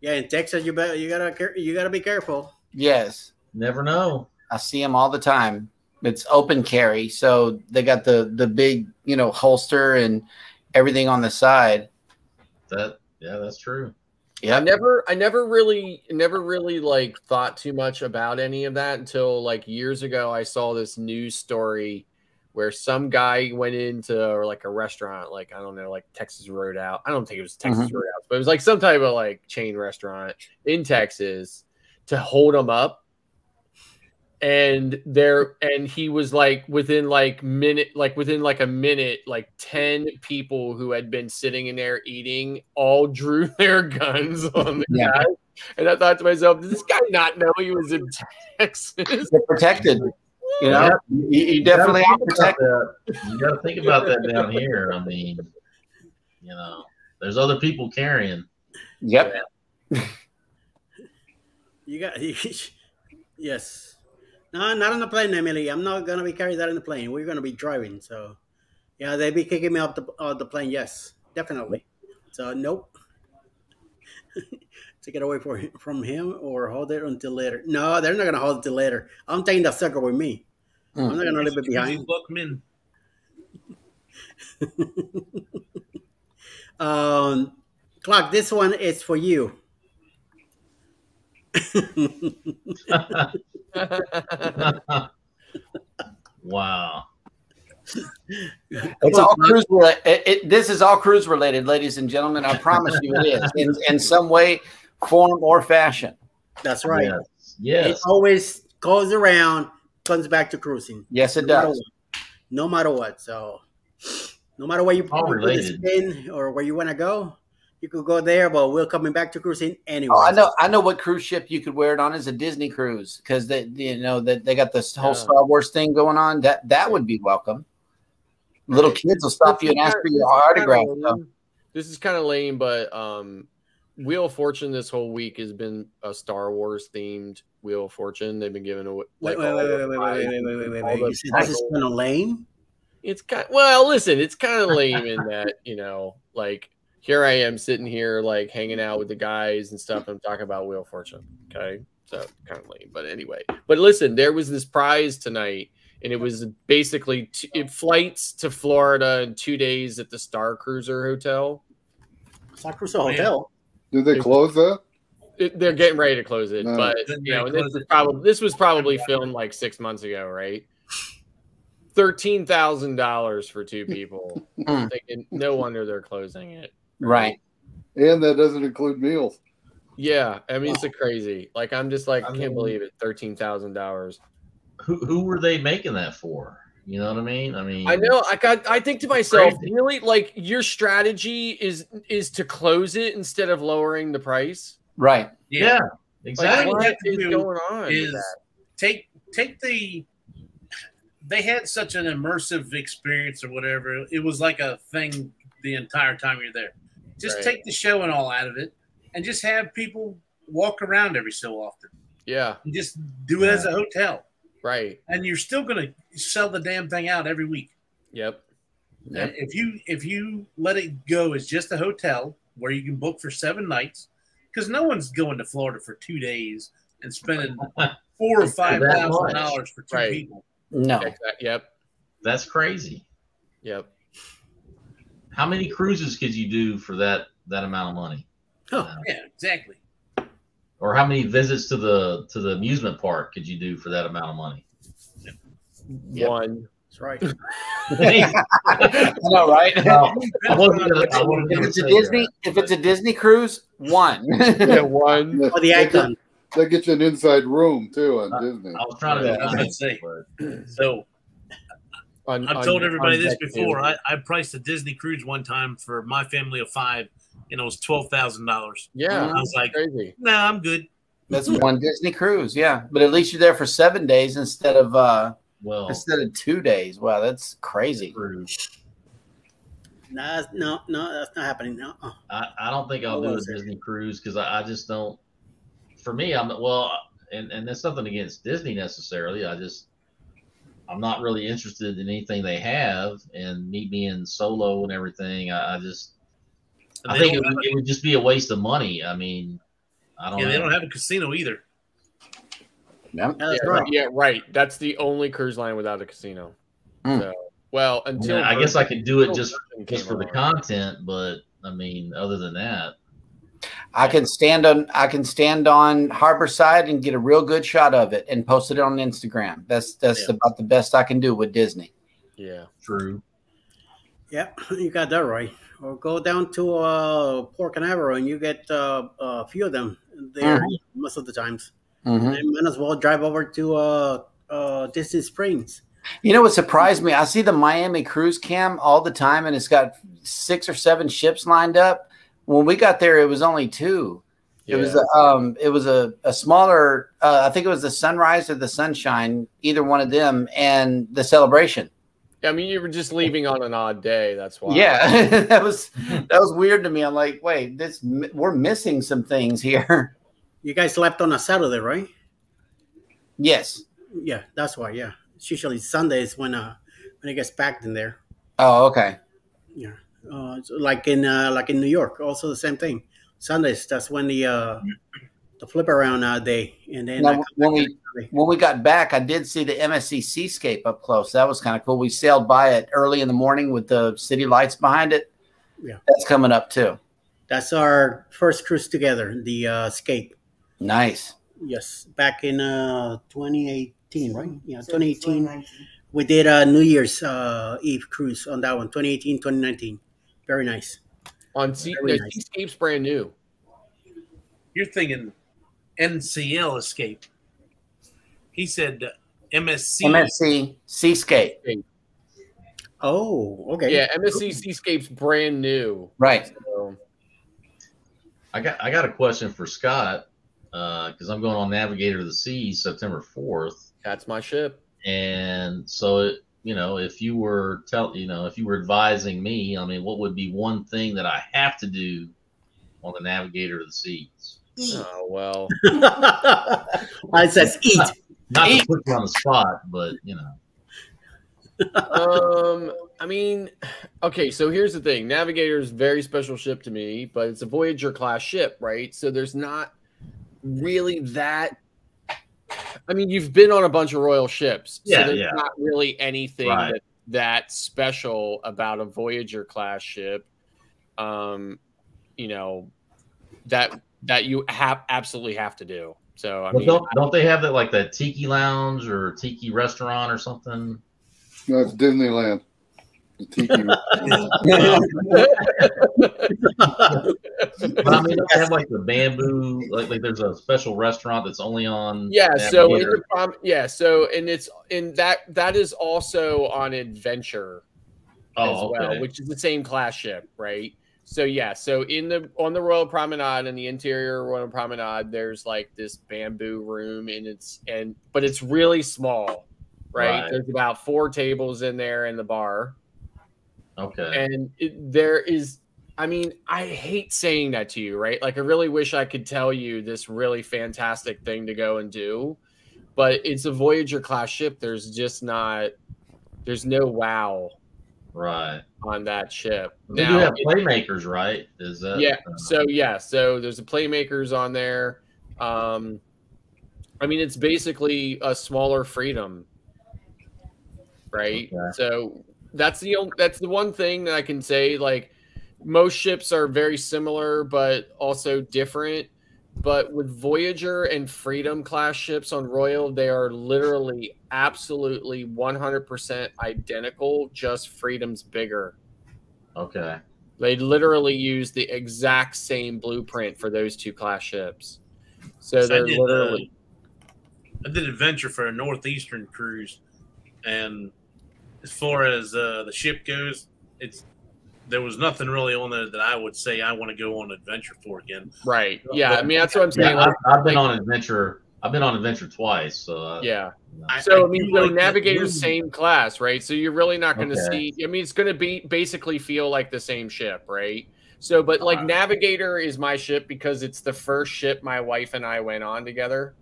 yeah, in Texas, you better you gotta you gotta be careful. Yes, never know. I see them all the time. It's open carry, so they got the the big you know holster and everything on the side. That yeah, that's true. I Yeah, never, I never really, never really like thought too much about any of that until like years ago. I saw this news story where some guy went into or like a restaurant, like I don't know, like Texas Roadhouse. I don't think it was Texas mm-hmm. Roadhouse, but it was like some type of like chain restaurant in Texas to hold them up. And there, and he was like within like minute, like within like a minute, like 10 people who had been sitting in there eating all drew their guns on the Yeah. guy. And I thought to myself, does this guy not know he was in Texas? they're protected. You know, you, you definitely are you protected. You got to think about that down here. I mean, you know, there's other people carrying. Yep. You got yes. No, not on the plane, Emily. I'm not gonna be carrying that in the plane. We're gonna be driving, so yeah, they be kicking me off the uh, the plane. Yes, definitely. So nope. Take it away from from him or hold it until later. No, they're not gonna hold it till later. I'm taking the sucker with me. I'm not gonna leave it behind. Buckman. Um, clock. This one is for you. wow. It's all cruise related. It, it, this is all cruise related, ladies and gentlemen. I promise you, it is in, in some way, form, or fashion. That's right. Yes. It always goes around, comes back to cruising. Yes, it no matter does. what. No matter what. So, no matter where you All put the spin or where you want to go, you could go there. But we're coming back to cruising anyway. Oh, I know. I know what cruise ship you could wear it on is a Disney cruise because they, you know, that they got this whole Yeah. Star Wars thing going on. That that would be welcome. Little kids will stop you and ask for your autograph. So. This is kind of lame, but um, Wheel of Fortune this whole week has been a Star Wars themed Wheel of Fortune. They've been giving away. Wait, like, wait, wait, wait, wait, wait, wait, wait, wait, wait, wait. You said this is kind of lame. It's kind. Well, listen, it's kind of lame in that you know, like here I am sitting here like hanging out with the guys and stuff. And I'm talking about Wheel of Fortune. Okay, so kind of lame, but anyway. But listen, there was this prize tonight, and it was basically t- it flights to Florida in two days at the Star Cruiser Hotel. Star Cruiser Hotel. Did they close that? It, they're getting ready to close it, No. but Then you know, this was probably this was probably filmed like six months ago, right? Thirteen thousand dollars for two people. Mm. Thinking, no wonder they're closing it. Right. And that doesn't include meals. Yeah, I mean it's a crazy. Like I'm just like I I can't mean- believe it. Thirteen thousand dollars. Who who were they making that for? You know what I mean? I mean, I know. I got. I think to myself, Crazy. really, like your strategy is is to close it instead of lowering the price. Right. Yeah, Like, exactly. what have to is going on? is take take the they had such an immersive experience or whatever it was like a thing the entire time you're there just Right. take the show and all out of it and just have people walk around every so often Yeah. and just do it as a hotel Right. and you're still going to sell the damn thing out every week Yep. And if you if you let it go as just a hotel where you can book for seven nights because no one's going to florida for two days and spending four or five That thousand much. dollars for two Right. people No. Exact- Yep. That's crazy. Yep. How many cruises could you do for that that amount of money? Oh, yeah exactly Or how many visits to the to the amusement park could you do for that amount of money? Yep. One. That's right. I know, right? No, I wasn't gonna- I wasn't if it's a Disney, that. if it's a Disney cruise, one. Yeah, one. Yeah, Oh, the that, icon. that gets you an inside room too on Uh, Disney. I was trying to Yeah, be I was gonna say. but So On- I've on- told everybody on this before. I, I priced a Disney cruise one time for my family of five, and it was twelve thousand dollars. yeah, I was like, crazy. Nah, I'm good. That's one Disney cruise, yeah. But at least you're there for seven days instead of uh well, instead of two days. Wow, that's crazy. cruise. Nah, no, no, that's not happening. No. I, I don't think I'll Hold do a a second. Disney cruise because I, I just don't. For me, I'm well, and and there's nothing against Disney necessarily. I just I'm not really interested in anything they have, and me being solo and everything. I, I just And I think it would, have it would just be a waste of money. I mean, I don't. yeah, know. they don't have a casino either. Yeah. that's yeah, right. yeah, right. That's the only cruise line without a casino. Mm. So, well, until Yeah, I guess I could do it just just came for the content, but I mean, other than that, I can stand on I can stand on Harborside and get a real good shot of it and post it on Instagram. That's that's Yeah. about the best I can do with Disney. Yeah. true. Yep, you got that right. Or go down to uh, Port Canaveral and you get uh, a few of them there Mhm. most of the times. Mhm. And might as well drive over to uh, uh, Disney Springs. You know what surprised me? I see the Miami cruise cam all the time, and it's got six or seven ships lined up. When we got there, it was only two. It was a, um, it was a, a smaller. Uh, I think it was the Sunrise or the Sunshine, either one of them, and the Celebration. Yeah, I mean, you were just leaving on an odd day. That's why. Yeah, that was that was weird to me. I'm like, wait, this we're missing some things here. You guys left on a Saturday, right? yes. Yeah, that's why. Yeah, it's usually Sundays when uh when it gets packed in there. Oh, okay. Yeah, uh, like in uh, like in New York, also the same thing. Sundays, that's when the uh, the flip around uh, day, and then Now, when we Saturday. when we got back, I did see the MSC Seascape up close. That was kind of cool. We sailed by it early in the morning with the city lights behind it. Yeah. That's coming up too. that's our first cruise together, the uh, Escape. Nice. Yes, back in uh, 2018, right? Yeah, 2018. We did a New Year's uh, Eve cruise on that one, 2018, 2019. Very nice. On sea, Very nice. Seascape's brand new. You're thinking NCL Escape. He said uh, MSC. MSC Seascape. Oh, okay. Yeah, MSC Seascape's brand new. Right. So, I got I got a question for Scott because I'm going on Navigator of the Seas September 4th, that's my ship. and so it, you know if you were tell you know if you were advising me, I mean, what would be one thing that I have to do on the Navigator of the Seas? Eat. Oh well. I says eat. Not Eat. to put you on the spot, but you know, um, I mean, okay, so here's the thing. Navigator is a very special ship to me, but it's a Voyager class ship, right? So there's not really that. I mean, you've been on a bunch of royal ships, so Yeah, there's yeah. not really anything Right. that, that special about a Voyager class ship. Um, you know, that that you have absolutely have to do. So I But mean, don't don't they have that like that tiki lounge or tiki restaurant or something? No, it's Disneyland. The tiki. But I mean, they have like the bamboo, like, like there's a special restaurant that's only on. yeah so in the prom- yeah so and it's in that that is also on adventure as oh, well okay. which is the same class ship right so yeah so in the on the royal promenade in the interior royal promenade there's like this bamboo room and it's and but it's really small right, Right. there's about four tables in there in the bar okay. and it, there is i mean i hate saying that to you right like i really wish i could tell you this really fantastic thing to go and do but it's a voyager class ship there's just not there's no wow Right. on that ship They do now have it- playmakers, right? Is that yeah uh, so yeah so there's a playmakers on there um i mean it's basically a smaller freedom right Okay. so that's the only that's the one thing that i can say like most ships are very similar but also different but with Voyager and Freedom class ships on Royal, they are literally absolutely 100% identical, just Freedom's bigger. Okay. They literally use the exact same blueprint for those two class ships. So, So I they're did, literally I did adventure for a northeastern cruise, and as far as uh, the ship goes, it's there was nothing really on there that I would say I want to go on adventure for again. right. Yeah, I mean that's what I'm saying. Yeah, I've, I've been on adventure. I've been on adventure twice. So uh, yeah. I, So I, I mean, do so like that Navigator's movie. same class, right? So you're really not going to Okay. see. I mean, it's going to be basically feel like the same ship, right? So, but like Uh-huh. Navigator is my ship because it's the first ship my wife and I went on together.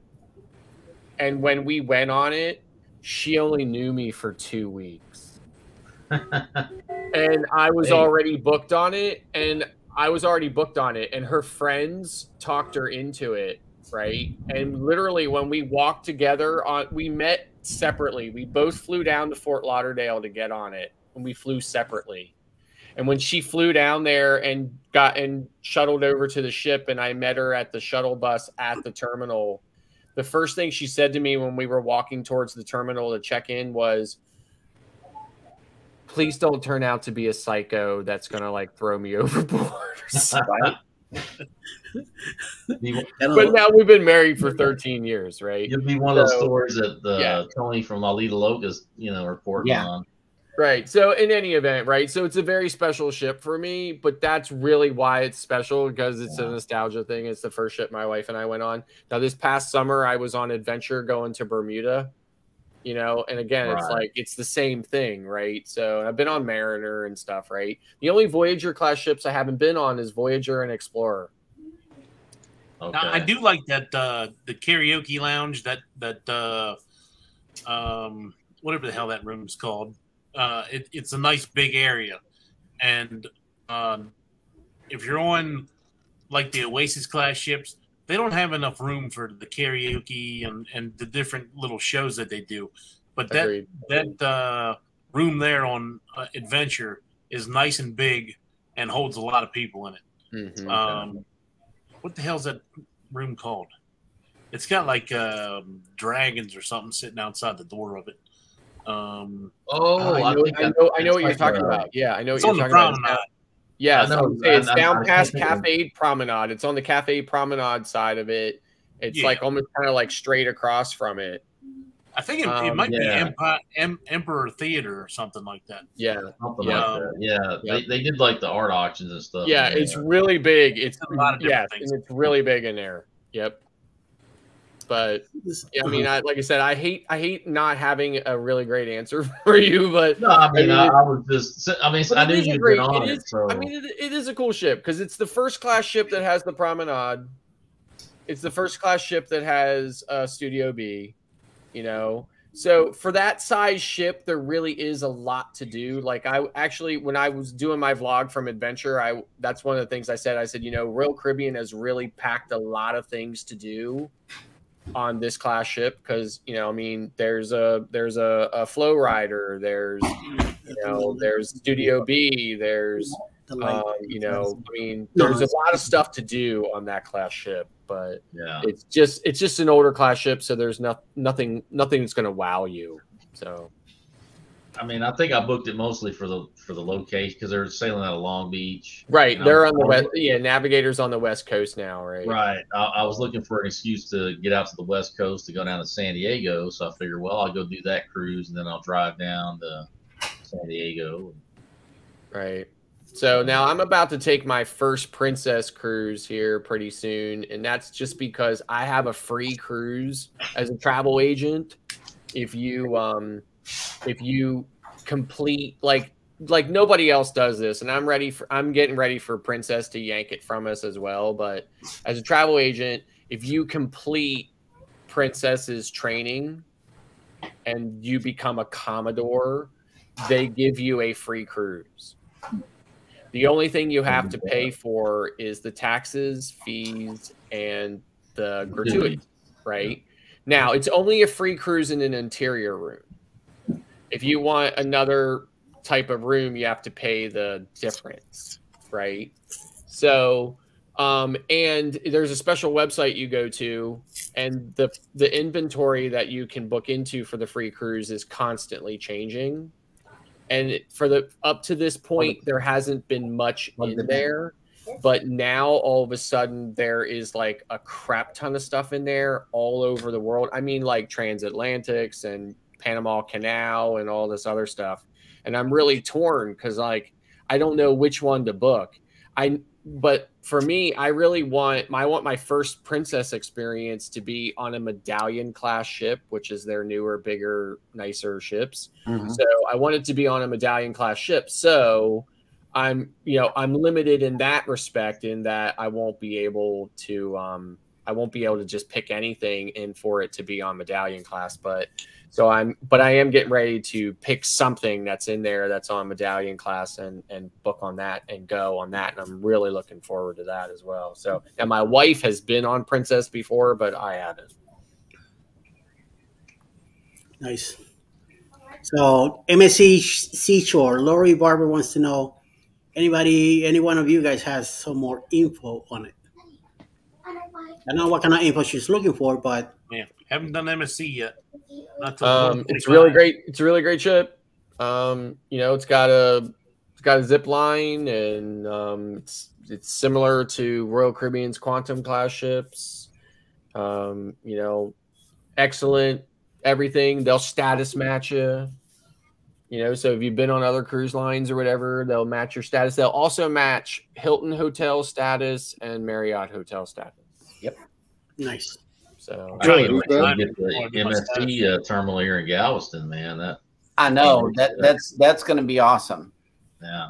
And when we went on it, she only knew me for two weeks, and I was already booked on it, and I was already booked on it, and her friends talked her into it right? And literally, when we walked together on, we met separately. We both flew down to Fort Lauderdale to get on it, and we flew separately. And when she flew down there and got and shuttled over to the ship, and I met her at the shuttle bus at the terminal, the first thing she said to me when we were walking towards the terminal to check in was, "Please don't turn out to be a psycho that's gonna like throw me overboard." or something." Be- And but now we've been married for 13 years, right? You'll be one of those So- stories that the Yeah. Tony from Lalita Locust, you know, reporting Yeah. on. Right. So in any event, right? So it's a very special ship for me, but that's really why it's special because it's a nostalgia thing. It's the first ship my wife and I went on. Now this past summer I was on adventure going to Bermuda. You know, and again, it's like it's the same thing, right? So I've been on Mariner and stuff, right? The only Voyager class ships I haven't been on is Voyager and Explorer. Okay. Now, I do like that uh, the karaoke lounge that that uh, um, whatever the hell that room's called. Uh, it, it's a nice big area, and um, if you're on like the Oasis class ships, they don't have enough room for the karaoke and, and the different little shows that they do. But that Agreed. that uh, room there on uh, Adventure is nice and big and holds a lot of people in it. Mhm. Um, what the hell's that room called? It's got like um, dragons or something sitting outside the door of it. Um, oh, I I, know, I know, I know what you're talking about. Yeah, I know what it's you're on the talking about. It's promenade. Down- Yeah, I know, so it's I- I- down I past can't think of- Cafe Promenade. It's on the Cafe Promenade side of it. It's Yeah. like almost kind of like straight across from it. I think it, it Um, might be. Empire, em, Emperor Theater or something like that. Yeah, Something Yeah. like that. Yeah, Yeah. They, they did like the art auctions and stuff. yeah, it's there. really big. It's A lot of different yeah, things. and it's really big in there. Yep. But yeah, I mean, I, like I said, I hate I hate not having a really great answer for you, but No, I mean, I mean, I was just. I mean, I it knew you'd great- on it it. is- so I mean, it, it is a cool ship because it's the first class ship that has the promenade. It's the first class ship that has uh, Studio B. You know, so for that size ship, there really is a lot to do. Like I actually, when I was doing my vlog from Adventure, I that's one of the things I said. I said, you know, Royal Caribbean has really packed a lot of things to do on this class ship because you know, I mean, there's a there's a, a flow rider, there's you know, there's Studio B, there's the um, you know, I mean, there's a lot of stuff to do on that class ship, but yeah. it's just it's just an older class ship, so there's no, nothing nothing that's going to wow you. So I mean, I think I booked it mostly for the for the location because they're sailing out of Long Beach. right, they're on the west. Yeah, Navigator's on the west coast now, right? Right. I, I was looking for an excuse to get out to the West Coast to go down to San Diego. So I figured, well, I'll go do that cruise and then I'll drive down to San Diego. Right. So now I'm about to take my first princess cruise here pretty soon, and that's just because I have a free cruise as a travel agent. If you um if you complete like like nobody else does this, and I'm ready for I'm getting ready for Princess to yank it from us as well. But as a travel agent, if you complete Princess's training and you become a Commodore, they give you a free cruise. The only thing you have to pay for is the taxes, fees, and the gratuity, right? Now, it's only a free cruise in an interior room. If you want another type of room, you have to pay the difference, right? So, Um, and there's a special website you go to, and the the inventory that you can book into for the free cruise is constantly changing. And for the up to this point, there hasn't been much in there, but now all of a sudden there is like a crap ton of stuff in there all over the world. I mean, like transatlantics and Panama Canal and all this other stuff. And I'm really torn because like I don't know which one to book. I but for me, I really want I want my first princess experience to be on a medallion class ship, which is their newer, bigger, nicer ships. Mhm. So I want it to be on a medallion class ship. So I'm you know I'm limited in that respect in that I won't be able to um I won't be able to just pick anything and for it to be on medallion class, but so I'm but I am getting ready to pick something that's in there that's on medallion class and and book on that and go on that and I'm really looking forward to that as well. So and my wife has been on Princess before, but I haven't. Nice. So MSC Sh- Seashore, Lori Barber wants to know anybody, any one of you guys has some more info on it. I don't know what kind of info she's looking for, but Yeah, haven't done MSC yet. Not till Um, it's 145. really great. It's a really great ship. Um, you know, it's got a it's got a zip line, and um, it's it's similar to Royal Caribbean's Quantum class ships. Um, you know, excellent everything. They'll status match you. You know, so if you've been on other cruise lines or whatever, they'll match your status. They'll also match Hilton hotel status and Marriott hotel status. Yep. Nice. So I can't Really? wait till Okay. we get the MSC uh, terminal here in Galveston, man. That I know that that's that's going to be awesome. yeah.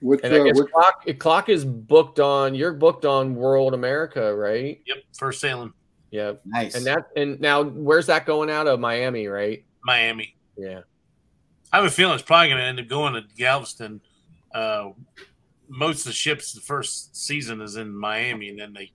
Which, and I uh, guess which clock clock is booked on. You're booked on World America, right? Yep, first sailing Yeah. Nice. And that and now where's that going out of Miami, right? Miami. Yeah. I have a feeling it's probably going to end up going to Galveston. Uh, most of the ships, the first season is in Miami, and then they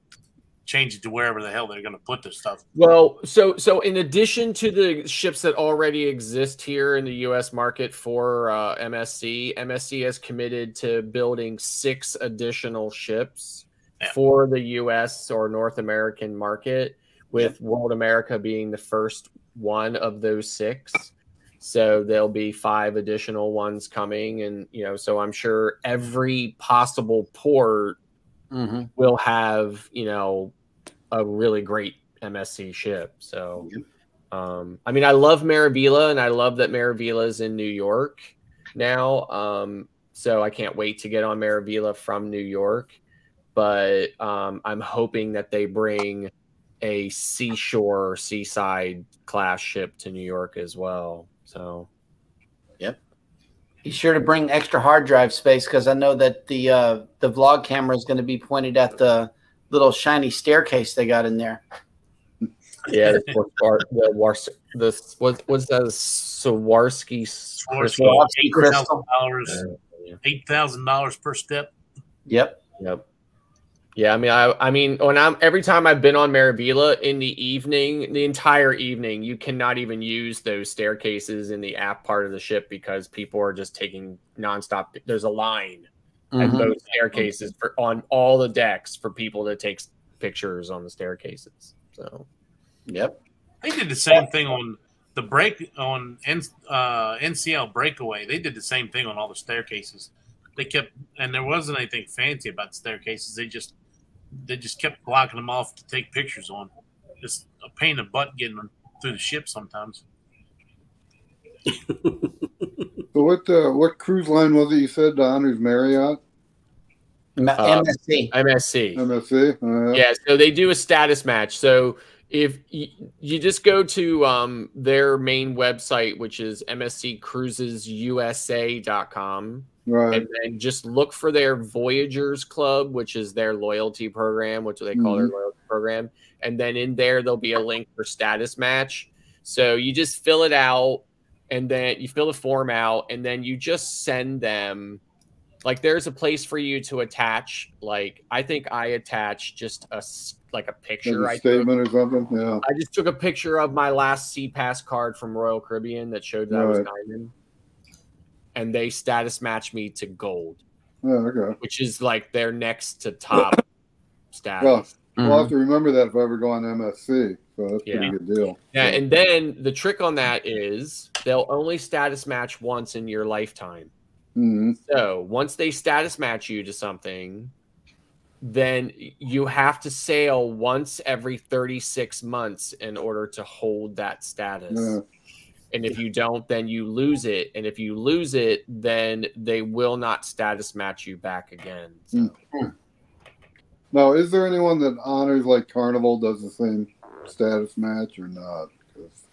change it to wherever the hell they're going to put this stuff. Well, so so in addition to the ships that already exist here in the U.S. market for uh, MSC, MSC has committed to building six additional ships Yeah. for the U.S. or North American market, with World America being the first one of those six. So there'll be five additional ones coming, and you know, so I'm sure every possible port hmm will have you know a really great MSC ship. So, um, I mean, I love Meraviglia, and I love that Meraviglia is in New York now. Um, so I can't wait to get on Meraviglia from New York. But um, I'm hoping that they bring a seashore, seaside class ship to New York as well. So, yep. Be sure to bring extra hard drive space because I know that the uh, the vlog camera is going to be pointed at the little shiny staircase they got in there. yeah, the, War- the, Wars- the what what's that? Swarovski. Swarovski, Swarovski eight crystal. dollars, eight thousand dollars per step. Yep. Yep. Yeah, I mean, I, I mean, when I'm every time I've been on Meraviglia in the evening, the entire evening, you cannot even use those staircases in the app part of the ship because people are just taking nonstop. There's a line at Mhm. those staircases for on all the decks for people to take pictures on the staircases. So Yep. They did the same thing on the break on N, uh, NCL Breakaway. They did the same thing on all the staircases. They kept, and there wasn't anything fancy about the staircases. They just they just kept blocking them off to take pictures on. Just a pain in the butt getting them through the ship sometimes. so what uh, what cruise line was it you said, Don? Who's Marriott? Uh, MSC. MSC. MSC? Uh, Yeah, so they do a status match. So if you, you just go to um, their main website, which is msccruisesusa.com, Right. and then just look for their Voyagers Club, which is their loyalty program, which they call their loyalty program. And then in there, there'll be a link for status match. So you just fill it out, and then you fill the form out, and then you just send them. Like there's a place for you to attach. Like I think I attached just a like a Like picture. a I took. statement or something? Yeah. I just took a picture of my last SeaPass card from Royal Caribbean that showed that I was Right. diamond, and they status matched me to gold, Oh, okay. which is like their next to top status. Well, Mm-hmm. we'll have to remember that if I ever go on MSC. So that's a Yeah. pretty good deal. Yeah, and then the trick on that is they'll only status match once in your lifetime. hmm So once they status match you to something, then you have to sail once every 36 months in order to hold that status. Yeah. And if you don't, then you lose it. And if you lose it, then they will not status match you back again. So, Now, is there anyone that honors like Carnival does the same status match or not? 'Cause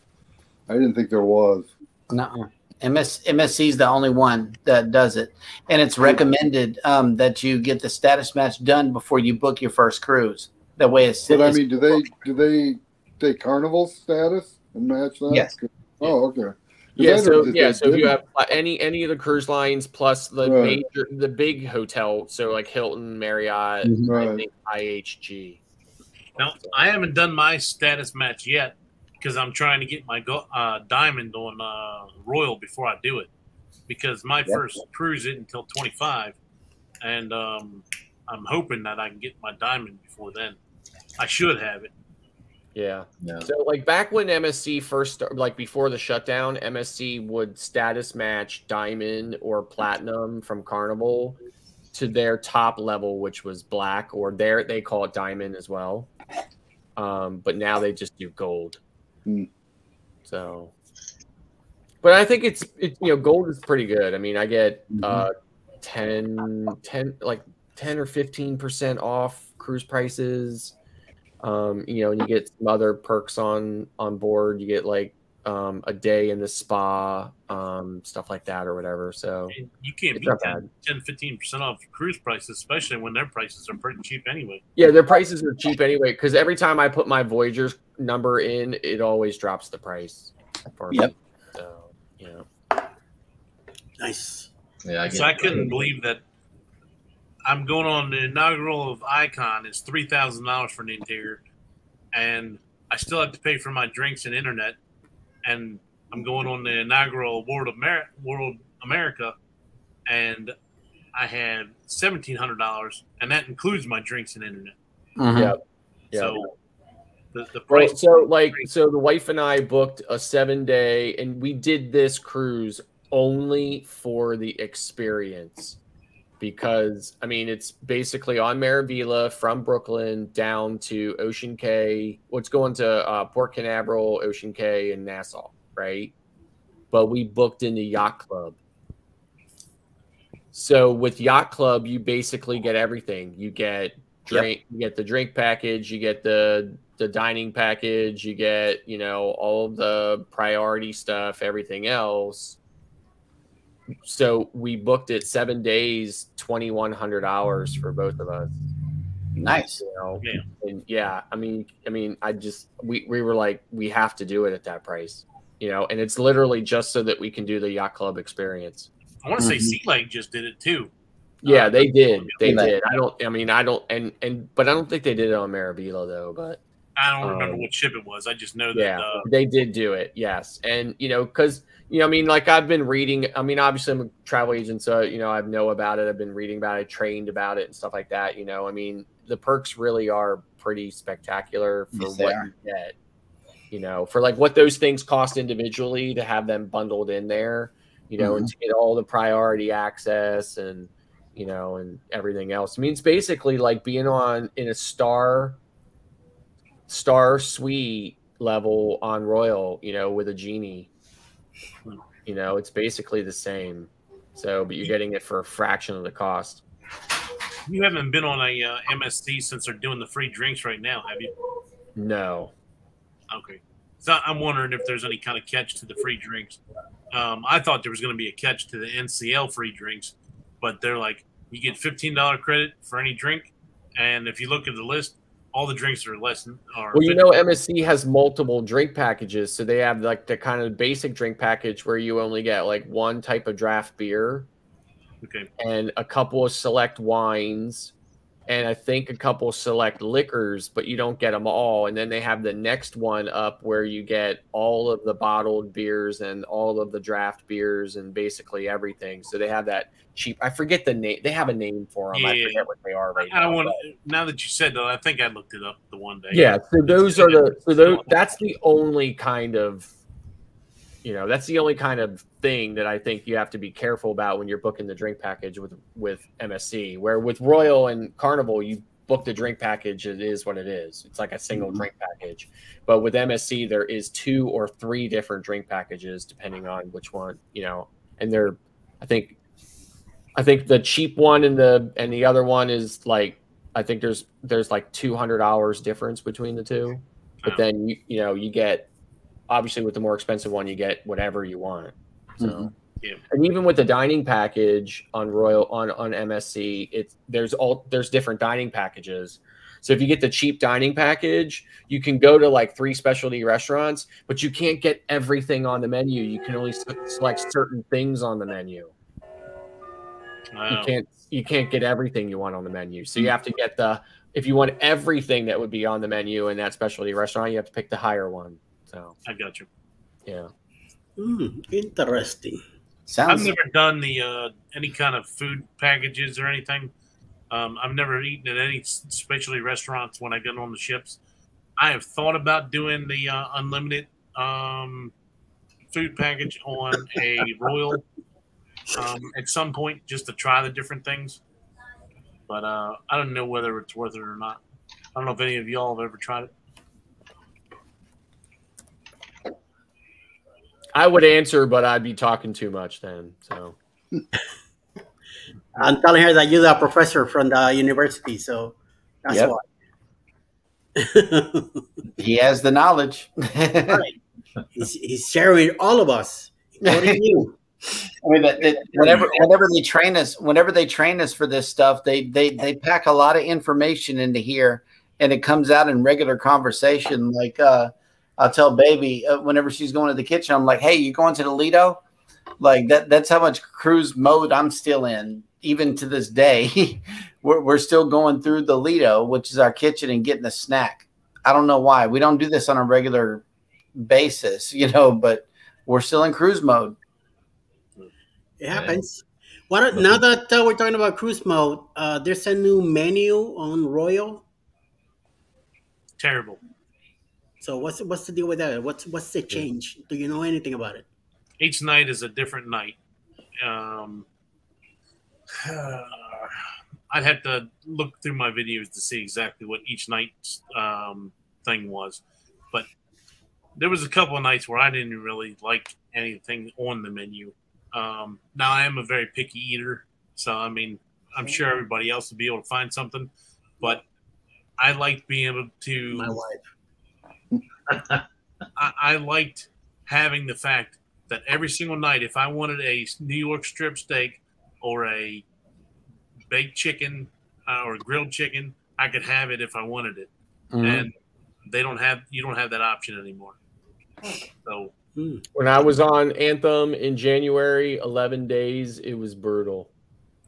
I didn't think there was. No, MS MSC is the only one that does it, and it's recommended um, that you get the status match done before you book your first cruise. That way, it's. But I mean, do they do they take Carnival status and match that? Yes. Oh, okay. yeah, so yeah, so if you have any any of the cruise lines plus the Right. major the big hotel, so like Hilton, Marriott, Mhm. I think IHG. Now, I haven't done my status match yet because I'm trying to get my go- uh, diamond on uh, Royal before I do it. Because my first cruise isn't until 25, and um, I'm hoping that I can get my diamond before then. I should have it. Yeah. Yeah. So like back when MSC first started, like before the shutdown, MSC would status match diamond or platinum from Carnival to their top level, which was black, or there they call it diamond as well. Um, but now they just do gold. Hmm. So, but I think it's it, you know gold is pretty good. I mean, I get uh 10, 10 like ten or fifteen percent off cruise prices um, you know, and you get some other perks on on board. You get like um, a day in the spa, um, stuff like that, or whatever. So And you can't It's beat not 10, 10 15% off cruise prices, especially when their prices are pretty cheap anyway. yeah, their prices are cheap anyway. Because every time I put my Voyager's number in, it always drops the price. For me. Yep. So you know, Nice. Yeah, I So I couldn't believe that I'm going on the inaugural of Icon. It's three thousand dollars for an interior, and I still have to pay for my drinks and internet. And I'm going on the inaugural World of Mer- World America, and I had seventeen hundred dollars, and that includes my drinks and internet. Mhm. yeah, yeah. So the, the Right. price. So like so the wife and I booked a seven day and we did this cruise only for the experience because I mean it's basically on Meraviglia from Brooklyn down to Ocean Cay. What's going to uh, Port Canaveral, Ocean Cay, and Nassau, right? But we booked in the yacht club. So with yacht club, you basically get everything. You get drink, you get the drink package, you get the the dining package, you get you know all of the priority stuff, everything else. So we booked it seven days, twenty one hundred hours for both of us. Nice. You know, Yeah. and yeah, I mean, I mean, I just we we were like, we have to do it at that price, you know, and it's literally just so that we can do the yacht club experience. I want to say Mhm. Sea Lake just did it too. Yeah, Uh, they did. They Like- did. I don't. I mean, I don't. And and but I don't think they did it on Meraviglia though. But I don't remember Um, what ship it was. I just know that. yeah, Uh, they did do it. Yes, and you know, because you know, I mean, like I've been reading. I mean, obviously, I'm a travel agent, so you know, I know about it. I've been reading about it, trained about it, and stuff like that. You know, I mean, the perks really are pretty spectacular for Yes, what you get. You know, for like what those things cost individually to have them bundled in there. You know, and mm-hmm. to get all the priority access and you know, and everything else. I mean, it's basically like being on in a star star suite level on Royal, you know, with a genie. You know, it's basically the same. So, but you're getting it for a fraction of the cost. you haven't been on a uh, MSC since they're doing the free drinks right now, have you? No. Okay. So I'm wondering if there's any kind of catch to the free drinks. Um, I thought there was going to be a catch to the NCL free drinks, but they're like, you get $15 credit for any drink. And if you look at the list, all the drinks are less. Are Well, you know, MSC has multiple drink packages. So they have like the kind of basic drink package where you only get like one type of draft beer Okay. and a couple of select wines and I think a couple select liquors, but you don't get them all. And then they have the next one up where you get all of the bottled beers and all of the draft beers and basically everything. So they have that cheap. I forget the name. They have a name for them. I forget what they are right I now. don't want. Now that you said that, I think I looked it up the one day. Yeah, so those are the so those that's the only kind of you know that's the only kind of thing that I think you have to be careful about when you're booking the drink package with with MSC. Where with Royal and Carnival, you book the drink package, it is what it is. It's like a single mm-hmm. drink package. But with MSC, there is two or three different drink packages depending on which one you know, and they're I think I think the cheap one and the and the other one is like I think there's there's like two hundred dollars difference between the two, but then you you know you get obviously with the more expensive one you get whatever you want. So Mhm. Yeah. and even with the dining package on Royal on on MSC, it's there's all there's different dining packages. So if you get the cheap dining package, you can go to like three specialty restaurants, but you can't get everything on the menu. You can only select certain things on the menu you can't you can't get everything you want on the menu. So you have to get the if you want everything that would be on the menu in that specialty restaurant, you have to pick the higher one. So I got you. yeah. Hmm, interesting. I've Sounds never done the uh, any kind of food packages or anything. Um, I've never eaten at any specialty restaurants when I've been on the ships. I have thought about doing the uh, unlimited um, food package on a Royal um, at some point just to try the different things. But uh, I don't know whether it's worth it or not. I don't know if any of y'all have ever tried it. I would answer, but I'd be talking too much then. So I'm telling her that you're the professor from the university, so that's Yep. why. he has the knowledge. Right. he's, he's sharing all of us, including you. I mean, that, that whenever whenever they train us, whenever they train us for this stuff, they they they pack a lot of information into here, and it comes out in regular conversation. Like uh, I'll tell baby uh, whenever she's going to the kitchen, I'm like, "Hey, you going to the Lido?" Like that. That's how much cruise mode I'm still in, even to this day. we're we're still going through the Lido, which is our kitchen, and getting a snack. I don't know why we don't do this on a regular basis, you know, but we're still in cruise mode. It happens. What now that uh, we're talking about cruise mode? Uh, there's a new menu on Royal. Terrible. So what's what's the deal with that? What's what's the change? Do you know anything about it? each night is a different night. Um, I'd have to look through my videos to see exactly what each night's um, thing was, but there was a couple of nights where I didn't really like anything on the menu. Um, now I am a very picky eater, so I mean I'm sure everybody else would be able to find something, but I liked being able to. My wife. I, I liked having the fact that every single night, if I wanted a New York strip steak or a baked chicken uh, or grilled chicken, I could have it if I wanted it. And they don't have you don't have that option anymore. So when I was on Anthem in January, eleven days, it was brutal.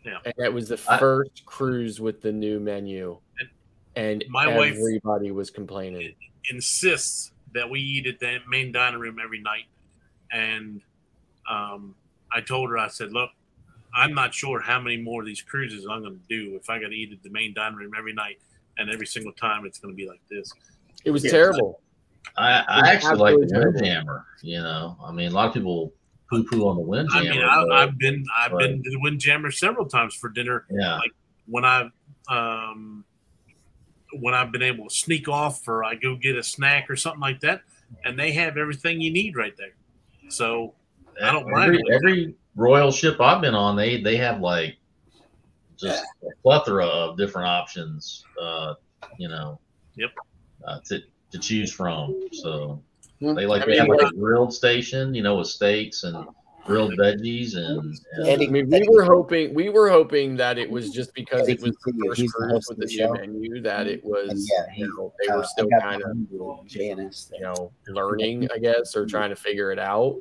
Yeah. and that was the I- first cruise with the new menu, And and my wife- everybody was complaining. Insists that we eat at the main dining room every night. And um, I told her, I said, look, I'm not sure how many more of these cruises I'm going to do if I got to eat at the main dining room every night. And every single time it's going to be like this. It was Yeah. terrible. I, It's I actually like the absolutely Windjammer. You know, I mean, a lot of people poo poo on the I Windjammer. mean, I, but, I've been I've but- been to the Windjammer several times for dinner yeah, when I um, when I've been able to sneak off or I go get a snack or something like that, and they have everything you need right there. So I don't mind every, it. every royal ship I've been on, they they have like just a plethora of different options. Uh, you know, Yep. uh, to to choose from. So they like I they have like like- a grilled station, you know, with steaks and grilled veggies and, and Eddie- I mean, we were hoping we were hoping that it was just because Eddie it was the first he's the cruise with the the new menu that it was. Yeah, he, you know, they uh, were still kind of the JNS you know learning, I guess, or trying to figure it out.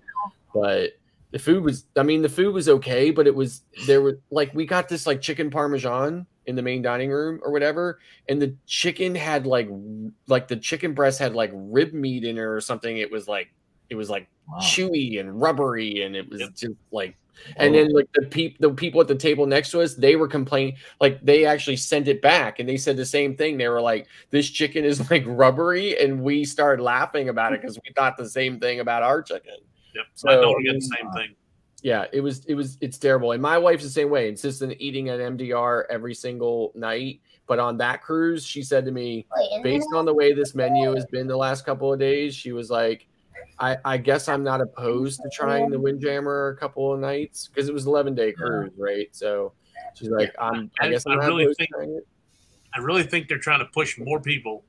But The food was, I mean, the food was okay, but it was there were like we got this like chicken parmesan in the main dining room or whatever, and the chicken had like like the chicken breast had like rib meat in it or something. It was like it was like Wow. chewy and rubbery, and it was Yep. just like. And then like the peop the people at the table next to us, they were complaining like they actually sent it back and they said the same thing. They were like, "This chicken is like rubbery," and we started laughing about it because we thought the same thing about our chicken. Yep. So- My daughter got the same thing. Yeah, it was it was it's terrible. And my wife's the same way, insists on eating an MDR every single night. But on that cruise, she said to me, based on the way this menu has been the last couple of days, she was like, I, I guess I'm not opposed to trying the Windjammer a couple of nights because it was 11 day cruise, right? So she's like, I'm, I I- guess I'm I not really opposed think- to trying it. I really think they're trying to push more people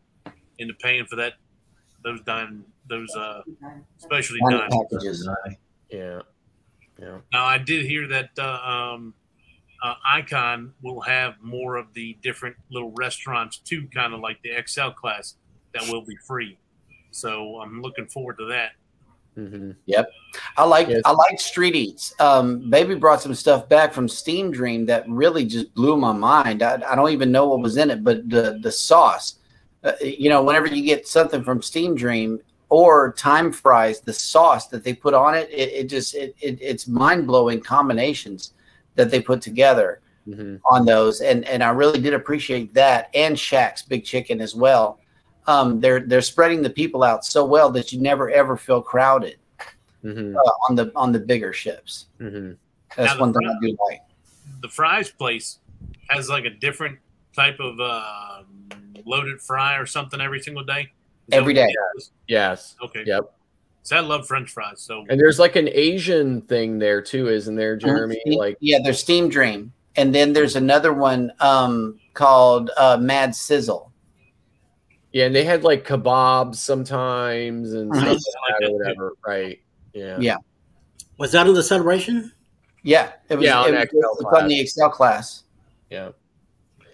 into paying for that those dine those uh specialty Dining dining. packages. Yeah, yeah. Now I did hear that uh, um, uh, Icon will have more of the different little restaurants too, kind of like the XL class that will be free. So I'm looking forward to that. Hmm I like Yes. I like street eats. Um, Baby brought some stuff back from Steam Dream that really just blew my mind. I, I don't even know what was in it, but the the sauce. Uh, you know, whenever you get something from Steam Dream or Time Fries, the sauce that they put on it, it, it just it, it it's mind blowing combinations that they put together hmm on those, and and I really did appreciate that and Shaq's Big Chicken as well. Um, they're they're spreading the people out so well that you never ever feel crowded hmm uh, on the on the bigger ships. hmm That's Now, one thing fri- I do like. The fries place has like a different type of uh, loaded fry or something every single day. Is that Every what day. it is? Yes. Okay. Yep. So I love French fries. So And there's like an Asian thing there too, isn't there, Jeremy? Steam- Like, yeah, there's Steam Dream, and then there's another one um, called uh, Mad Sizzle. Yeah, and they had like kebabs sometimes and stuff I like like that that or too. whatever. Right. Yeah. Yeah. Was that on the celebration? Yeah, it was, Yeah, on it was- XL it's on the Excel class. Yeah.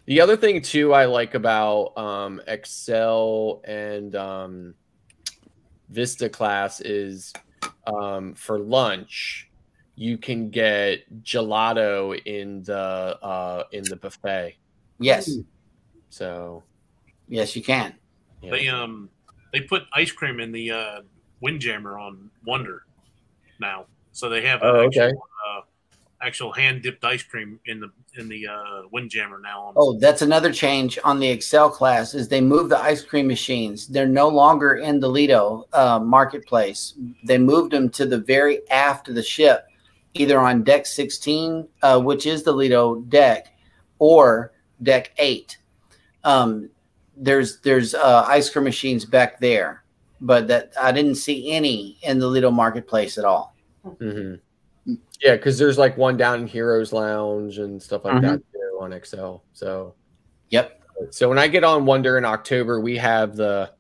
The other thing too I like about um, Excel and um, Vista class is um, for lunch you can get gelato in the uh, in the buffet. Yes, So yes, you can. Yeah. they um they put ice cream in the uh, Windjammer on Wonder now. So they have Oh, an okay. actual, uh, actual hand dipped ice cream in the in the uh, Windjammer now. On Oh, that's another change on the Excel class is they moved the ice cream machines. They're no longer in the Lido uh, marketplace. They moved them to the very aft of the ship, either on deck 16, uh, which is the Lido deck, or deck eight. Um, there's there's uh, ice cream machines back there, but that I didn't see any in the Lido marketplace at all. Mhm. Yeah, because there's like one down in Heroes Lounge and stuff like that too on Excel. So Yep. So when I get on Wonder in October, we have the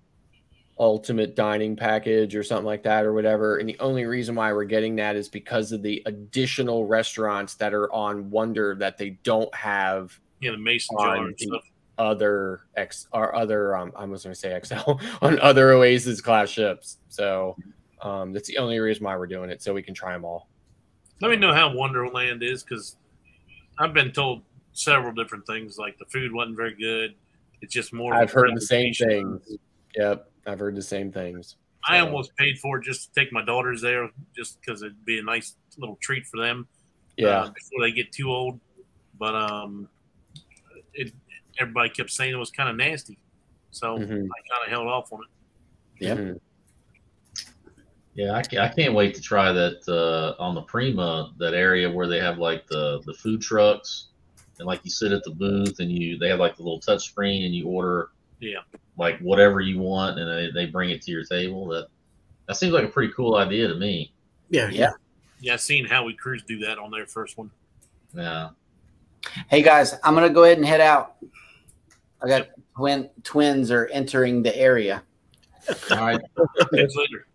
ultimate dining package or something like that or whatever. And the only reason why we're getting that is because of the additional restaurants that are on Wonder that they don't have Yeah, the mason On jar and stuff. Other X or other um I was gonna say XL on other Oasis class ships. So um that's the only reason why we're doing it, so we can try them all. Let me know how Wonderland is because I've been told several different things. Like the food wasn't very good. It's just more. I've heard the same things. Yep, I've heard the same things. I almost paid for it just to take my daughters there, just because it'd be a nice little treat for them. yeah. uh, before they get too old. But um, it everybody kept saying it was kind of nasty, so Mhm. I kind of held off on it. Yep. Mhm. Yeah, I can't, I can't wait to try that uh, on the Prima, that area where they have like the, the food trucks, and like you sit at the booth and you they have like the little touch screen and you order Yeah, like whatever you want and they, they bring it to your table. That that seems like a pretty cool idea to me. Yeah, Yeah. yeah. I how we Cruz do that on their first one. Yeah. Hey guys, I'm gonna go ahead and head out. I got twin twins are entering the area. All right. Later.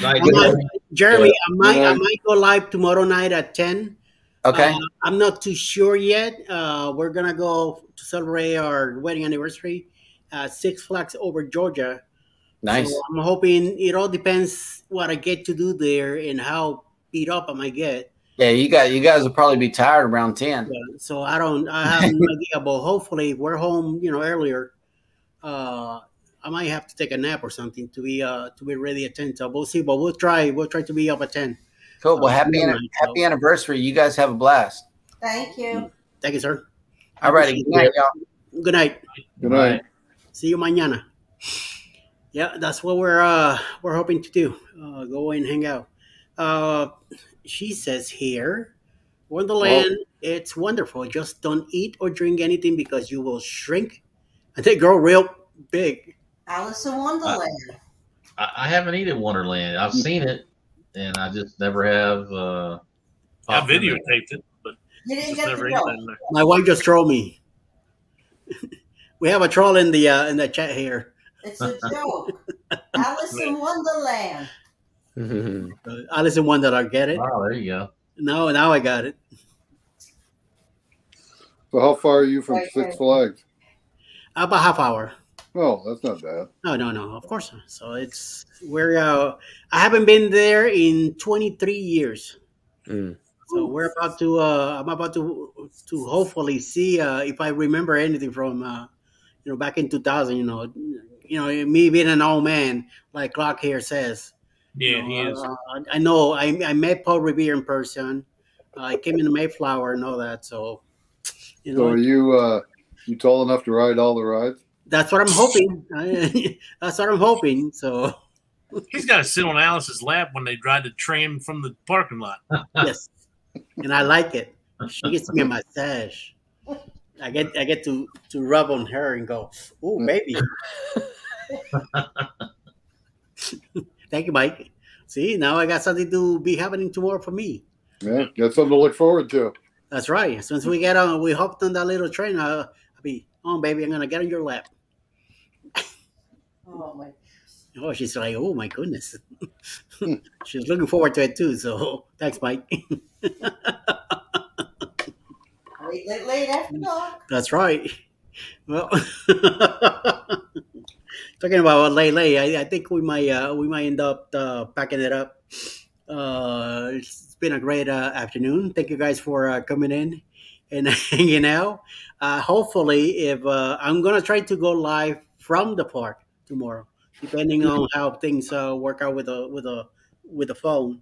Night, I might- Jeremy, I might I might go live tomorrow night at ten. Okay. Uh, I'm not too sure yet. Uh, we're gonna go to celebrate our wedding anniversary at Six Flags over Georgia. nice. So I'm hoping it all depends what I get to do there and how beat up I might get. Yeah, you got you guys will probably be tired around ten. Yeah, so I don't. I have no idea, but hopefully we're home, you know, earlier. Uh, I might have to take a nap or something to be uh to be ready at ten. So we'll see, but we'll try. We'll try to be up at ten. Cool. Well, Uh, happy midnight, happy so- anniversary. You guys have a blast. Thank you. Thank you, sir. All righty. Good night, y'all. Good night. Good night. See you mañana. Yeah, that's what we're uh we're hoping to do. Uh, go and hang out. Uh, she says here, Wonderland, it's wonderful. Just don't eat or drink anything because you will shrink and they grow real big. Alice in Wonderland. I, I haven't eaten Wonderland. I've seen it, and I just never have. Uh, I popped in there. videotaped it, but you didn't get never to ate go. that in there. My wife just trolled me. we have a troll in the uh, in the chat here. It's a joke. Alice in Wonderland. Uh, Alice in Wonderland, get it? Oh, there you go. No, now I got it. So how far are you from Right, Six. Flags? About half hour. Oh, that's not bad. No, no, no. Of course not. So it's we're. Uh, I haven't been there in 23 years. Mm. So we're about to. Uh, I'm about to to hopefully see uh, if I remember anything from uh, you know back in 2000. You know, you know me being an old man, like Clock here says. Yeah, You he is. uh, I, I know. I, I met Paul Revere in person. Uh, I came in the Mayflower and all that. So you So know, are you uh you tall enough to ride all the rides? that's what I'm hoping. that's what I'm hoping. So He's got to sit on Alice's lap when they drive the tram from the parking lot. yes, and I like it. She gets me a massage. I get I get to to rub on her and go, "Oh, baby." Thank you, Mike. See, now I got something to be happening tomorrow for me. Yeah, got something to look forward to. That's right. As soon as we get on, we hopped on that little train. I'll, I'll be, oh, baby, I'm gonna get on your lap. Oh my. Oh, she's like, oh my goodness. Hmm. she's looking forward to it too. So thanks, Mike. Late, late, late after dark. That's right. Well, talking about Lay Lay, I, I think we might uh, we might end up uh, packing it up. Uh, it's been a great uh, afternoon. Thank you guys for uh, coming in and hanging out. Uh, hopefully, if uh, I'm gonna try to go live from the park tomorrow, depending on how things uh, work out with a with a with the phone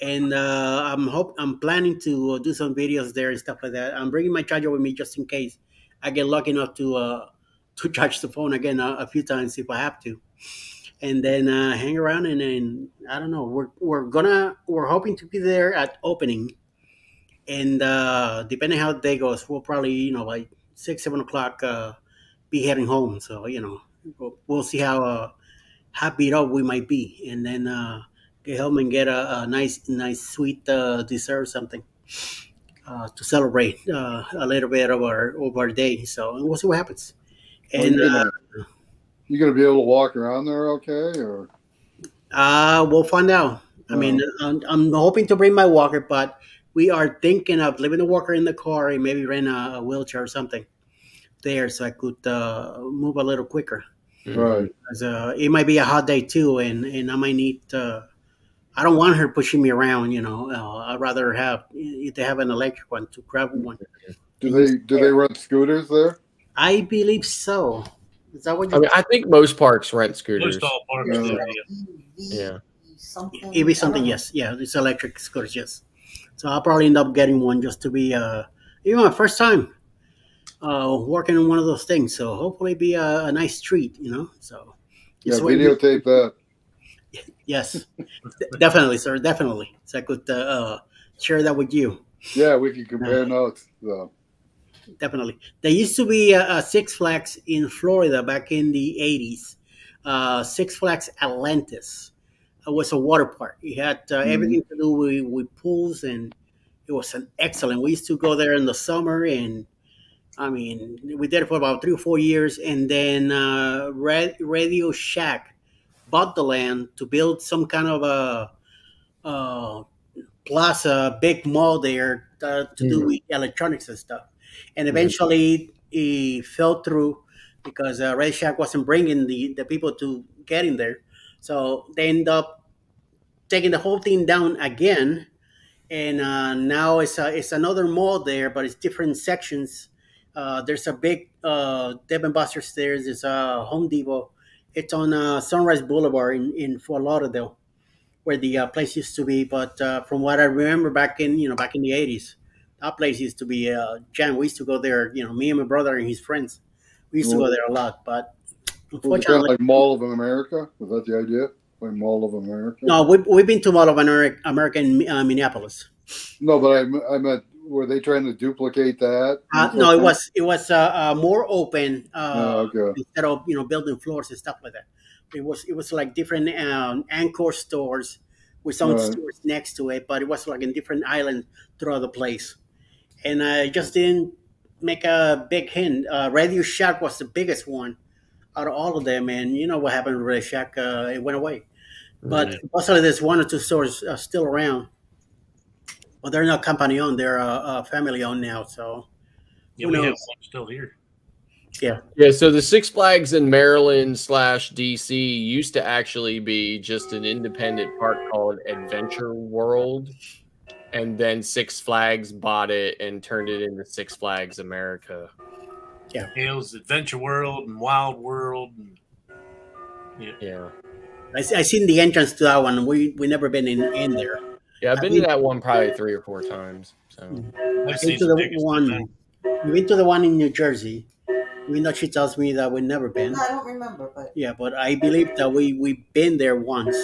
and uh, I'm hope I'm planning to uh, do some videos there and stuff like that. I'm bringing my charger with me just in case I get lucky enough to uh, to charge the phone again a, a few times if I have to, and then uh, hang around and then I don't know. We're we're gonna we're hoping to be there at opening, and uh, depending how the day goes, we'll probably you know like six seven o'clock uh, be heading home. So you know we'll, we'll see how uh, how we might be, and then. Uh, get home and get a, a nice, nice sweet uh, dessert or something uh, to celebrate uh, a little bit of our of our day. So we'll see what happens. Well, And you're, uh, gonna, you gonna be able to walk around there okay or uh, we'll find out. I mean, I'm, I'm hoping to bring my walker, but we are thinking of leaving the walker in the car and maybe rent a, a wheelchair or something there so I could uh, move a little quicker. right? Because uh, it might be a hot day too, and, and I might need. Uh, I don't want her pushing me around. You know, uh, I'd rather have if they have an electric one to grab one. Do they do they rent scooters there? I believe so. Is that what I you? mean, I think most parks rent scooters. Most all parks Yeah. do, yeah. Yeah. Something. It'd be something. Yes, yeah, it's electric scooters. Yes. So I'll probably end up getting one just to be, uh, even my first time uh, working on one of those things. So hopefully, be a, a nice treat. You know. So. Yeah, it's videotape that. Yes, definitely, sir. Definitely. So I could uh, uh, share that with you. Yeah, we can compare notes. So. Definitely. There used to be a, a Six Flags in Florida back in the 80s. Uh, Six Flags Atlantis. It was a water park. It had uh, Mhm. everything to do with, with pools, and it was an excellent. We used to go there in the summer, and I mean, we did it for about three or four years, and then uh, Red, Radio Shack bought the land to build some kind of a uh, plaza, big mall there uh, to do with electronics and stuff. And eventually, it fell through because uh, Red Shack wasn't bringing the, the people to get in there. So they end up taking the whole thing down again, and uh, now it's a, it's another mall there, but it's different sections. Uh, there's a big uh, Dave and Buster's there. There's a Home Depot. It's on uh, Sunrise Boulevard in, in Fort Lauderdale, where the uh, place used to be. But uh, from what I remember back in you know back in the '80s, that place used to be uh, jam. We used to go there. You know, me and my brother and his friends. We used to go there a lot, but Was it kind of unfortunately, like Mall of America? Was that the idea? Like Mall of America? no. We we've been to Mall of America, America in uh, Minneapolis. No, but I, I meant, were they trying to duplicate that? Uh, no, it was it was uh, uh, more open uh, Oh, okay. instead of you know building floors and stuff like that. It was it was like different um, anchor stores with some Right. stores next to it, but it was like in different islands throughout the place. And I just didn't make a big hint. Uh, Radio Shack was the biggest one out of all of them, and you know what happened with Radio Shack? Uh, it went away. But Right. supposedly there's one or two stores uh, still around. But they're not company owned; they're uh, uh, family owned now. So Yeah, Who we have one still here. Yeah. Yeah, so the Six Flags in Maryland slash DC used to actually be just an independent park called Adventure World, and then Six Flags bought it and turned it into Six Flags America. Yeah, it was Adventure World and Wild World. And, Yeah, I, I seen the entrance to that one. We we never been in, in there. yeah, I've been to that one probably three or four times. So mm-hmm. I've I've seen been to the one. to We've been to the one in New Jersey. Even though she tells me that we've never been. I don't remember, but Yeah, but I believe that we we've been there once.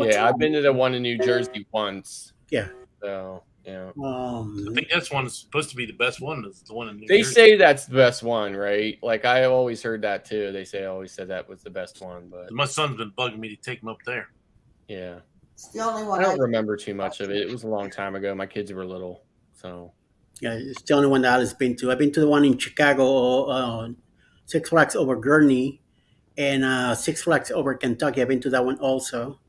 yeah, I've been to the one in New Jersey once. Yeah. So yeah, Um, I think that's one that's supposed to be the best one. Is the one in New they Jersey. say that's the best one, right? Like I always heard that too. They say I always said that was the best one, but my son's been bugging me to take him up there. yeah. it's the only one I, don't remember too much of it. It was a long time ago. My kids were little, so yeah, it's the only one that I've been to. I've been to the one in Chicago, uh, Six Flags over Gurnee, and uh, Six Flags over Kentucky. I've been to that one also.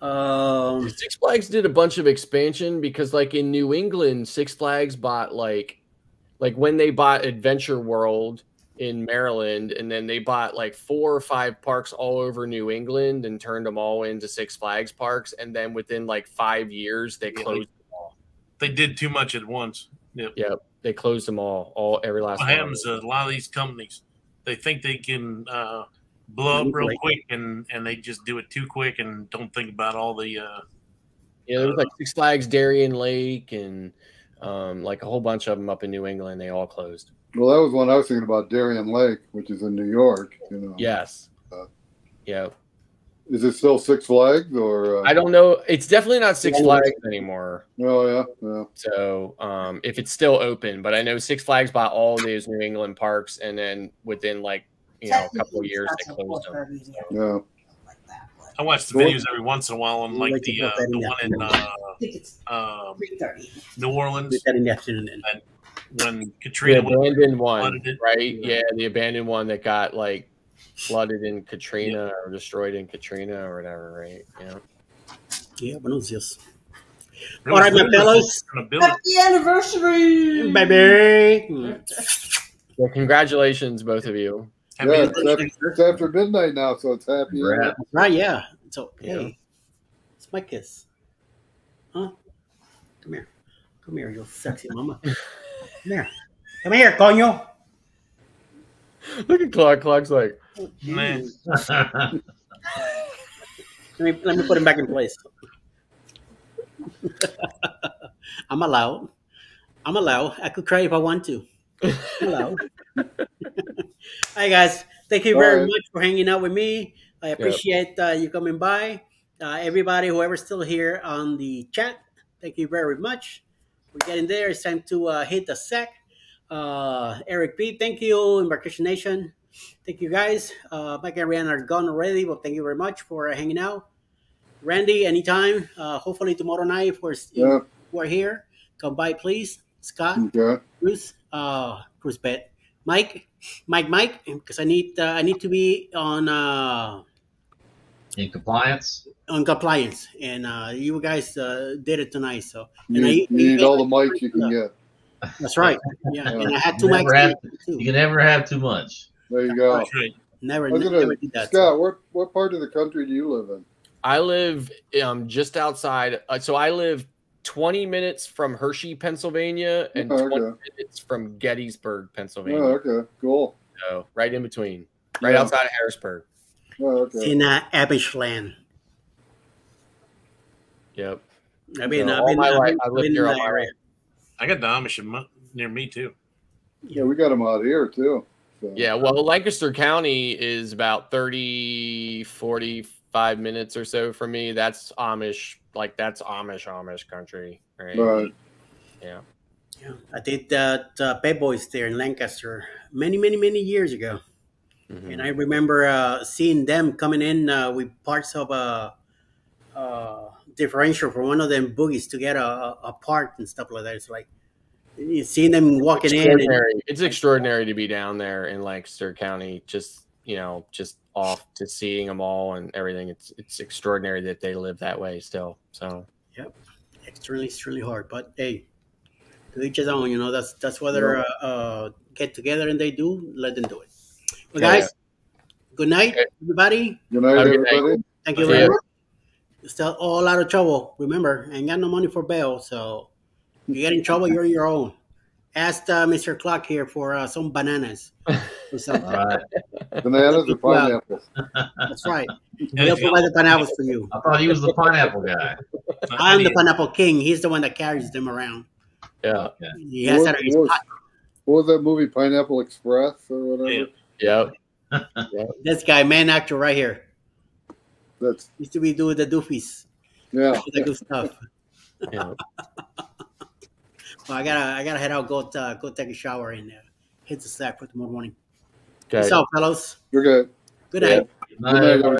Um, Six Flags did a bunch of expansion because, like in New England, Six Flags bought like, like when they bought Adventure World in Maryland, and then they bought like four or five parks all over New England and turned them all into Six Flags parks, and then within like five years, they closed them all. They did too much at once. Yep. Yep, they closed them all, all every last What happens? A lot of these companies, they think they can uh, blow up real Right. quick, and and they just do it too quick and don't think about all the. Uh, Yeah, there was like Six Flags Darien Lake and um, like a whole bunch of them up in New England. They all closed. Well, that was one I was thinking about, Darien Lake, which is in New York. You know, Yes. Uh, Yeah. Is it still Six Flags or? Uh, I don't know. It's definitely not Six Flags anymore. Oh yeah, yeah. So um, if it's still open, but I know Six Flags bought all those New England parks, and then within like you know a couple of years they closed them. yeah, Yeah. like that, but I watch the videos every once in a while on like the uh, the one in uh, I think it's three thirty. New Orleans we in the afternoon. Then. when Katrina went abandoned one, flooded it. right? Yeah, the abandoned one that got like flooded in Katrina or destroyed in Katrina or whatever, right? Yeah. Yeah, buenos dias. It All was right, my rumors they fellows. were gonna build it. Happy anniversary, Baby. Well, congratulations, both of you. Happy yeah, it's anniversary. after, it's after midnight now, so it's happy. Congrats. Right, yeah. It's okay. Yeah. It's my kiss. Huh? Come here. Come here, you sexy mama. Come here. Come here, coño. Look at Clark. Clark's like, oh, Man. Let me, let me put him back in place. I'm allowed. I'm allowed. I could cry if I want to. I'm. Hi guys, thank you very much for hanging out with me. I appreciate uh, you coming by. Uh, everybody, whoever's still here on the chat, thank you very much. We're getting there. It's time to uh, hit the sack. Uh, Eric B, thank you. Embarkation Nation, thank you guys. Uh, Mike and Rihanna are gone already, but thank you very much for uh, hanging out. Randy, anytime. Uh, hopefully tomorrow night if we're, if we're here, come by, please. Scott, Okay. Bruce, uh, Bruce Bet, Mike, Mike, Mike, because I need uh, I need to be on uh, In compliance. on compliance, and uh, you guys uh, did it tonight, so You, And I- you need all the mics you can get. that's right. Yeah, and I had two You mics have- too. You can never have too much. There you go. That's right. Never, I was never gonna, did that. Scott, what what part of the country do you live in? I live um just outside. Uh, so I live 20 minutes from Hershey, Pennsylvania, and Oh, 20 minutes from Gettysburg, Pennsylvania. Oh, okay. Cool. So right in between, right Yeah. outside of Harrisburg. Oh, okay. in uh, Amish land. Yep. I've been, So I've all been, my I've life- been, I I've lived here all my area. I got the Amish in near me too. Yeah, we got them out here too. So. Yeah. Well, Lancaster County is about 30, 45 minutes or so from me. That's Amish, like that's Amish, Amish country. Right. Right. Yeah. Yeah, I did that uh, Pep Boys there in Lancaster many, many, many years ago, Mhm. and I remember uh, seeing them coming in uh, with parts of a, uh differential for one of them boogies to get a, a a part and stuff like that. It's like you seeing them walking in. And. It's extraordinary to be down there in Lancaster County, just you know, just off to seeing them all and everything. It's it's extraordinary that they live that way still. So Yep. it's really it's really hard. But hey, to each his own. You know, that's that's whether uh, uh, get together and they do, let them do it. Well, Yeah, guys, good night, Okay. everybody. Good night, Have a good night. everybody. Thank you very much. You're still all out of trouble. Remember, ain't got no money for bail, so if you get in trouble, you're on your own. Ask uh, Mr. Clock here for uh, some bananas. or something. All right. Bananas or pineapples? That's right. Yeah, He'll provide the pineapples for you. I thought he was the pineapple guy. I'm the pineapple king. He's the one that carries them around. yeah, Okay. He has that. What, what, was, what was that movie, Pineapple Express or whatever? Yeah. yep. This guy, man actor right here, That's used to be doing the doofies, yeah. the good stuff. yeah. Well, I gotta, I gotta head out, go, uh, go take a shower and uh, hit the sack for tomorrow morning. Okay. Peace out, fellas. You're good. Good Yeah. night. Good Good night, night, everybody. everybody.